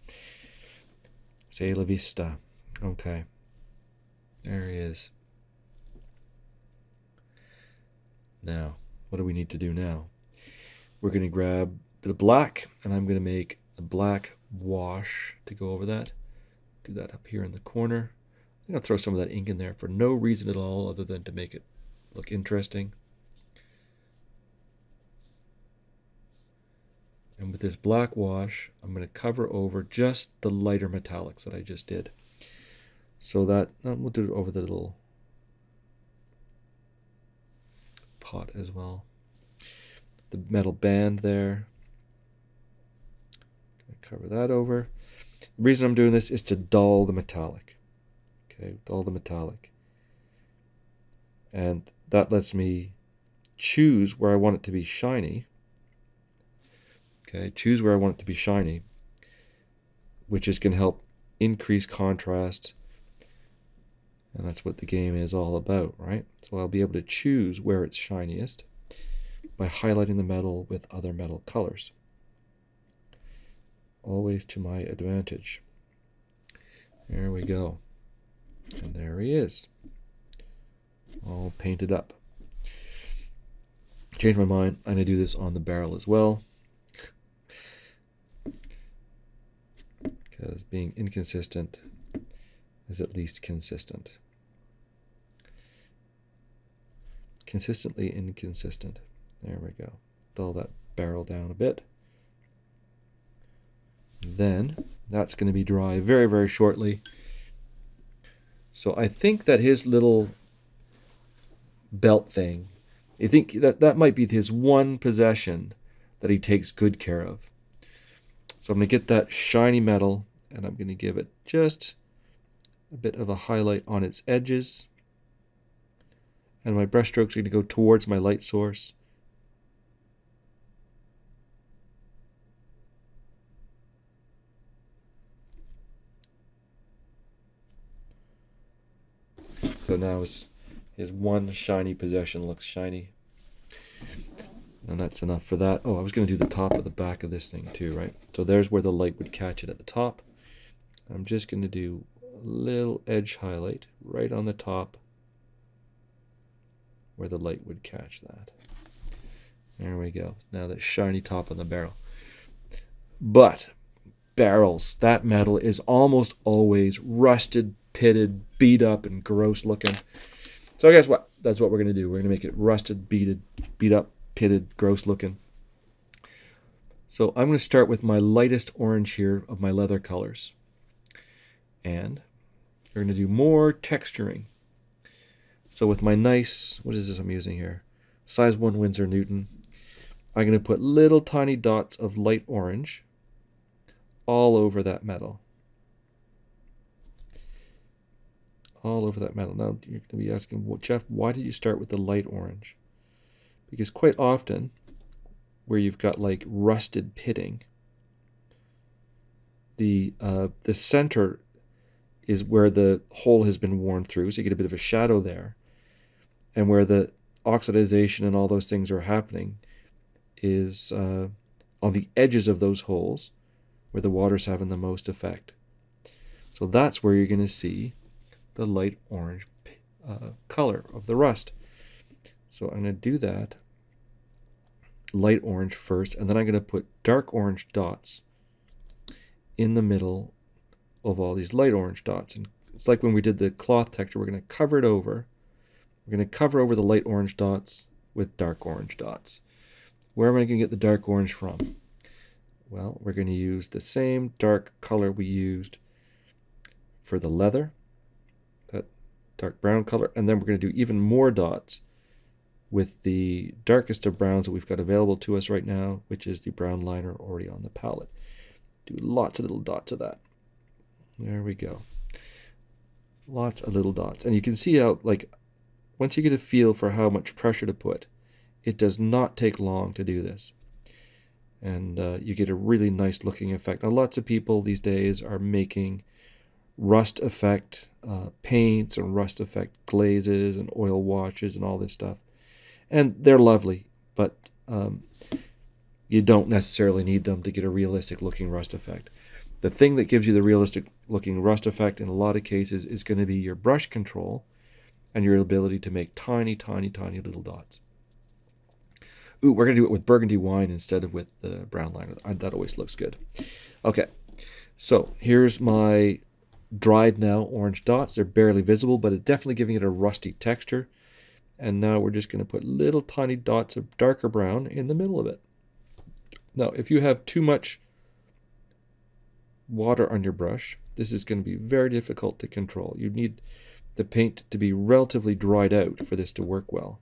Say la vista. Okay. There he is. Now, what do we need to do now? We're going to grab of black, and I'm going to make a black wash to go over that. Do that up here in the corner. I'm going to throw some of that ink in there for no reason at all other than to make it look interesting. And with this black wash, I'm going to cover over just the lighter metallics that I just did. So that, uh, we'll do it over the little pot as well. The metal band there. Cover that over. The reason I'm doing this is to dull the metallic. Okay, all the metallic. And that lets me choose where I want it to be shiny Okay, choose where I want it to be shiny, which is going to help increase contrast. And that's what the game is all about, right? So I'll be able to choose where it's shiniest by highlighting the metal with other metal colors. Always to my advantage. There we go. And there he is. All painted up. Change my mind. I'm going to do this on the barrel as well. because being inconsistent is at least consistent. Consistently inconsistent. There we go. Dull that barrel down a bit. Then that's going to be dry very, very shortly. So I think that his little belt thing, I think that that might be his one possession that he takes good care of. So I'm going to get that shiny metal and I'm going to give it just a bit of a highlight on its edges. And my brush strokes are going to go towards my light source. So now his, his one shiny possession looks shiny. And that's enough for that. Oh, I was going to do the top of the back of this thing too, right? So there's where the light would catch it at the top. I'm just going to do a little edge highlight right on the top where the light would catch that. There we go. Now that shiny top on the barrel. But barrels, that metal is almost always rusted, pitted, beat up, and gross looking. So I guess what? That's what we're going to do. We're going to make it rusted, beaded, beat up, pitted, gross looking. So I'm going to start with my lightest orange here of my leather colors. And we're going to do more texturing. So with my nice, what is this I'm using here? Size 1 Winsor Newton. I'm going to put little tiny dots of light orange all over that metal. All over that metal. Now you're going to be asking, well, Geoff, why did you start with the light orange? Because quite often, where you've got like rusted pitting, the uh, the center is where the hole has been worn through, so you get a bit of a shadow there, and where the oxidization and all those things are happening is uh, on the edges of those holes, where the water's having the most effect. So that's where you're going to see the light orange uh, color of the rust. So I'm going to do that light orange first, and then I'm going to put dark orange dots in the middle of all these light orange dots. And it's like when we did the cloth texture, we're going to cover it over. We're going to cover over the light orange dots with dark orange dots. Where am I going to get the dark orange from? Well, we're going to use the same dark color we used for the leather, dark brown color, and then we're going to do even more dots with the darkest of browns that we've got available to us right now, which is the brown liner already on the palette. Do lots of little dots of that. There we go. Lots of little dots. And you can see how, like, once you get a feel for how much pressure to put, it does not take long to do this. And uh, you get a really nice looking effect. Now, lots of people these days are making rust effect uh, paints and rust effect glazes and oil washes and all this stuff. And they're lovely, but um, you don't necessarily need them to get a realistic looking rust effect. The thing that gives you the realistic looking rust effect in a lot of cases is going to be your brush control and your ability to make tiny, tiny, tiny little dots. Ooh, we're going to do it with burgundy wine instead of with the brown liner. That always looks good. Okay, so here's my dried now orange dots. They're barely visible, but it's definitely giving it a rusty texture. And now we're just going to put little tiny dots of darker brown in the middle of it. Now, if you have too much water on your brush, this is going to be very difficult to control. You need the paint to be relatively dried out for this to work well.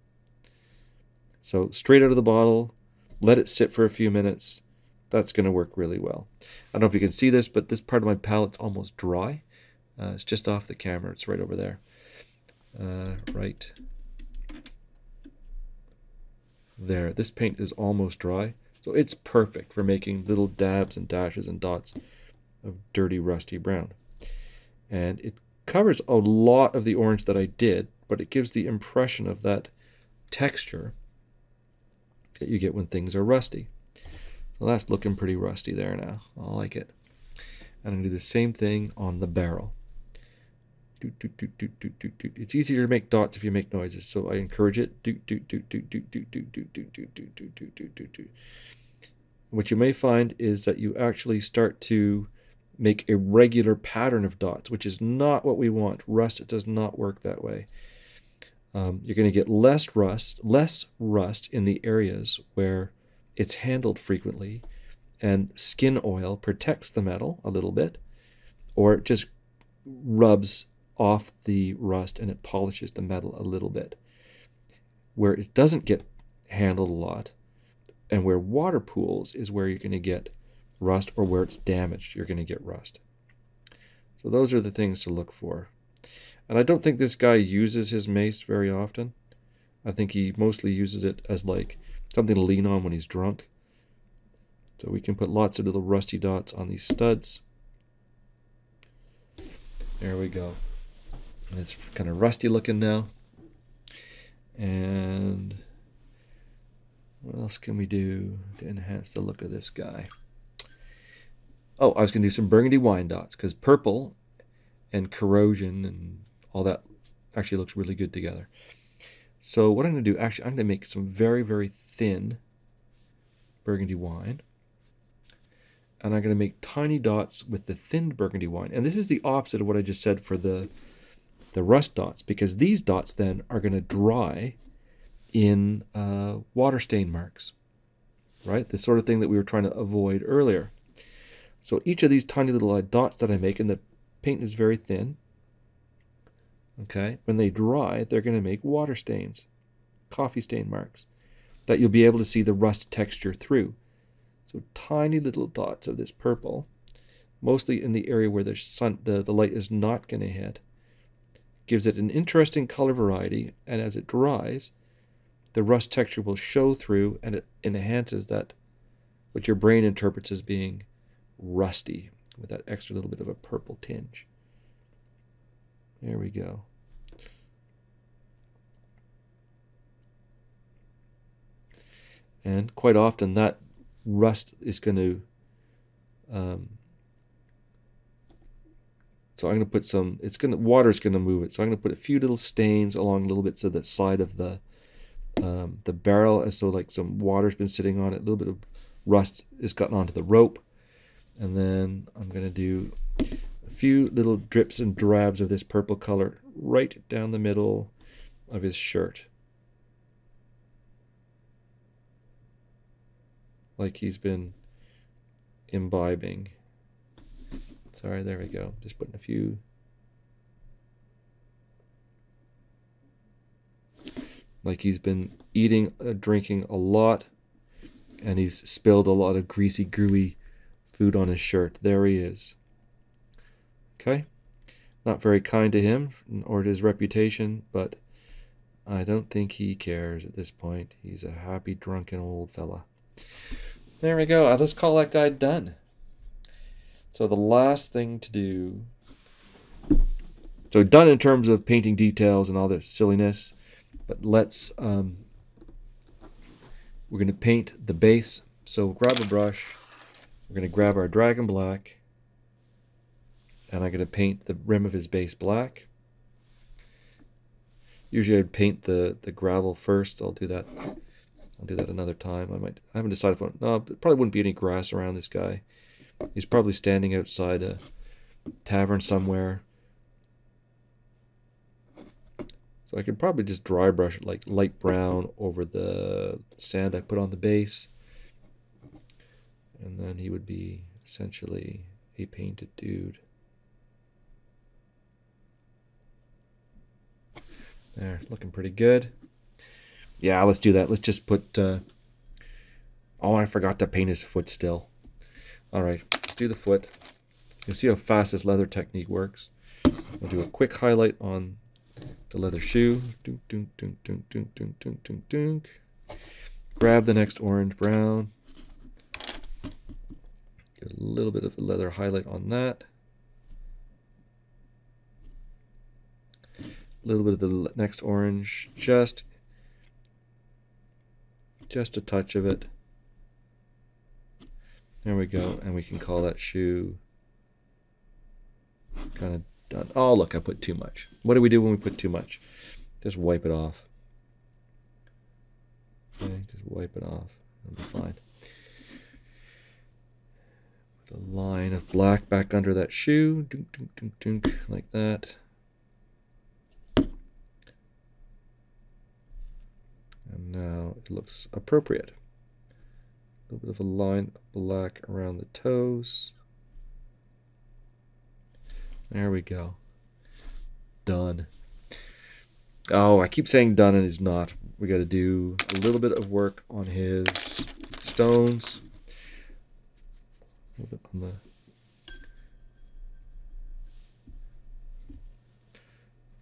So straight out of the bottle, let it sit for a few minutes. That's going to work really well. I don't know if you can see this, but this part of my palette's almost dry. Uh, it's just off the camera. It's right over there. Uh, right there. This paint is almost dry. So it's perfect for making little dabs and dashes and dots of dirty rusty brown. And it covers a lot of the orange that I did, but it gives the impression of that texture that you get when things are rusty. So that's looking pretty rusty there now. I like it. And I'm going to do the same thing on the barrel. It's easier to make dots if you make noises, so I encourage it. What you may find is that you actually start to make a regular pattern of dots, which is not what we want. Rust does not work that way. Um, you're going to get less rust, less rust in the areas where it's handled frequently, and skin oil protects the metal a little bit, or it just rubs off the rust and it polishes the metal a little bit. Where it doesn't get handled a lot, and where water pools is where you're going to get rust, or where it's damaged, you're going to get rust. So those are the things to look for. And I don't think this guy uses his mace very often. I think he mostly uses it as like something to lean on when he's drunk. So we can put lots of little rusty dots on these studs. There we go. It's kind of rusty looking now. And what else can we do to enhance the look of this guy? Oh, I was going to do some burgundy wine dots because purple and corrosion and all that actually looks really good together. So what I'm going to do, actually, I'm going to make some very, very thin burgundy wine. And I'm going to make tiny dots with the thinned burgundy wine. And this is the opposite of what I just said for the, the rust dots, because these dots then are going to dry in uh, water stain marks, right? The sort of thing that we were trying to avoid earlier. So each of these tiny little uh, dots that I make, and the paint is very thin, okay, when they dry, they're going to make water stains, coffee stain marks, that you'll be able to see the rust texture through. So tiny little dots of this purple, mostly in the area where the, sun, the, the light is not going to hit, gives it an interesting color variety, and as it dries, the rust texture will show through and it enhances that what your brain interprets as being rusty with that extra little bit of a purple tinge. There we go. And quite often that rust is going to, um, so I'm going to put some, it's going to, water's going to move it. So I'm going to put a few little stains along little bits of the side of the, um, the barrel as so like some water's been sitting on it, a little bit of rust has gotten onto the rope. And then I'm going to do a few little drips and drabs of this purple color right down the middle of his shirt. Like he's been imbibing. Sorry, there we go. Just putting a few. Like he's been eating, uh, drinking a lot, and he's spilled a lot of greasy, gooey food on his shirt. There he is. Okay? Not very kind to him or to his reputation, but I don't think he cares at this point. He's a happy, drunken old fella. There we go. Uh, let's call that guy done. So the last thing to do So done in terms of painting details and all the silliness, but let's, um, we're going to paint the base. So grab a brush, we're going to grab our dragon black, and I'm going to paint the rim of his base black. Usually I'd paint the, the gravel first. I'll do that. I'll do that another time. I might. I haven't decided. If I, no, probably wouldn't be any grass around this guy. He's probably standing outside a tavern somewhere. So I could probably just dry brush it like light brown over the sand I put on the base. And then he would be essentially a painted dude. There, looking pretty good. Yeah, let's do that. Let's just put... Uh... Oh, I forgot to paint his foot still. All right, let's do the foot. You'll see how fast this leather technique works. We'll do a quick highlight on the leather shoe. Dunk, dunk, dunk, dunk, dunk, dunk, dunk, dunk, dunk. Grab the next orange brown. Get a little bit of a leather highlight on that. A little bit of the next orange, just, just a touch of it. There we go, and we can call that shoe kind of done. Oh, look, I put too much. What do we do when we put too much? Just wipe it off. Okay, just wipe it off. It'll be fine. Put a line of black back under that shoe. Dunk, dunk, dunk, dunk, like that. And now it looks appropriate. A little bit of a line of black around the toes. There we go. Done. Oh, I keep saying done and it's not. We got to do a little bit of work on his stones. On the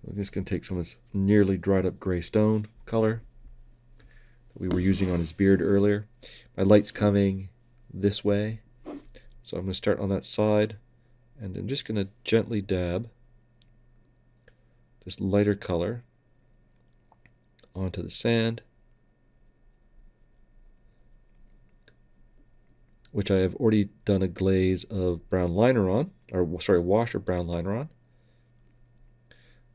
I'm just going to take some of this nearly dried up gray stone color we were using on his beard earlier. My light's coming this way, so I'm going to start on that side, and I'm just going to gently dab this lighter color onto the sand, which I have already done a glaze of brown liner on, or sorry, wash of brown liner on.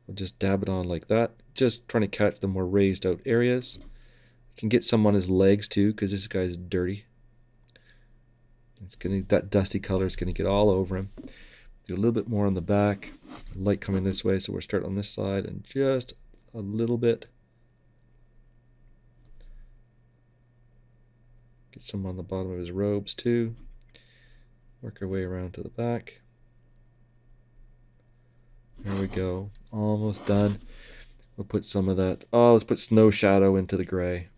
I'll just dab it on like that, just trying to catch the more raised out areas. Can get some on his legs too, because this guy's dirty. It's gonna that dusty color is gonna get all over him. Do a little bit more on the back. Light coming this way, so we'll start on this side and just a little bit. Get some on the bottom of his robes too. Work our way around to the back. There we go. Almost done. We'll put some of that. Oh, let's put snow shadow into the gray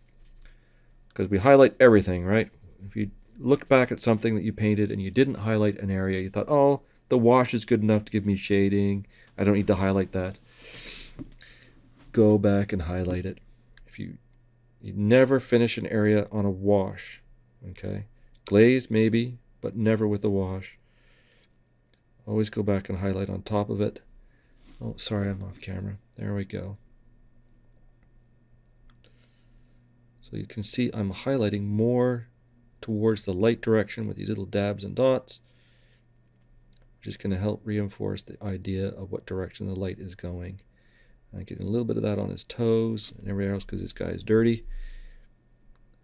because we highlight everything, right? If you look back at something that you painted and you didn't highlight an area, you thought, oh, the wash is good enough to give me shading. I don't need to highlight that. Go back and highlight it. If you you never finish an area on a wash, okay? Glaze maybe, but never with a wash. Always go back and highlight on top of it. Oh, sorry, I'm off camera. There we go. So you can see I'm highlighting more towards the light direction with these little dabs and dots, which is going to help reinforce the idea of what direction the light is going. I'm getting a little bit of that on his toes and everywhere else because this guy is dirty.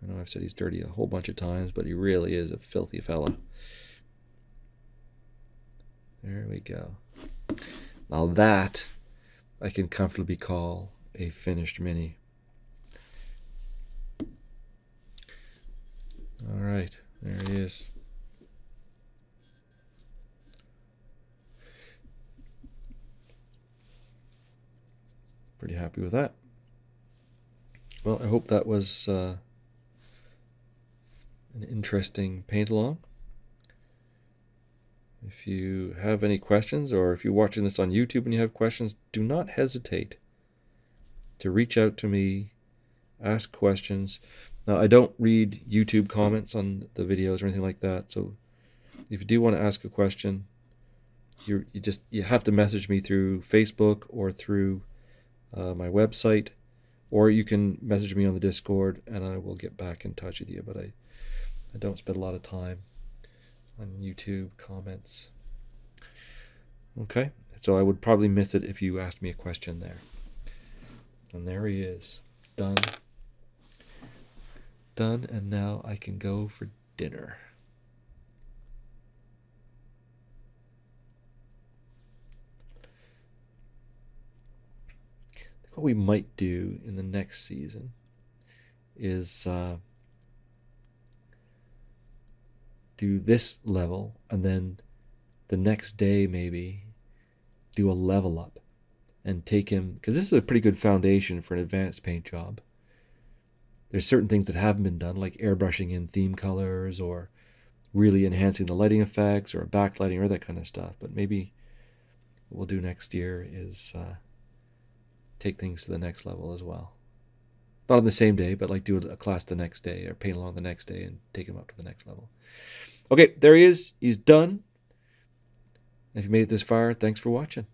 I know I've said he's dirty a whole bunch of times, but he really is a filthy fella. There we go. Now that I can comfortably call a finished mini. All right, there he is. Pretty happy with that. Well, I hope that was uh, an interesting paint along. If you have any questions, or if you're watching this on YouTube and you have questions, do not hesitate to reach out to me, ask questions. Now, I don't read YouTube comments on the videos or anything like that, so if you do want to ask a question, you you just you have to message me through Facebook or through uh, my website, or you can message me on the Discord, and I will get back in touch with you. But I I don't spend a lot of time on YouTube comments. Okay, so I would probably miss it if you asked me a question there. And there he is, done. Done, and now I can go for dinner. what we might do in the next season is uh, do this level and then the next day maybe do a level up and take him because this is a pretty good foundation for an advanced paint job there's certain things that haven't been done like airbrushing in theme colors or really enhancing the lighting effects or backlighting or that kind of stuff but maybe what we'll do next year is uh, take things to the next level as well. Not on the same day, but like do a class the next day or paint along the next day and take him up to the next level. Okay, there he is. He's done. If you made it this far, thanks for watching.